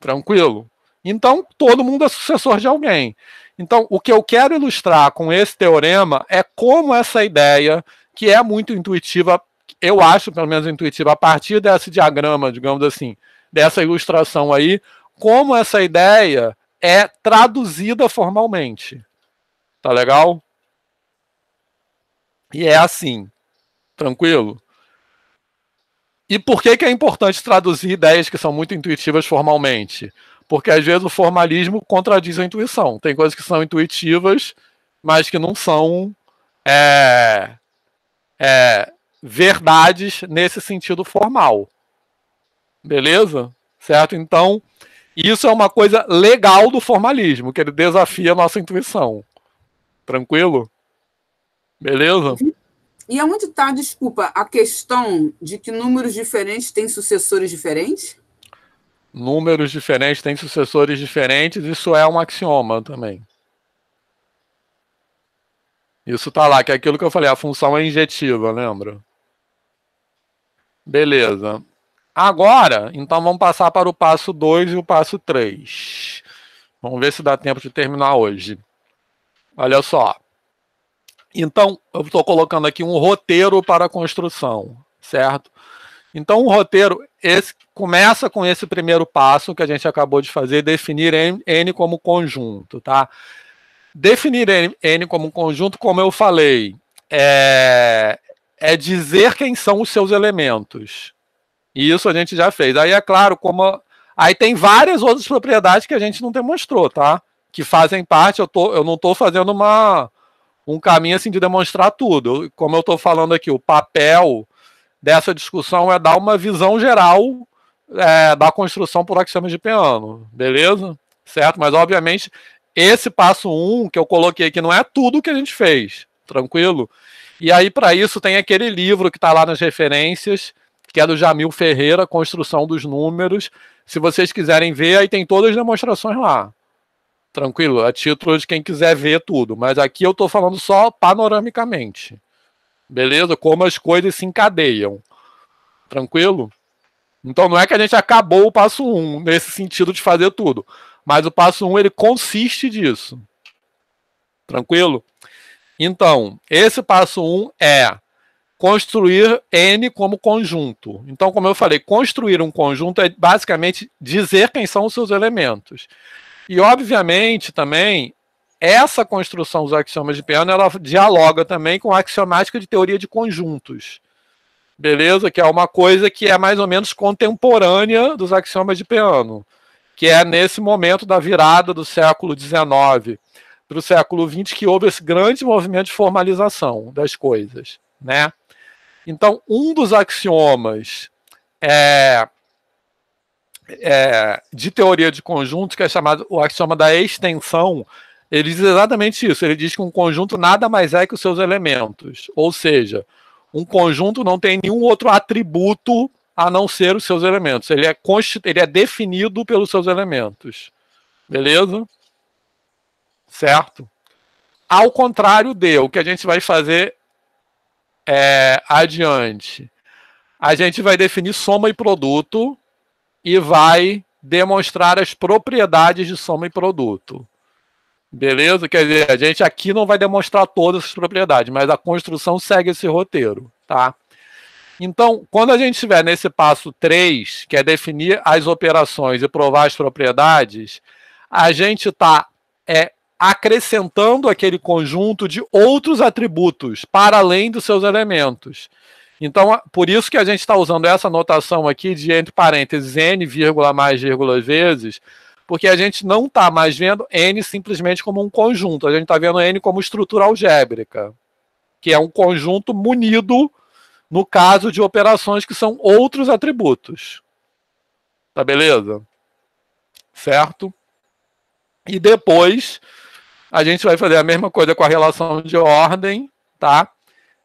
Tranquilo? Então, todo mundo é sucessor de alguém. Então, o que eu quero ilustrar com esse teorema é como essa ideia, que é muito intuitiva, eu acho pelo menos intuitiva, a partir desse diagrama, digamos assim, dessa ilustração aí, como essa ideia é traduzida formalmente. Tá legal? E é assim. Tranquilo? E por que, que é importante traduzir ideias que são muito intuitivas formalmente? Porque às vezes o formalismo contradiz a intuição. Tem coisas que são intuitivas, mas que não são é, é, verdades nesse sentido formal. Beleza? Certo? Então, isso é uma coisa legal do formalismo, que ele desafia a nossa intuição. Tranquilo? Beleza? E aonde está, desculpa, a questão de que números diferentes têm sucessores diferentes? Números diferentes têm sucessores diferentes, isso é um axioma também. Isso está lá, que é aquilo que eu falei, a função é injetiva, lembra? Beleza. Agora, então vamos passar para o passo 2 e o passo 3. Vamos ver se dá tempo de terminar hoje. Olha só. Então, eu estou colocando aqui um roteiro para a construção, certo? Então, o roteiro esse, começa com esse primeiro passo que a gente acabou de fazer, definir N, N como conjunto, tá? Definir N, N, como conjunto, como eu falei, é, é dizer quem são os seus elementos. E isso a gente já fez. Aí, é claro, como... Aí tem várias outras propriedades que a gente não demonstrou, tá? Que fazem parte, eu, tô, eu não estou fazendo uma um caminho assim de demonstrar tudo. Como eu estou falando aqui, o papel dessa discussão é dar uma visão geral é, da construção por axiomas de piano, beleza? Certo? Mas obviamente esse passo 1 um, que eu coloquei aqui não é tudo que a gente fez, tranquilo? E aí, para isso, tem aquele livro que está lá nas referências, que é do Jamil Ferreira, Construção dos Números. Se vocês quiserem ver, aí tem todas as demonstrações lá. Tranquilo? A título de quem quiser ver tudo. Mas aqui eu estou falando só panoramicamente. Beleza? Como as coisas se encadeiam. Tranquilo? Então não é que a gente acabou o passo 1 um, nesse sentido de fazer tudo. Mas o passo 1 um, ele consiste disso. Tranquilo? Então, esse passo 1 um é construir N como conjunto. Então, como eu falei, construir um conjunto é basicamente dizer quem são os seus elementos. E, obviamente, também, essa construção dos axiomas de Peano, ela dialoga também com a axiomática de teoria de conjuntos. Beleza? Que é uma coisa que é mais ou menos contemporânea dos axiomas de Peano, que é nesse momento da virada do século XIX para o século XX que houve esse grande movimento de formalização das coisas, né? Então, um dos axiomas é, é, de teoria de conjuntos, que é chamado o axioma da extensão, ele diz exatamente isso. Ele diz que um conjunto nada mais é que os seus elementos. Ou seja, um conjunto não tem nenhum outro atributo a não ser os seus elementos. Ele é, ele é definido pelos seus elementos. Beleza? Certo? Ao contrário de, o que a gente vai fazer é, adiante, a gente vai definir soma e produto e vai demonstrar as propriedades de soma e produto. Beleza? Quer dizer, a gente aqui não vai demonstrar todas as propriedades, mas a construção segue esse roteiro, tá? Então, quando a gente estiver nesse passo 3, que é definir as operações e provar as propriedades, a gente está é, acrescentando aquele conjunto de outros atributos para além dos seus elementos. Então, por isso que a gente está usando essa notação aqui de entre parênteses n, vírgula mais vírgula vezes, porque a gente não está mais vendo n simplesmente como um conjunto, a gente está vendo n como estrutura algébrica, que é um conjunto munido no caso de operações que são outros atributos. Tá beleza? Certo? E depois a gente vai fazer a mesma coisa com a relação de ordem, tá?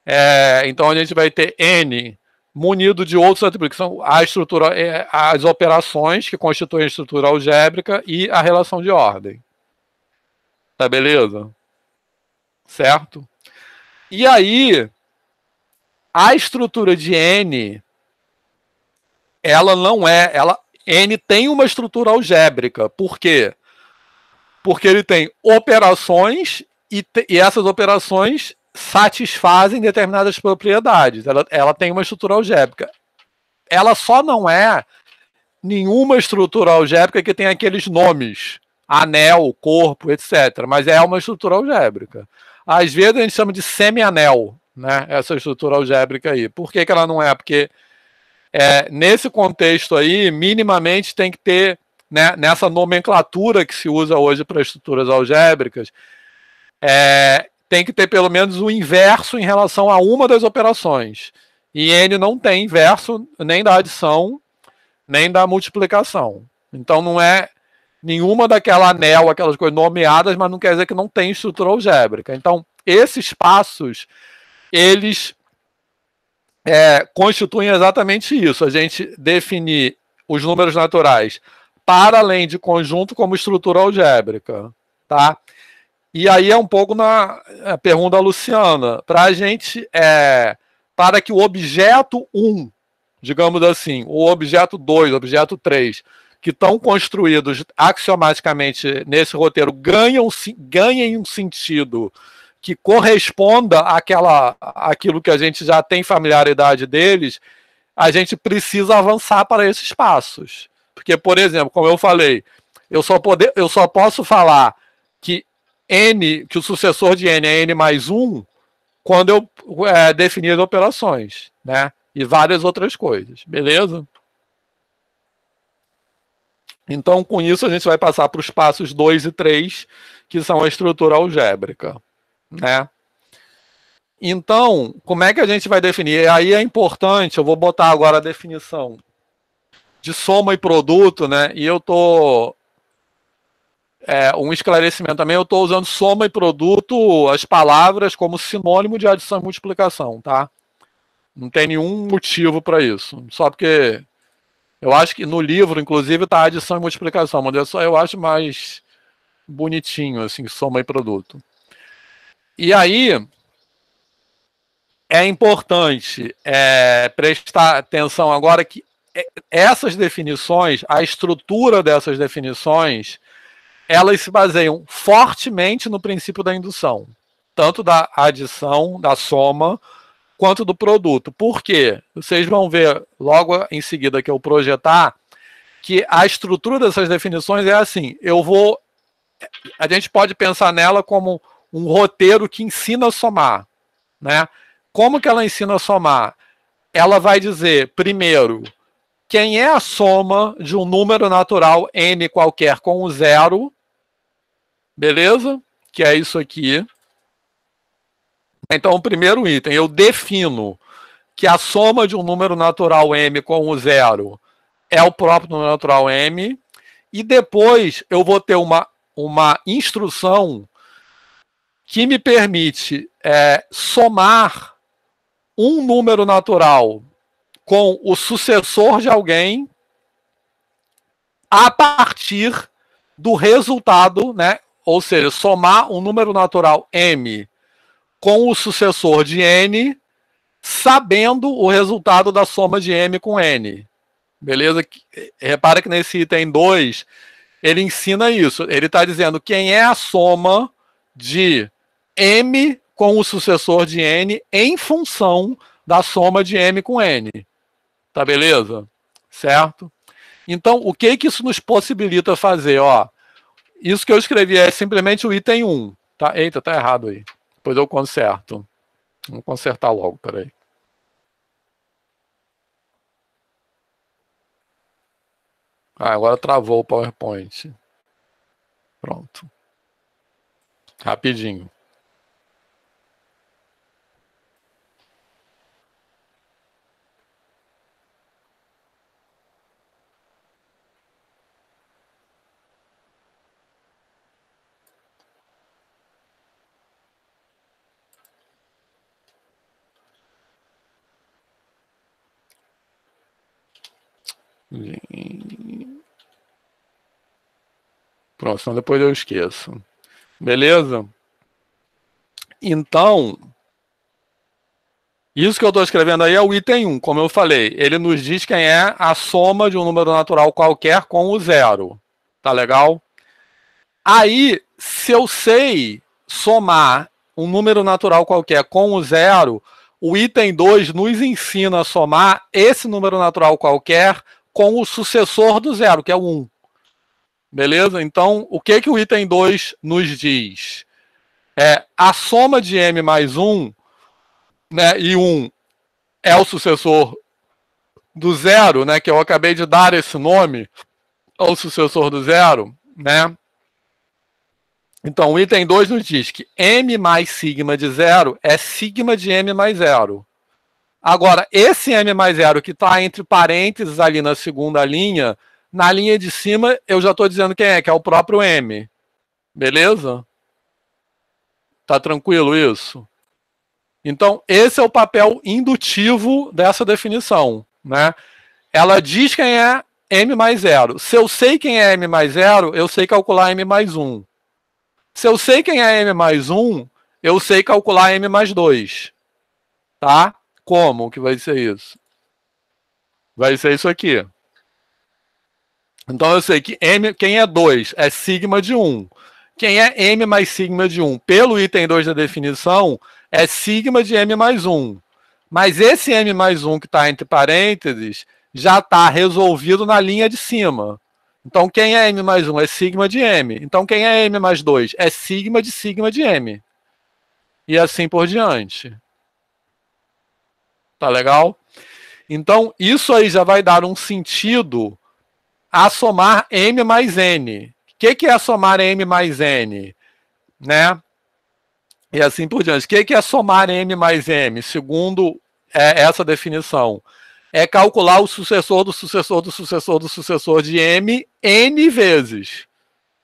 É, então a gente vai ter N munido de outros atributos, que são a estrutura, é, as operações que constituem a estrutura algébrica e a relação de ordem. Tá beleza? Certo? E aí, a estrutura de N, ela não é, ela N tem uma estrutura algébrica. Por quê? Porque ele tem operações e, te, e essas operações satisfazem determinadas propriedades. Ela, ela tem uma estrutura algébrica. Ela só não é nenhuma estrutura algébrica que tem aqueles nomes, anel, corpo, etc. Mas é uma estrutura algébrica. Às vezes a gente chama de semi-anel, né? Essa estrutura algébrica aí. Por que, que ela não é? Porque é, nesse contexto aí, minimamente tem que ter né, nessa nomenclatura que se usa hoje para estruturas algébricas, é, tem que ter pelo menos o inverso em relação a uma das operações. E N não tem inverso nem da adição, nem da multiplicação. Então não é nenhuma daquela anel, aquelas coisas nomeadas, mas não quer dizer que não tem estrutura algébrica. Então, esses passos, eles é, constituem exatamente isso. A gente definir os números naturais para além de conjunto como estrutura algébrica, tá? E aí é um pouco na é, pergunta da Luciana, para a gente, é, para que o objeto 1, digamos assim, o objeto 2, o objeto 3, que estão construídos axiomaticamente nesse roteiro, ganham, ganhem um sentido que corresponda àquela, àquilo que a gente já tem familiaridade deles, a gente precisa avançar para esses passos. Porque, por exemplo, como eu falei, eu só, poder, eu só posso falar que N, que o sucessor de N é N mais 1, quando eu é, definir as operações, né? E várias outras coisas, beleza? Então, com isso, a gente vai passar para os passos 2 e 3, que são a estrutura algébrica, né? Então, como é que a gente vai definir? Aí é importante, eu vou botar agora a definição de soma e produto, né? E eu tô é, um esclarecimento também, eu estou usando soma e produto, as palavras, como sinônimo de adição e multiplicação, tá? Não tem nenhum motivo para isso. Só porque eu acho que no livro, inclusive, tá adição e multiplicação, mas só eu acho mais bonitinho, assim, soma e produto. E aí é importante é, prestar atenção agora que é, essas definições, a estrutura dessas definições, elas se baseiam fortemente no princípio da indução, tanto da adição, da soma, quanto do produto. Por quê? Vocês vão ver logo em seguida que eu projetar que a estrutura dessas definições é assim: eu vou. A gente pode pensar nela como um roteiro que ensina a somar. Né? Como que ela ensina a somar? Ela vai dizer, primeiro, quem é a soma de um número natural n qualquer com o zero, beleza? Que é isso aqui. Então, o primeiro item, eu defino que a soma de um número natural m com o zero é o próprio número natural m, e depois eu vou ter uma, uma instrução que me permite é, somar um número natural com o sucessor de alguém a partir do resultado, né? Ou seja, somar um número natural m com o sucessor de n, sabendo o resultado da soma de m com n. Beleza? Repara que nesse item 2, ele ensina isso. Ele está dizendo quem é a soma de m com o sucessor de n em função da soma de m com n. Tá beleza? Certo? Então, o que que isso nos possibilita fazer? Ó, isso que eu escrevi é simplesmente o item 1. Tá? Eita, tá errado aí. Depois eu conserto. Vamos consertar logo, peraí. Ah, agora travou o PowerPoint. Pronto. Rapidinho. Pronto, senão depois eu esqueço. Beleza? Então, isso que eu estou escrevendo aí é o item 1, como eu falei. Ele nos diz quem é a soma de um número natural qualquer com o zero. Tá legal? Aí, se eu sei somar um número natural qualquer com o zero, o item 2 nos ensina a somar esse número natural qualquer com o sucessor do zero, que é o 1. Beleza? Então, o que, que o item 2 nos diz? É a soma de m mais 1, né, e 1 é o sucessor do zero, né, que eu acabei de dar esse nome ao sucessor do zero, né? Então, o item 2 nos diz que m mais sigma de zero é sigma de m mais zero. Agora, esse M mais zero que está entre parênteses ali na segunda linha, na linha de cima eu já estou dizendo quem é, que é o próprio M. Beleza? Tá tranquilo isso? Então, esse é o papel indutivo dessa definição. Né? Ela diz quem é M mais zero. Se eu sei quem é M mais zero, eu sei calcular M mais 1. Se eu sei quem é M mais 1, eu sei calcular M mais 2. Tá? Como que vai ser isso? Vai ser isso aqui. Então eu sei que M, quem é 2 é sigma de 1. Quem é M mais sigma de 1, pelo item 2 da definição, é sigma de M mais 1. Mas esse M mais 1 que está entre parênteses já está resolvido na linha de cima. Então quem é M mais 1 é sigma de M. Então quem é M mais 2 é sigma de sigma de M. E assim por diante. Tá legal? Então, isso aí já vai dar um sentido a somar M mais N. O que, que é somar M mais N? Né? E assim por diante. O que, que é somar M mais M? Segundo é, essa definição. É calcular o sucessor do sucessor do sucessor do sucessor de M N vezes.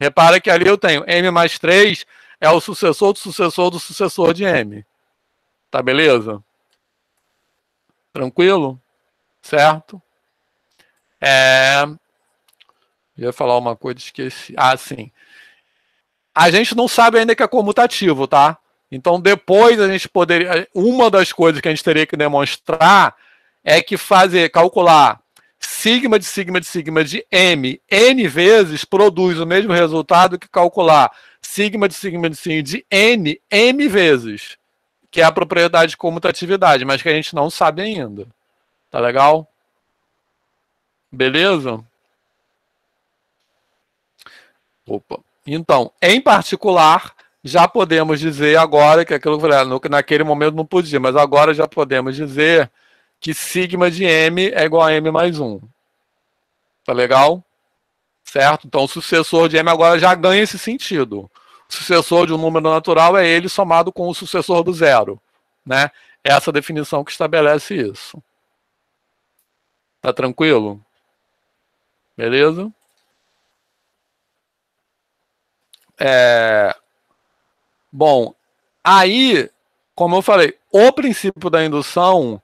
Repara que ali eu tenho M mais 3 é o sucessor do sucessor do sucessor de M. Tá beleza? Tranquilo? Certo? É... Ia falar uma coisa, esqueci. Ah, sim. A gente não sabe ainda que é comutativo, tá? Então, depois a gente poderia. Uma das coisas que a gente teria que demonstrar é que fazer, calcular sigma de sigma de sigma de m n vezes produz o mesmo resultado que calcular sigma de sigma de sigma de n m vezes, que é a propriedade de comutatividade, mas que a gente não sabe ainda. Tá legal? Beleza? Opa. Então, em particular, já podemos dizer agora que aquilo que eu falei, naquele momento não podia, mas agora já podemos dizer que sigma de m é igual a m mais 1. Tá legal? Certo? Então o sucessor de m agora já ganha esse sentido. Sucessor de um número natural é ele somado com o sucessor do zero. Né? Essa definição que estabelece isso. Tá tranquilo? Beleza? É... Bom, aí, como eu falei, o princípio da indução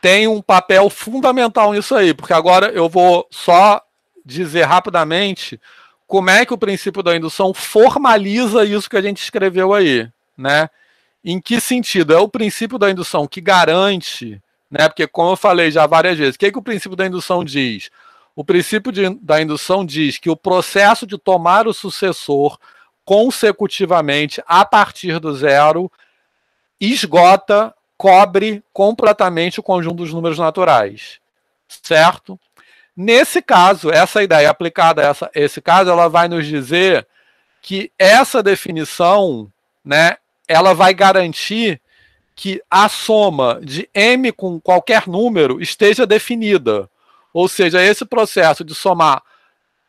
tem um papel fundamental nisso aí, porque agora eu vou só dizer rapidamente como é que o princípio da indução formaliza isso que a gente escreveu aí, né? Em que sentido? É o princípio da indução que garante, né? Porque como eu falei já várias vezes, o que, é que o princípio da indução diz? O princípio de, da indução diz que o processo de tomar o sucessor consecutivamente a partir do zero esgota cobre completamente o conjunto dos números naturais, certo? Nesse caso, essa ideia aplicada a essa, esse caso, ela vai nos dizer que essa definição, né, ela vai garantir que a soma de m com qualquer número esteja definida. Ou seja, esse processo de somar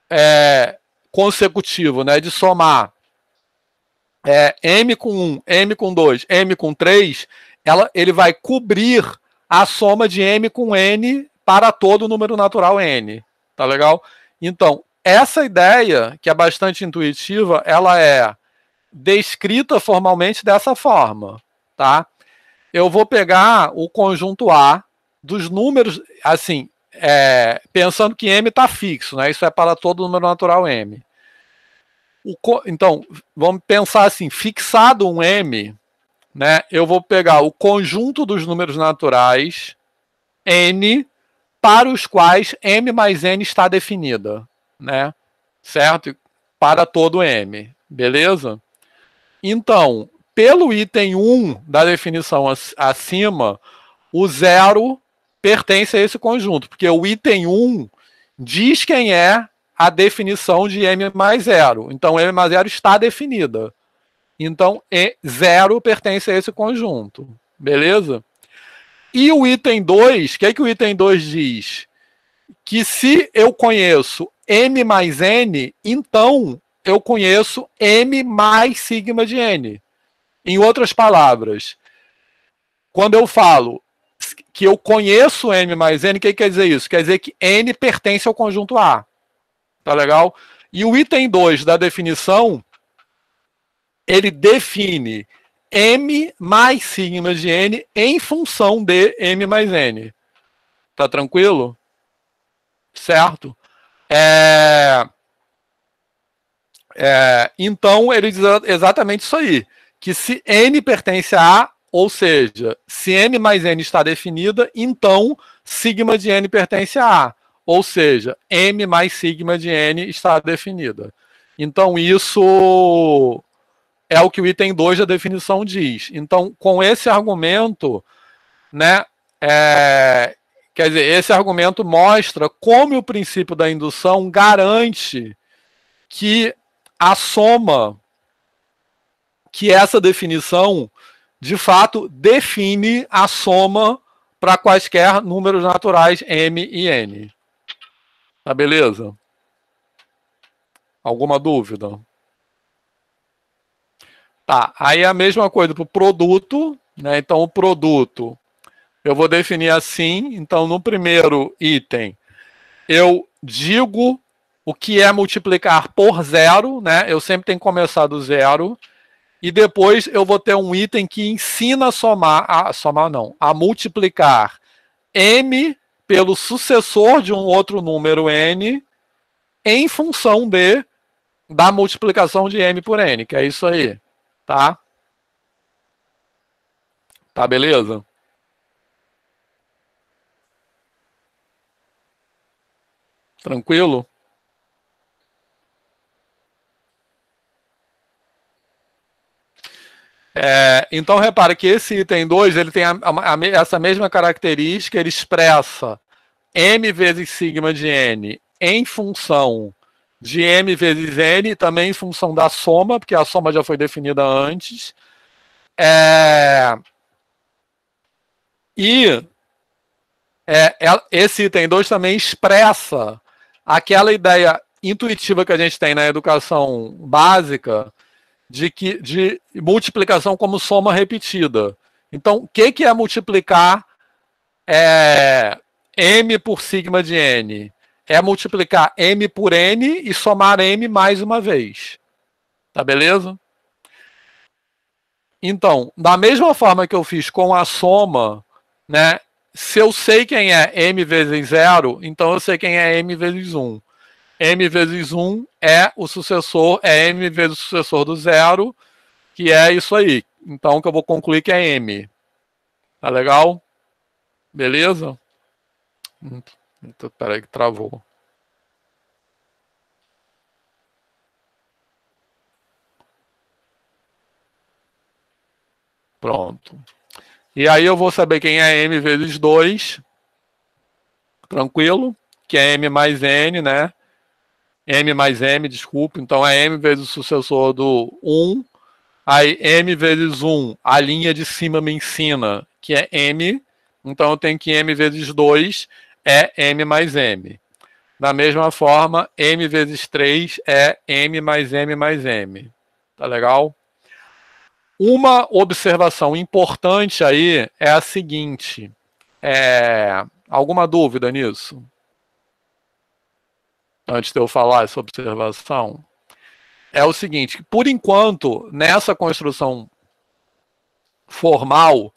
é, consecutivo, né, de somar é, m com 1, m com 2, m com 3, ela, ele vai cobrir a soma de m com n para todo número natural n. Tá legal? Então, essa ideia, que é bastante intuitiva, ela é descrita formalmente dessa forma, tá? Eu vou pegar o conjunto A dos números, assim, é, pensando que m está fixo, né? Isso é para todo número natural m. Então, vamos pensar assim, fixado um m, né, eu vou pegar o conjunto dos números naturais n para os quais m mais n está definida, né? Certo? Para todo m, beleza? Então, pelo item 1 da definição acima, o zero pertence a esse conjunto, porque o item 1 diz quem é a definição de m mais zero. Então, m mais zero está definida. Então, zero pertence a esse conjunto. Beleza? E o item 2, o que, é que o item 2 diz? Que se eu conheço M mais N, então eu conheço M mais sigma de N. Em outras palavras, quando eu falo que eu conheço M mais N, o que quer dizer isso? Quer dizer que N pertence ao conjunto A. Tá legal? E o item 2 da definição ele define M mais sigma de N em função de M mais N. Tá tranquilo? Certo? É... É... Então, ele diz exatamente isso aí. Que se N pertence a A, ou seja, se M mais N está definida, então sigma de N pertence a A. Ou seja, M mais sigma de N está definida. Então, isso é o que o item 2 da definição diz. Então, com esse argumento, né, é, quer dizer, esse argumento mostra como o princípio da indução garante que a soma, que essa definição, de fato, define a soma para quaisquer números naturais m e n. Tá beleza? Alguma dúvida? Tá, aí a mesma coisa para o produto, né? Então, o produto eu vou definir assim. Então, no primeiro item, eu digo o que é multiplicar por zero, né? Eu sempre tenho que começar do zero. E depois eu vou ter um item que ensina a somar, a somar não, a multiplicar m pelo sucessor de um outro número n em função de da multiplicação de m por n, que é isso aí, tá? Tá beleza? Tranquilo? É, então, repara que esse item 2 ele tem a, a, a, essa mesma característica, ele expressa m vezes sigma de n em função de m vezes n, também em função da soma, porque a soma já foi definida antes. É, e é, esse item 2 também expressa aquela ideia intuitiva que a gente tem na educação básica de, que, de multiplicação como soma repetida. Então, o que, que é multiplicar é, m por sigma de n? É multiplicar m por n e somar m mais uma vez. Tá beleza? Então, da mesma forma que eu fiz com a soma, né? Se eu sei quem é m vezes zero, então eu sei quem é m vezes 1 m vezes 1 é o sucessor, é m vezes o sucessor do zero, que é isso aí. Então, que eu vou concluir que é m. Tá legal? Beleza? Peraí que travou. Pronto. E aí eu vou saber quem é m vezes 2. Tranquilo? Que é m mais n, né? m mais m, desculpa, então é m vezes o sucessor do 1, aí m vezes 1, a linha de cima me ensina que é m, então eu tenho que m vezes 2 é m mais m. Da mesma forma, m vezes 3 é m mais m mais m. Tá legal? Uma observação importante aí é a seguinte. É... Alguma dúvida nisso? antes de eu falar essa observação, é o seguinte: por enquanto, nessa construção formal,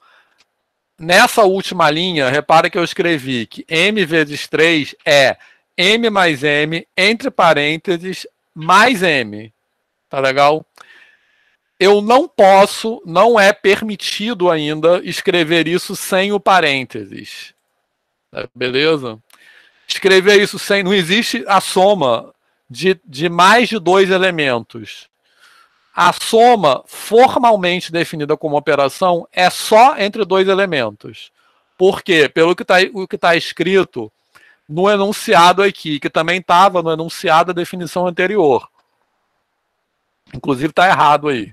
nessa última linha, repara que eu escrevi que m vezes 3 é m mais m, entre parênteses, mais m. Tá legal? Eu não posso, não é permitido ainda escrever isso sem o parênteses. Beleza? escrever isso sem. Não existe a soma de, de mais de dois elementos. A soma, formalmente definida como operação, é só entre dois elementos. Por quê? Pelo que está tá escrito no enunciado aqui, que também estava no enunciado da definição anterior. Inclusive está errado aí.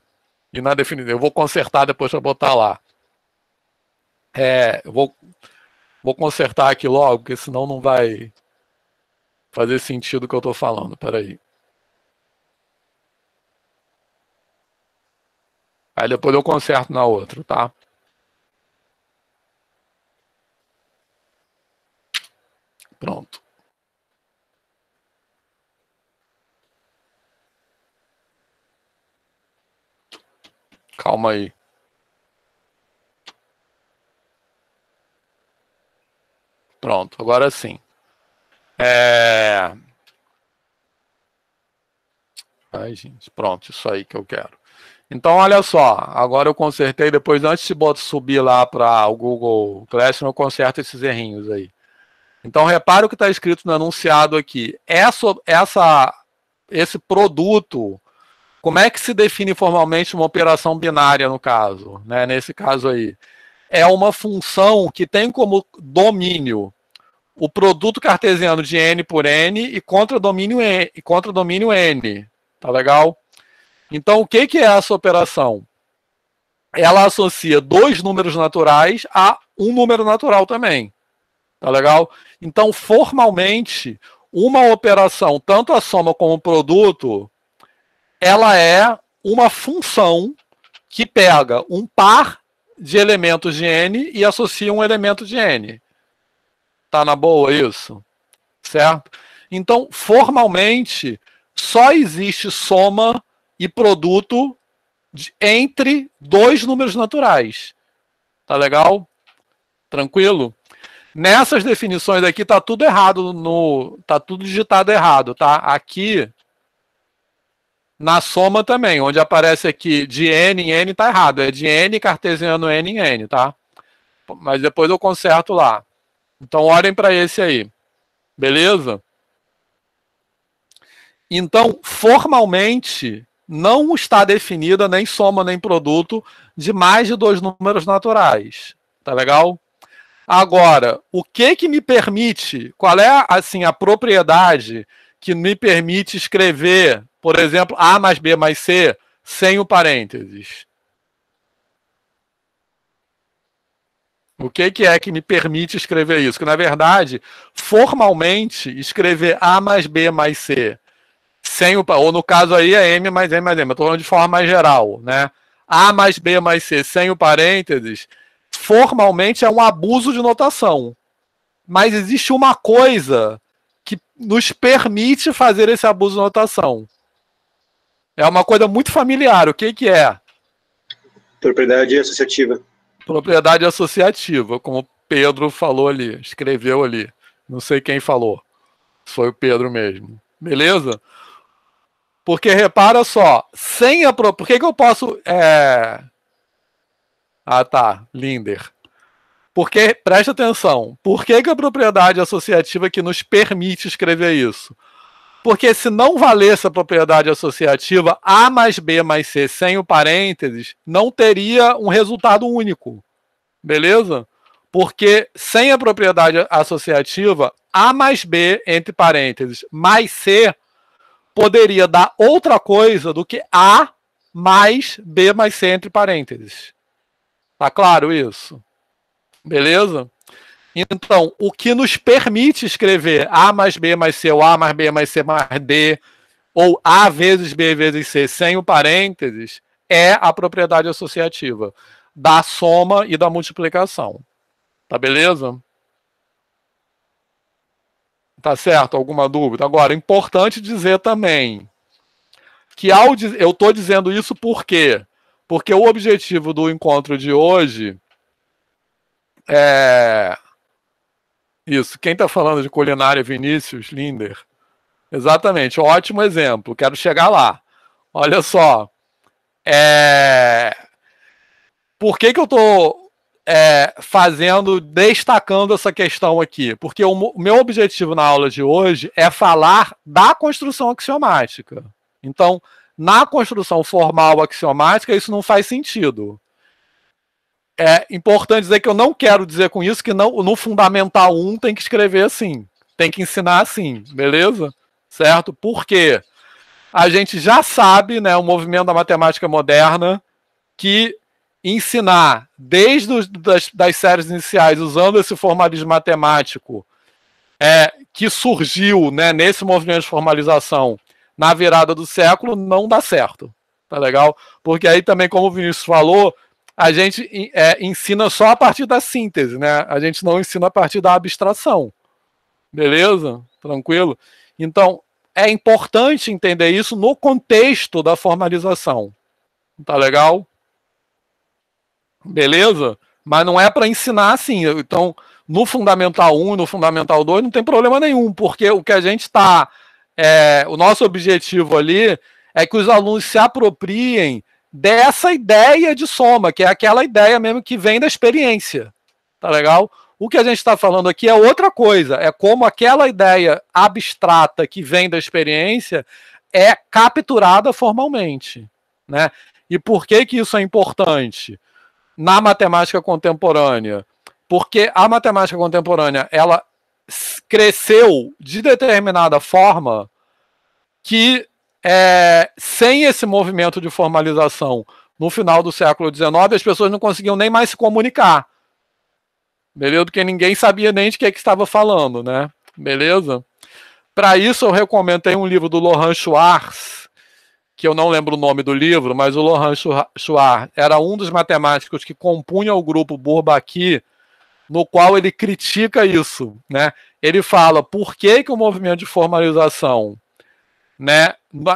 E na definição. Eu vou consertar depois para botar lá. É, eu vou Vou consertar aqui logo, porque senão não vai fazer sentido o que eu estou falando. Peraí. Aí depois eu conserto na outra, tá? Pronto. Calma aí. Pronto, agora sim. É... Ai, gente, pronto, isso aí que eu quero. Então, olha só, agora eu consertei, depois antes de botar, subir lá para o Google Classroom, eu conserto esses errinhos aí. Então, repara o que está escrito no anunciado aqui. Essa, essa, esse produto, como é que se define formalmente uma operação binária no caso? Né, nesse caso aí é uma função que tem como domínio o produto cartesiano de n por n e contra domínio n, e contra domínio n. Tá legal? Então, o que, que é essa operação? Ela associa dois números naturais a um número natural também. Tá legal? Então, formalmente, uma operação, tanto a soma como o produto, ela é uma função que pega um par de elementos de N e associa um elemento de N. Tá na boa isso? Certo? Então, formalmente, só existe soma e produto de, entre dois números naturais. Tá legal? Tranquilo? Nessas definições aqui tá tudo errado no tá tudo digitado errado, tá? Aqui na soma também, onde aparece aqui de n em n tá errado, é de n cartesiano n em n, tá? Mas depois eu conserto lá. Então olhem para esse aí. Beleza? Então, formalmente, não está definida nem soma nem produto de mais de dois números naturais. Tá legal? Agora, o que que me permite, qual é assim a propriedade que me permite escrever, por exemplo, A mais B mais C sem o parênteses? O que, que é que me permite escrever isso? Que, na verdade, formalmente, escrever A mais B mais C sem o. Ou no caso aí é M mais M mais M. Eu estou falando de forma mais geral, né? A mais B mais C sem o parênteses, formalmente é um abuso de notação. Mas existe uma coisa que nos permite fazer esse abuso de notação. É uma coisa muito familiar. O que, que é? Propriedade associativa. Propriedade associativa, como Pedro falou ali, escreveu ali. Não sei quem falou. Foi o Pedro mesmo. Beleza? Porque repara só, sem a. Por que, que eu posso. É... Ah, tá. Linder. Porque, preste atenção, por que, que a propriedade associativa que nos permite escrever isso? Porque se não valesse a propriedade associativa, A mais B mais C sem o parênteses, não teria um resultado único. Beleza? Porque sem a propriedade associativa, A mais B, entre parênteses, mais C poderia dar outra coisa do que A mais B mais C entre parênteses. Tá claro isso? Beleza? Então, o que nos permite escrever A mais B mais C, ou A mais B mais C mais D, ou A vezes B vezes C sem o parênteses, é a propriedade associativa da soma e da multiplicação. Tá beleza? Tá certo? Alguma dúvida? Agora, importante dizer também que ao eu estou dizendo isso por quê? Porque o objetivo do encontro de hoje é isso. Quem está falando de culinária, Vinícius Linder. Exatamente, ótimo exemplo. Quero chegar lá. Olha só. É... Por que, que eu estou é, fazendo, destacando essa questão aqui, porque o, o, meu objetivo na aula de hoje é falar da construção axiomática. Então, na construção formal axiomática, isso não faz sentido. É importante dizer que eu não quero dizer com isso que não, no Fundamental 1 tem que escrever assim, tem que ensinar assim, beleza? Certo? Porque a gente já sabe, né, o movimento da matemática moderna, que ensinar desde os, das, das séries iniciais, usando esse formalismo matemático é, que surgiu né, nesse movimento de formalização na virada do século, não dá certo. Tá legal? Porque aí também, como o Vinícius falou, a gente é, ensina só a partir da síntese, né? A gente não ensina a partir da abstração. Beleza? Tranquilo? Então, é importante entender isso no contexto da formalização. Tá legal? Beleza? Mas não é para ensinar assim. Então, no Fundamental 1 e no Fundamental 2 não tem problema nenhum, porque o que a gente está. É, o nosso objetivo ali é que os alunos se apropriem dessa ideia de soma, que é aquela ideia mesmo que vem da experiência. Tá legal? O que a gente está falando aqui é outra coisa, é como aquela ideia abstrata que vem da experiência é capturada formalmente. Né? E por que, que isso é importante? Na matemática contemporânea, porque a matemática contemporânea ela cresceu de determinada forma que é, sem esse movimento de formalização no final do século XIX as pessoas não conseguiam nem mais se comunicar, beleza? Porque ninguém sabia nem de que, é que estava falando, né? Beleza? Para isso eu recomendo tem um livro do Laurent Schwartz que eu não lembro o nome do livro, mas o Laurent Schwartz era um dos matemáticos que compunha o grupo Bourbaki no qual ele critica isso, né? Ele fala por que, que o movimento de formalização, né,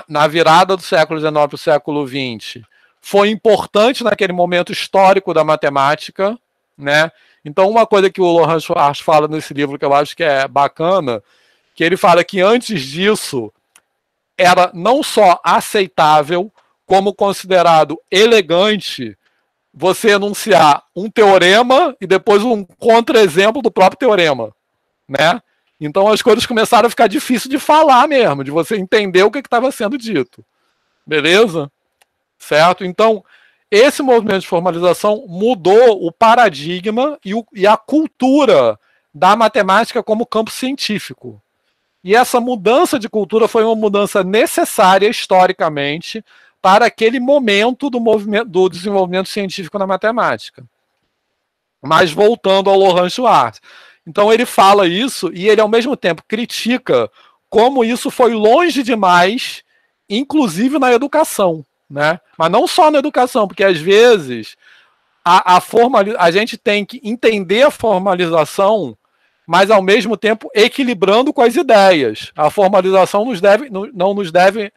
na virada do século XIX para o século XX, foi importante naquele momento histórico da matemática, né? Então, uma coisa que o Laurent Schwartz fala nesse livro que eu acho que é bacana, que ele fala que antes disso era não só aceitável, como considerado elegante você enunciar um teorema e depois um contra-exemplo do próprio teorema, né? Então as coisas começaram a ficar difíceis de falar mesmo, de você entender o que estava sendo dito. Beleza? Certo? Então, esse movimento de formalização mudou o paradigma e, o, e a cultura da matemática como campo científico. E essa mudança de cultura foi uma mudança necessária historicamente para aquele momento do, do desenvolvimento científico na matemática. Mas voltando ao Laurent Schwartz. Então ele fala isso e ele ao mesmo tempo critica como isso foi longe demais, inclusive na educação, né? Mas não só na educação, porque às vezes a, a, a gente tem que entender a formalização, mas ao mesmo tempo equilibrando com as ideias. A formalização nos deve, não nos deve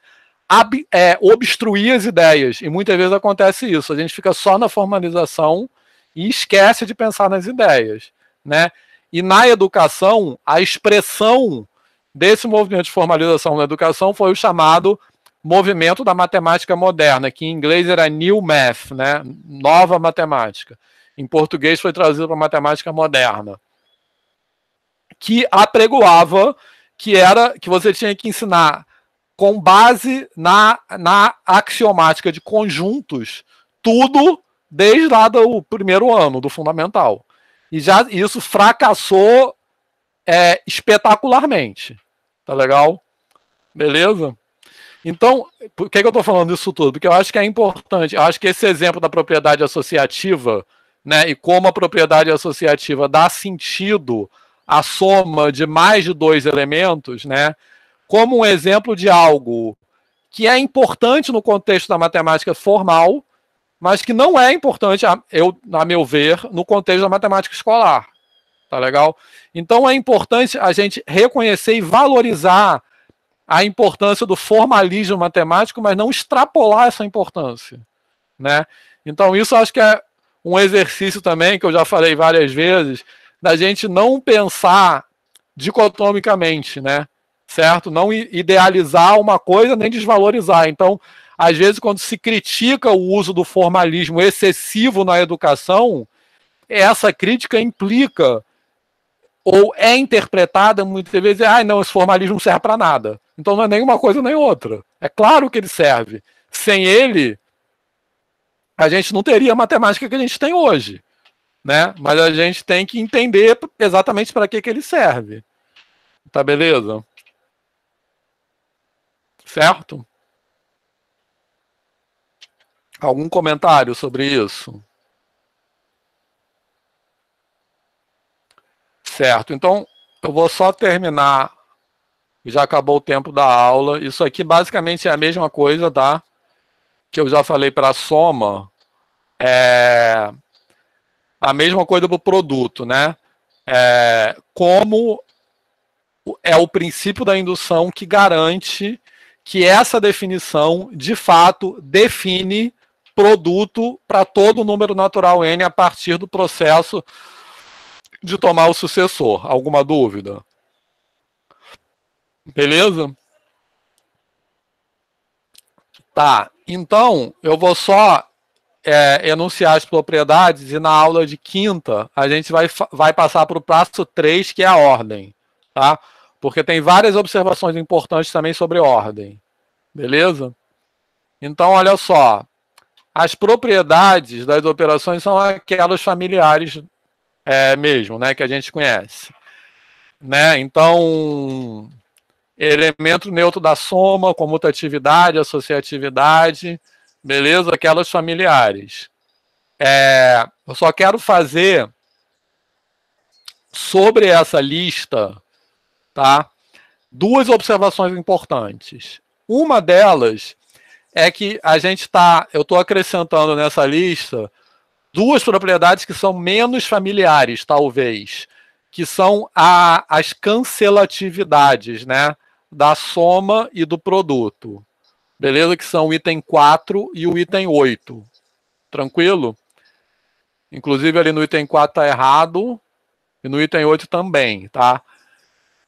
ab, é, obstruir as ideias. E muitas vezes acontece isso. A gente fica só na formalização e esquece de pensar nas ideias. Né? E na educação, a expressão desse movimento de formalização na educação foi o chamado movimento da matemática moderna, que em inglês era New Math, né? nova matemática. Em português foi traduzido para matemática moderna. Que apregoava que era que você tinha que ensinar com base na, na axiomática de conjuntos, tudo desde lá do primeiro ano, do fundamental. E já isso fracassou é, espetacularmente. Tá legal? Beleza? Então, por que, que eu estou falando isso tudo? Porque eu acho que é importante. Eu acho que esse exemplo da propriedade associativa, né, e como a propriedade associativa dá sentido à soma de mais de dois elementos, né, como um exemplo de algo que é importante no contexto da matemática formal, mas que não é importante, eu, a meu ver, no contexto da matemática escolar. Tá legal? Então é importante a gente reconhecer e valorizar a importância do formalismo matemático, mas não extrapolar essa importância, né? Então isso acho que é um exercício também que eu já falei várias vezes, da gente não pensar dicotomicamente, né? certo? Não idealizar uma coisa nem desvalorizar. Então, às vezes, quando se critica o uso do formalismo excessivo na educação, essa crítica implica ou é interpretada muitas vezes, ah, não, esse formalismo não serve para nada. Então não é nem uma coisa nem outra. É claro que ele serve. Sem ele, a gente não teria a matemática que a gente tem hoje. Né? Mas a gente tem que entender exatamente para que, que ele serve. Tá beleza? Certo? Algum comentário sobre isso? Certo, então eu vou só terminar. Já acabou o tempo da aula. Isso aqui basicamente é a mesma coisa, tá? Que eu já falei para a soma. É a mesma coisa para o produto, né? É, como é o princípio da indução que garante que essa definição, de fato, define produto para todo número natural n a partir do processo de tomar o sucessor. Alguma dúvida? Beleza? Tá, então eu vou só é, enunciar as propriedades e na aula de quinta a gente vai, vai passar para o passo 3, que é a ordem. Tá? porque tem várias observações importantes também sobre ordem. Beleza? Então, olha só. As propriedades das operações são aquelas familiares é, mesmo, né, que a gente conhece. Né? Então, elemento neutro da soma, comutatividade, associatividade, beleza? Aquelas familiares. É, eu só quero fazer sobre essa lista tá? Duas observações importantes. Uma delas é que a gente está, eu estou acrescentando nessa lista duas propriedades que são menos familiares, talvez, que são a, as cancelatividades, né? Da soma e do produto. Beleza? Que são o item 4 e o item 8. Tranquilo? Inclusive ali no item 4 tá errado e no item 8 também, tá?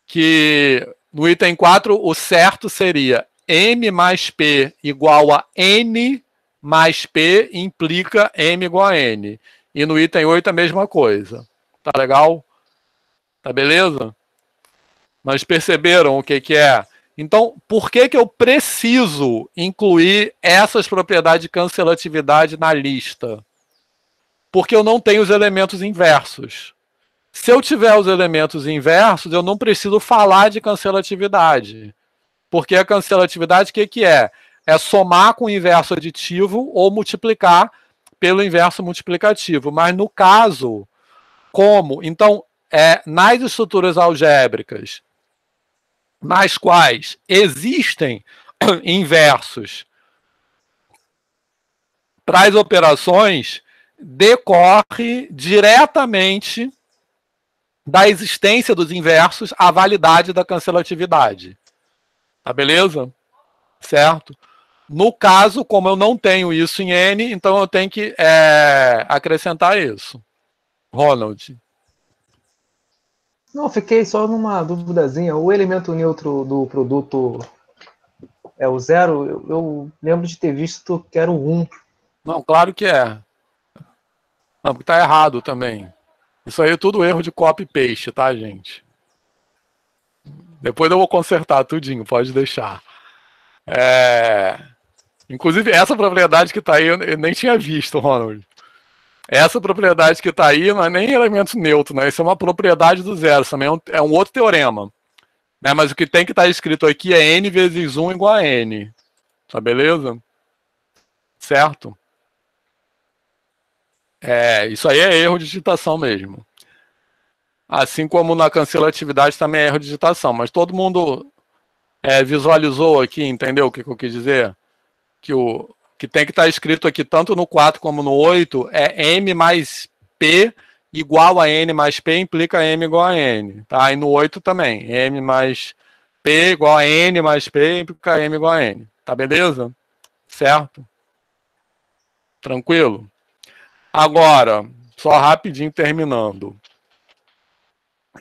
Que no item 4 o certo seria M mais P igual a N mais P implica M igual a N. E no item 8 a mesma coisa. Tá legal? Tá beleza? Mas perceberam o que, que é? Então, por que, que eu preciso incluir essas propriedades de cancelatividade na lista? Porque eu não tenho os elementos inversos. Se eu tiver os elementos inversos, eu não preciso falar de cancelatividade. Porque a cancelatividade, o que, que é? é somar com o inverso aditivo ou multiplicar pelo inverso multiplicativo. Mas no caso, como? Então, é, nas estruturas algébricas, nas quais existem <clears throat> inversos para as operações, decorre diretamente da existência dos inversos a validade da cancelatividade. Tá beleza? Certo? No caso, como eu não tenho isso em N, então eu tenho que é, acrescentar isso. Ronald. Não, fiquei só numa duvidazinha. O elemento neutro do produto é o zero? Eu, eu lembro de ter visto que era o 1. Um. Não, claro que é. Não, porque tá errado também. Isso aí é tudo erro de copy paste, tá, gente? Depois eu vou consertar tudinho, pode deixar. É... Inclusive, essa propriedade que está aí, eu nem tinha visto, Ronald. Essa propriedade que está aí não é nem elemento neutro, né? Isso é uma propriedade do zero, isso também é um, é um outro teorema. Né? Mas o que tem que estar tá escrito aqui é n vezes 1 igual a n. Tá beleza? Certo? É, isso aí é erro de digitação mesmo. Assim como na cancelatividade também é erro de digitação. Mas todo mundo é, visualizou aqui, entendeu o que, que eu quis dizer? que o que tem que estar tá escrito aqui tanto no 4 como no 8 é M mais P igual a N mais P implica M igual a N, tá? E no 8 também, M mais P igual a N mais P implica M igual a N, tá beleza? Certo? Tranquilo? Agora, só rapidinho terminando.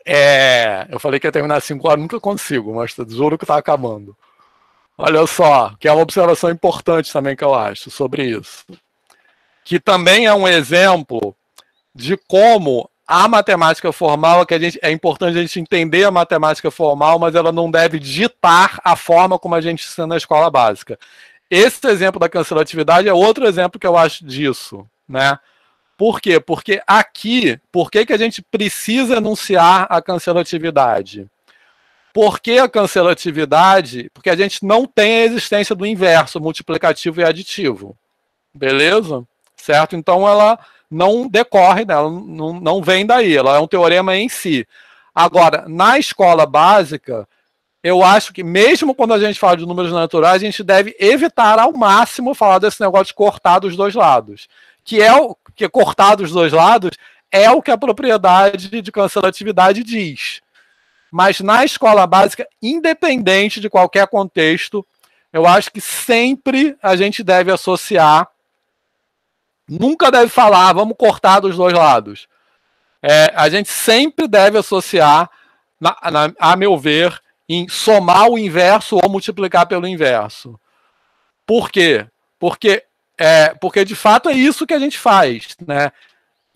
É, eu falei que ia terminar 5 horas, nunca consigo, mas juro que tá acabando. Olha só, que é uma observação importante também que eu acho sobre isso. Que também é um exemplo de como a matemática formal, que a gente, é importante a gente entender a matemática formal, mas ela não deve ditar a forma como a gente ensina na escola básica. Esse exemplo da cancelatividade é outro exemplo que eu acho disso, né? Por quê? Porque aqui, por que, que a gente precisa anunciar a cancelatividade? Por que a cancelatividade? Porque a gente não tem a existência do inverso, multiplicativo e aditivo. Beleza? Certo? Então ela não decorre dela, não, não vem daí, ela é um teorema em si. Agora, na escola básica, eu acho que mesmo quando a gente fala de números naturais, a gente deve evitar ao máximo falar desse negócio de cortar dos dois lados. Que é o que cortar dos dois lados é o que a propriedade de cancelatividade diz. Mas na escola básica, independente de qualquer contexto, eu acho que sempre a gente deve associar. Nunca deve falar, vamos cortar dos dois lados. É, a gente sempre deve associar, na, na, a meu ver, em somar o inverso ou multiplicar pelo inverso. Por quê? Porque, é, porque de fato é isso que a gente faz. Né?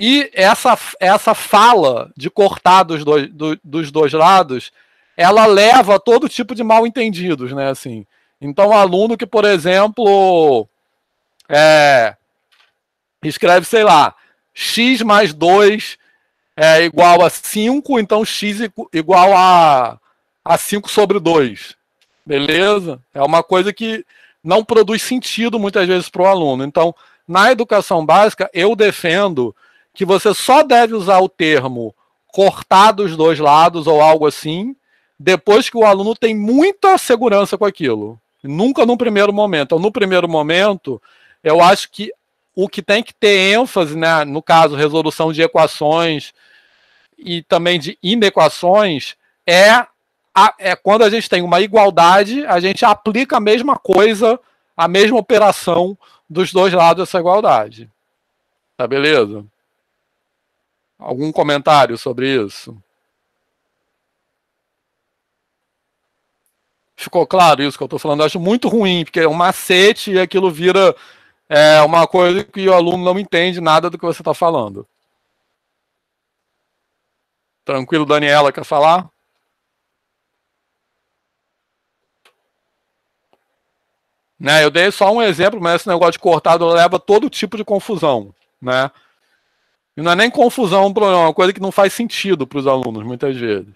E essa, essa fala de cortar dos dois, do, dos dois lados, ela leva a todo tipo de mal entendidos, né? Assim, então, aluno que, por exemplo, é, escreve, sei lá, x mais 2 é igual a 5, então x igual a, a 5 sobre 2. Beleza? É uma coisa que não produz sentido muitas vezes para o aluno. Então, na educação básica, eu defendo que você só deve usar o termo cortar dos dois lados ou algo assim, depois que o aluno tem muita segurança com aquilo. Nunca no primeiro momento. Então, no primeiro momento, eu acho que o que tem que ter ênfase, né, no caso, resolução de equações e também de inequações, é, a, é quando a gente tem uma igualdade, a gente aplica a mesma coisa, a mesma operação dos dois lados dessa igualdade. Tá beleza? Algum comentário sobre isso? Ficou claro isso que eu estou falando? Eu acho muito ruim, porque é um macete e aquilo vira é, uma coisa que o aluno não entende nada do que você está falando. Tranquilo, Daniela, quer falar? Né, eu dei só um exemplo, mas esse negócio de cortado leva todo tipo de confusão. Né? E não é nem confusão é uma coisa que não faz sentido para os alunos, muitas vezes.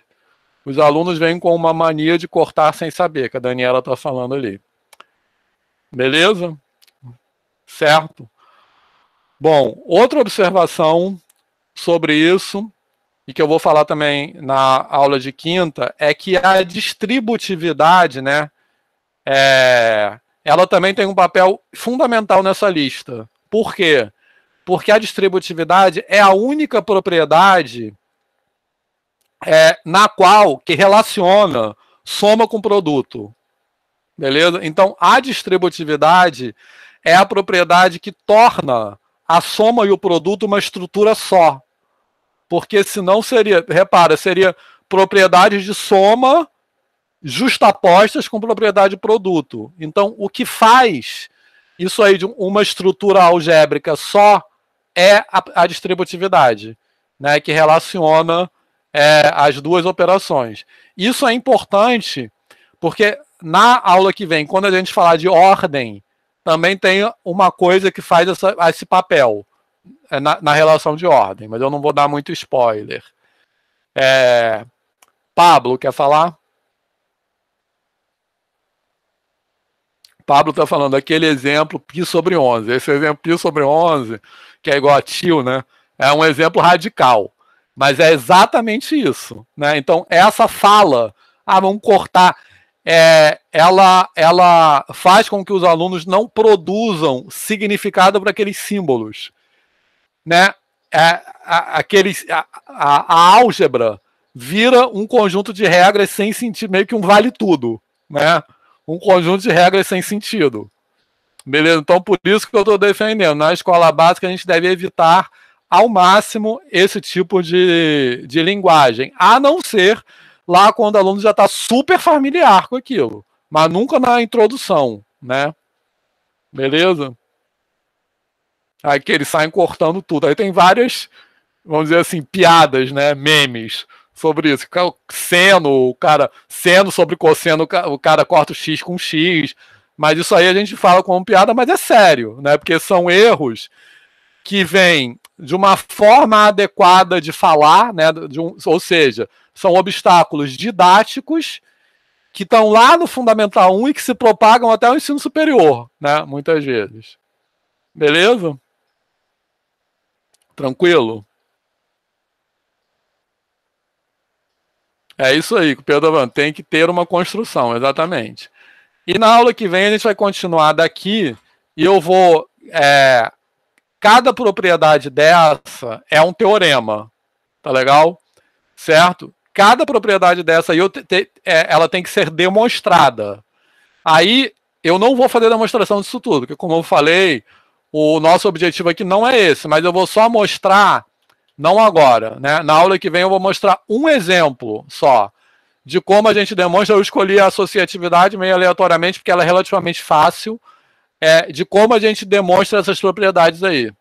Os alunos vêm com uma mania de cortar sem saber, que a Daniela está falando ali. Beleza? Certo? Bom, outra observação sobre isso, e que eu vou falar também na aula de quinta, é que a distributividade, né, é, ela também tem um papel fundamental nessa lista. Por quê? Porque a distributividade é a única propriedade é, na qual que relaciona soma com produto. Beleza? Então, a distributividade é a propriedade que torna a soma e o produto uma estrutura só. Porque senão seria, repara, seria propriedades de soma justapostas com propriedade de produto. Então, o que faz isso aí de uma estrutura algébrica só é a, a distributividade, né, que relaciona é, as duas operações. Isso é importante porque na aula que vem, quando a gente falar de ordem, também tem uma coisa que faz essa, esse papel é, na, na, relação de ordem, mas eu não vou dar muito spoiler. É, Pablo, quer falar? Pablo está falando aquele exemplo π sobre 11. Esse exemplo π sobre 11, que é igual a tio, né? É um exemplo radical. Mas é exatamente isso. Né? Então, essa fala, ah, vamos cortar, é, ela, ela faz com que os alunos não produzam significado para aqueles símbolos. Né? É, a, aqueles, a, a, a, álgebra vira um conjunto de regras sem sentido, meio que um vale tudo. Né? Um conjunto de regras sem sentido. Beleza? Então, por isso que eu estou defendendo. Na escola básica, a gente deve evitar ao máximo esse tipo de, de linguagem, a não ser lá quando o aluno já está super familiar com aquilo, mas nunca na introdução, né? Beleza? Aí que eles saem cortando tudo. Aí tem várias, vamos dizer assim, piadas, né? Memes sobre isso. Seno, o cara, seno sobre cosseno, o cara corta o X com X. Mas isso aí a gente fala como piada, mas é sério, né? Porque são erros que vêm de uma forma adequada de falar, né? De um, ou seja, são obstáculos didáticos que estão lá no Fundamental 1 e que se propagam até o ensino superior, né? Muitas vezes. Beleza? Tranquilo? É isso aí, Pedro tem que ter uma construção, exatamente. E na aula que vem a gente vai continuar daqui e eu vou é, cada propriedade dessa é um teorema, tá legal? Certo? Cada propriedade dessa aí, te, é, ela tem que ser demonstrada. Aí eu não vou fazer demonstração disso tudo, porque como eu falei, o nosso objetivo aqui não é esse, mas eu vou só mostrar, não agora, né? Na aula que vem eu vou mostrar um exemplo só de como a gente demonstra. Eu escolhi a associatividade meio aleatoriamente, porque ela é relativamente fácil é, de como a gente demonstra essas propriedades aí.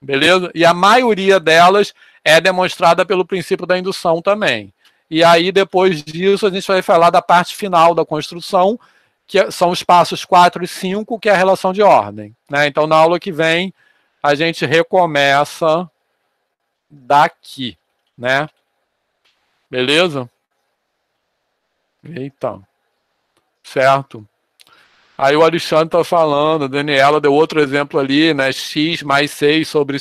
Beleza? E a maioria delas é demonstrada pelo princípio da indução também. E aí, depois disso, a gente vai falar da parte final da construção, que são os passos 4 e 5, que é a relação de ordem. Né? Então, na aula que vem, a gente recomeça daqui, né? Beleza? Eita. Certo? Aí o Alexandre está falando, a Daniela deu outro exemplo ali, né? X mais 6 sobre.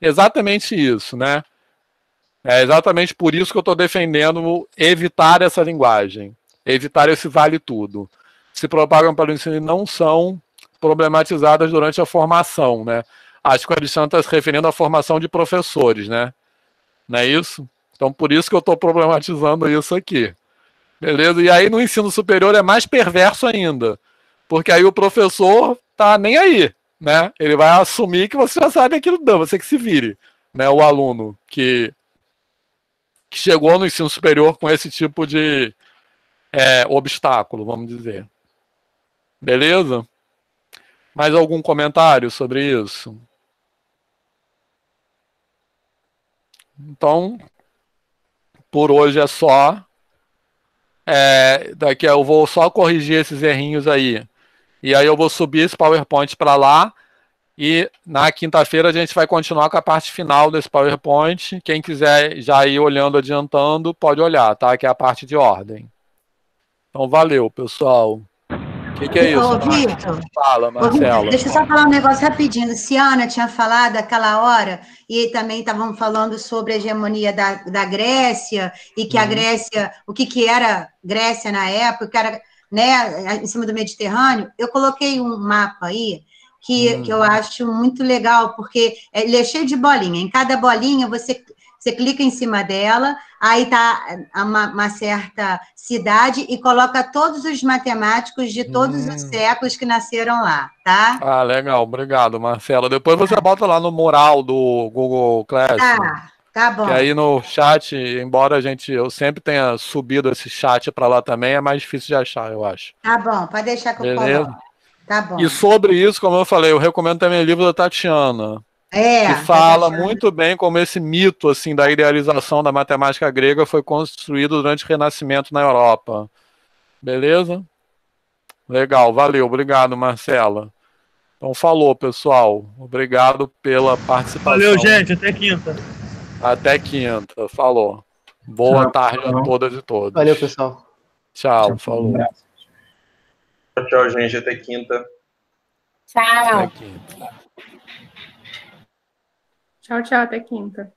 Exatamente isso, né? É exatamente por isso que eu estou defendendo evitar essa linguagem, evitar esse vale tudo. Se propagam pelo ensino e não são problematizadas durante a formação, né? acho que o Alexandre está se referindo à formação de professores, né? Não é isso? Então, por isso que eu estou problematizando isso aqui. Beleza? E aí, no ensino superior, é mais perverso ainda. Porque aí o professor tá nem aí, né? Ele vai assumir que você já sabe aquilo, não, você que se vire. Né? O aluno que, que chegou no ensino superior com esse tipo de é, obstáculo, vamos dizer. Beleza? Mais algum comentário sobre isso? Então, por hoje é só. É, daqui eu vou só corrigir esses errinhos aí. E aí eu vou subir esse PowerPoint para lá. E na quinta-feira a gente vai continuar com a parte final desse PowerPoint. Quem quiser já ir olhando, adiantando, pode olhar, tá? Que é a parte de ordem. Então, valeu, pessoal. O que, que, é isso? Ô, Vitor, Fala, Marcelo. deixa eu só falar um negócio rapidinho. Luciana tinha falado aquela hora, e também estavam falando sobre a hegemonia da, da Grécia, e que uhum. a Grécia, o que, que era Grécia na época, era né, em cima do Mediterrâneo. Eu coloquei um mapa aí, que, uhum. que eu acho muito legal, porque ele é cheio de bolinha. Em cada bolinha você você clica em cima dela, aí está uma, uma, certa cidade e coloca todos os matemáticos de todos hum. os séculos que nasceram lá, tá? Ah, legal, obrigado, Marcela. Depois você tá. bota lá no mural do Google Classroom. Tá, tá bom. Que aí no chat, embora a gente, eu sempre tenha subido esse chat para lá também, é mais difícil de achar, eu acho. Tá bom, pode deixar que eu Beleza? Tá bom. E sobre isso, como eu falei, eu recomendo também o livro da Tatiana. É, que fala muito bem como esse mito assim da idealização da matemática grega foi construído durante o Renascimento na Europa. Beleza? Legal, valeu, obrigado, Marcela. Então falou, pessoal. Obrigado pela participação. Valeu, gente, até quinta. Até quinta, falou. Boa tchau, tarde tchau. a todas e todos. Valeu, pessoal. Tchau, tchau falou. Tchau, gente, até quinta. Tchau. Até quinta. Tchau, tchau, até quinta.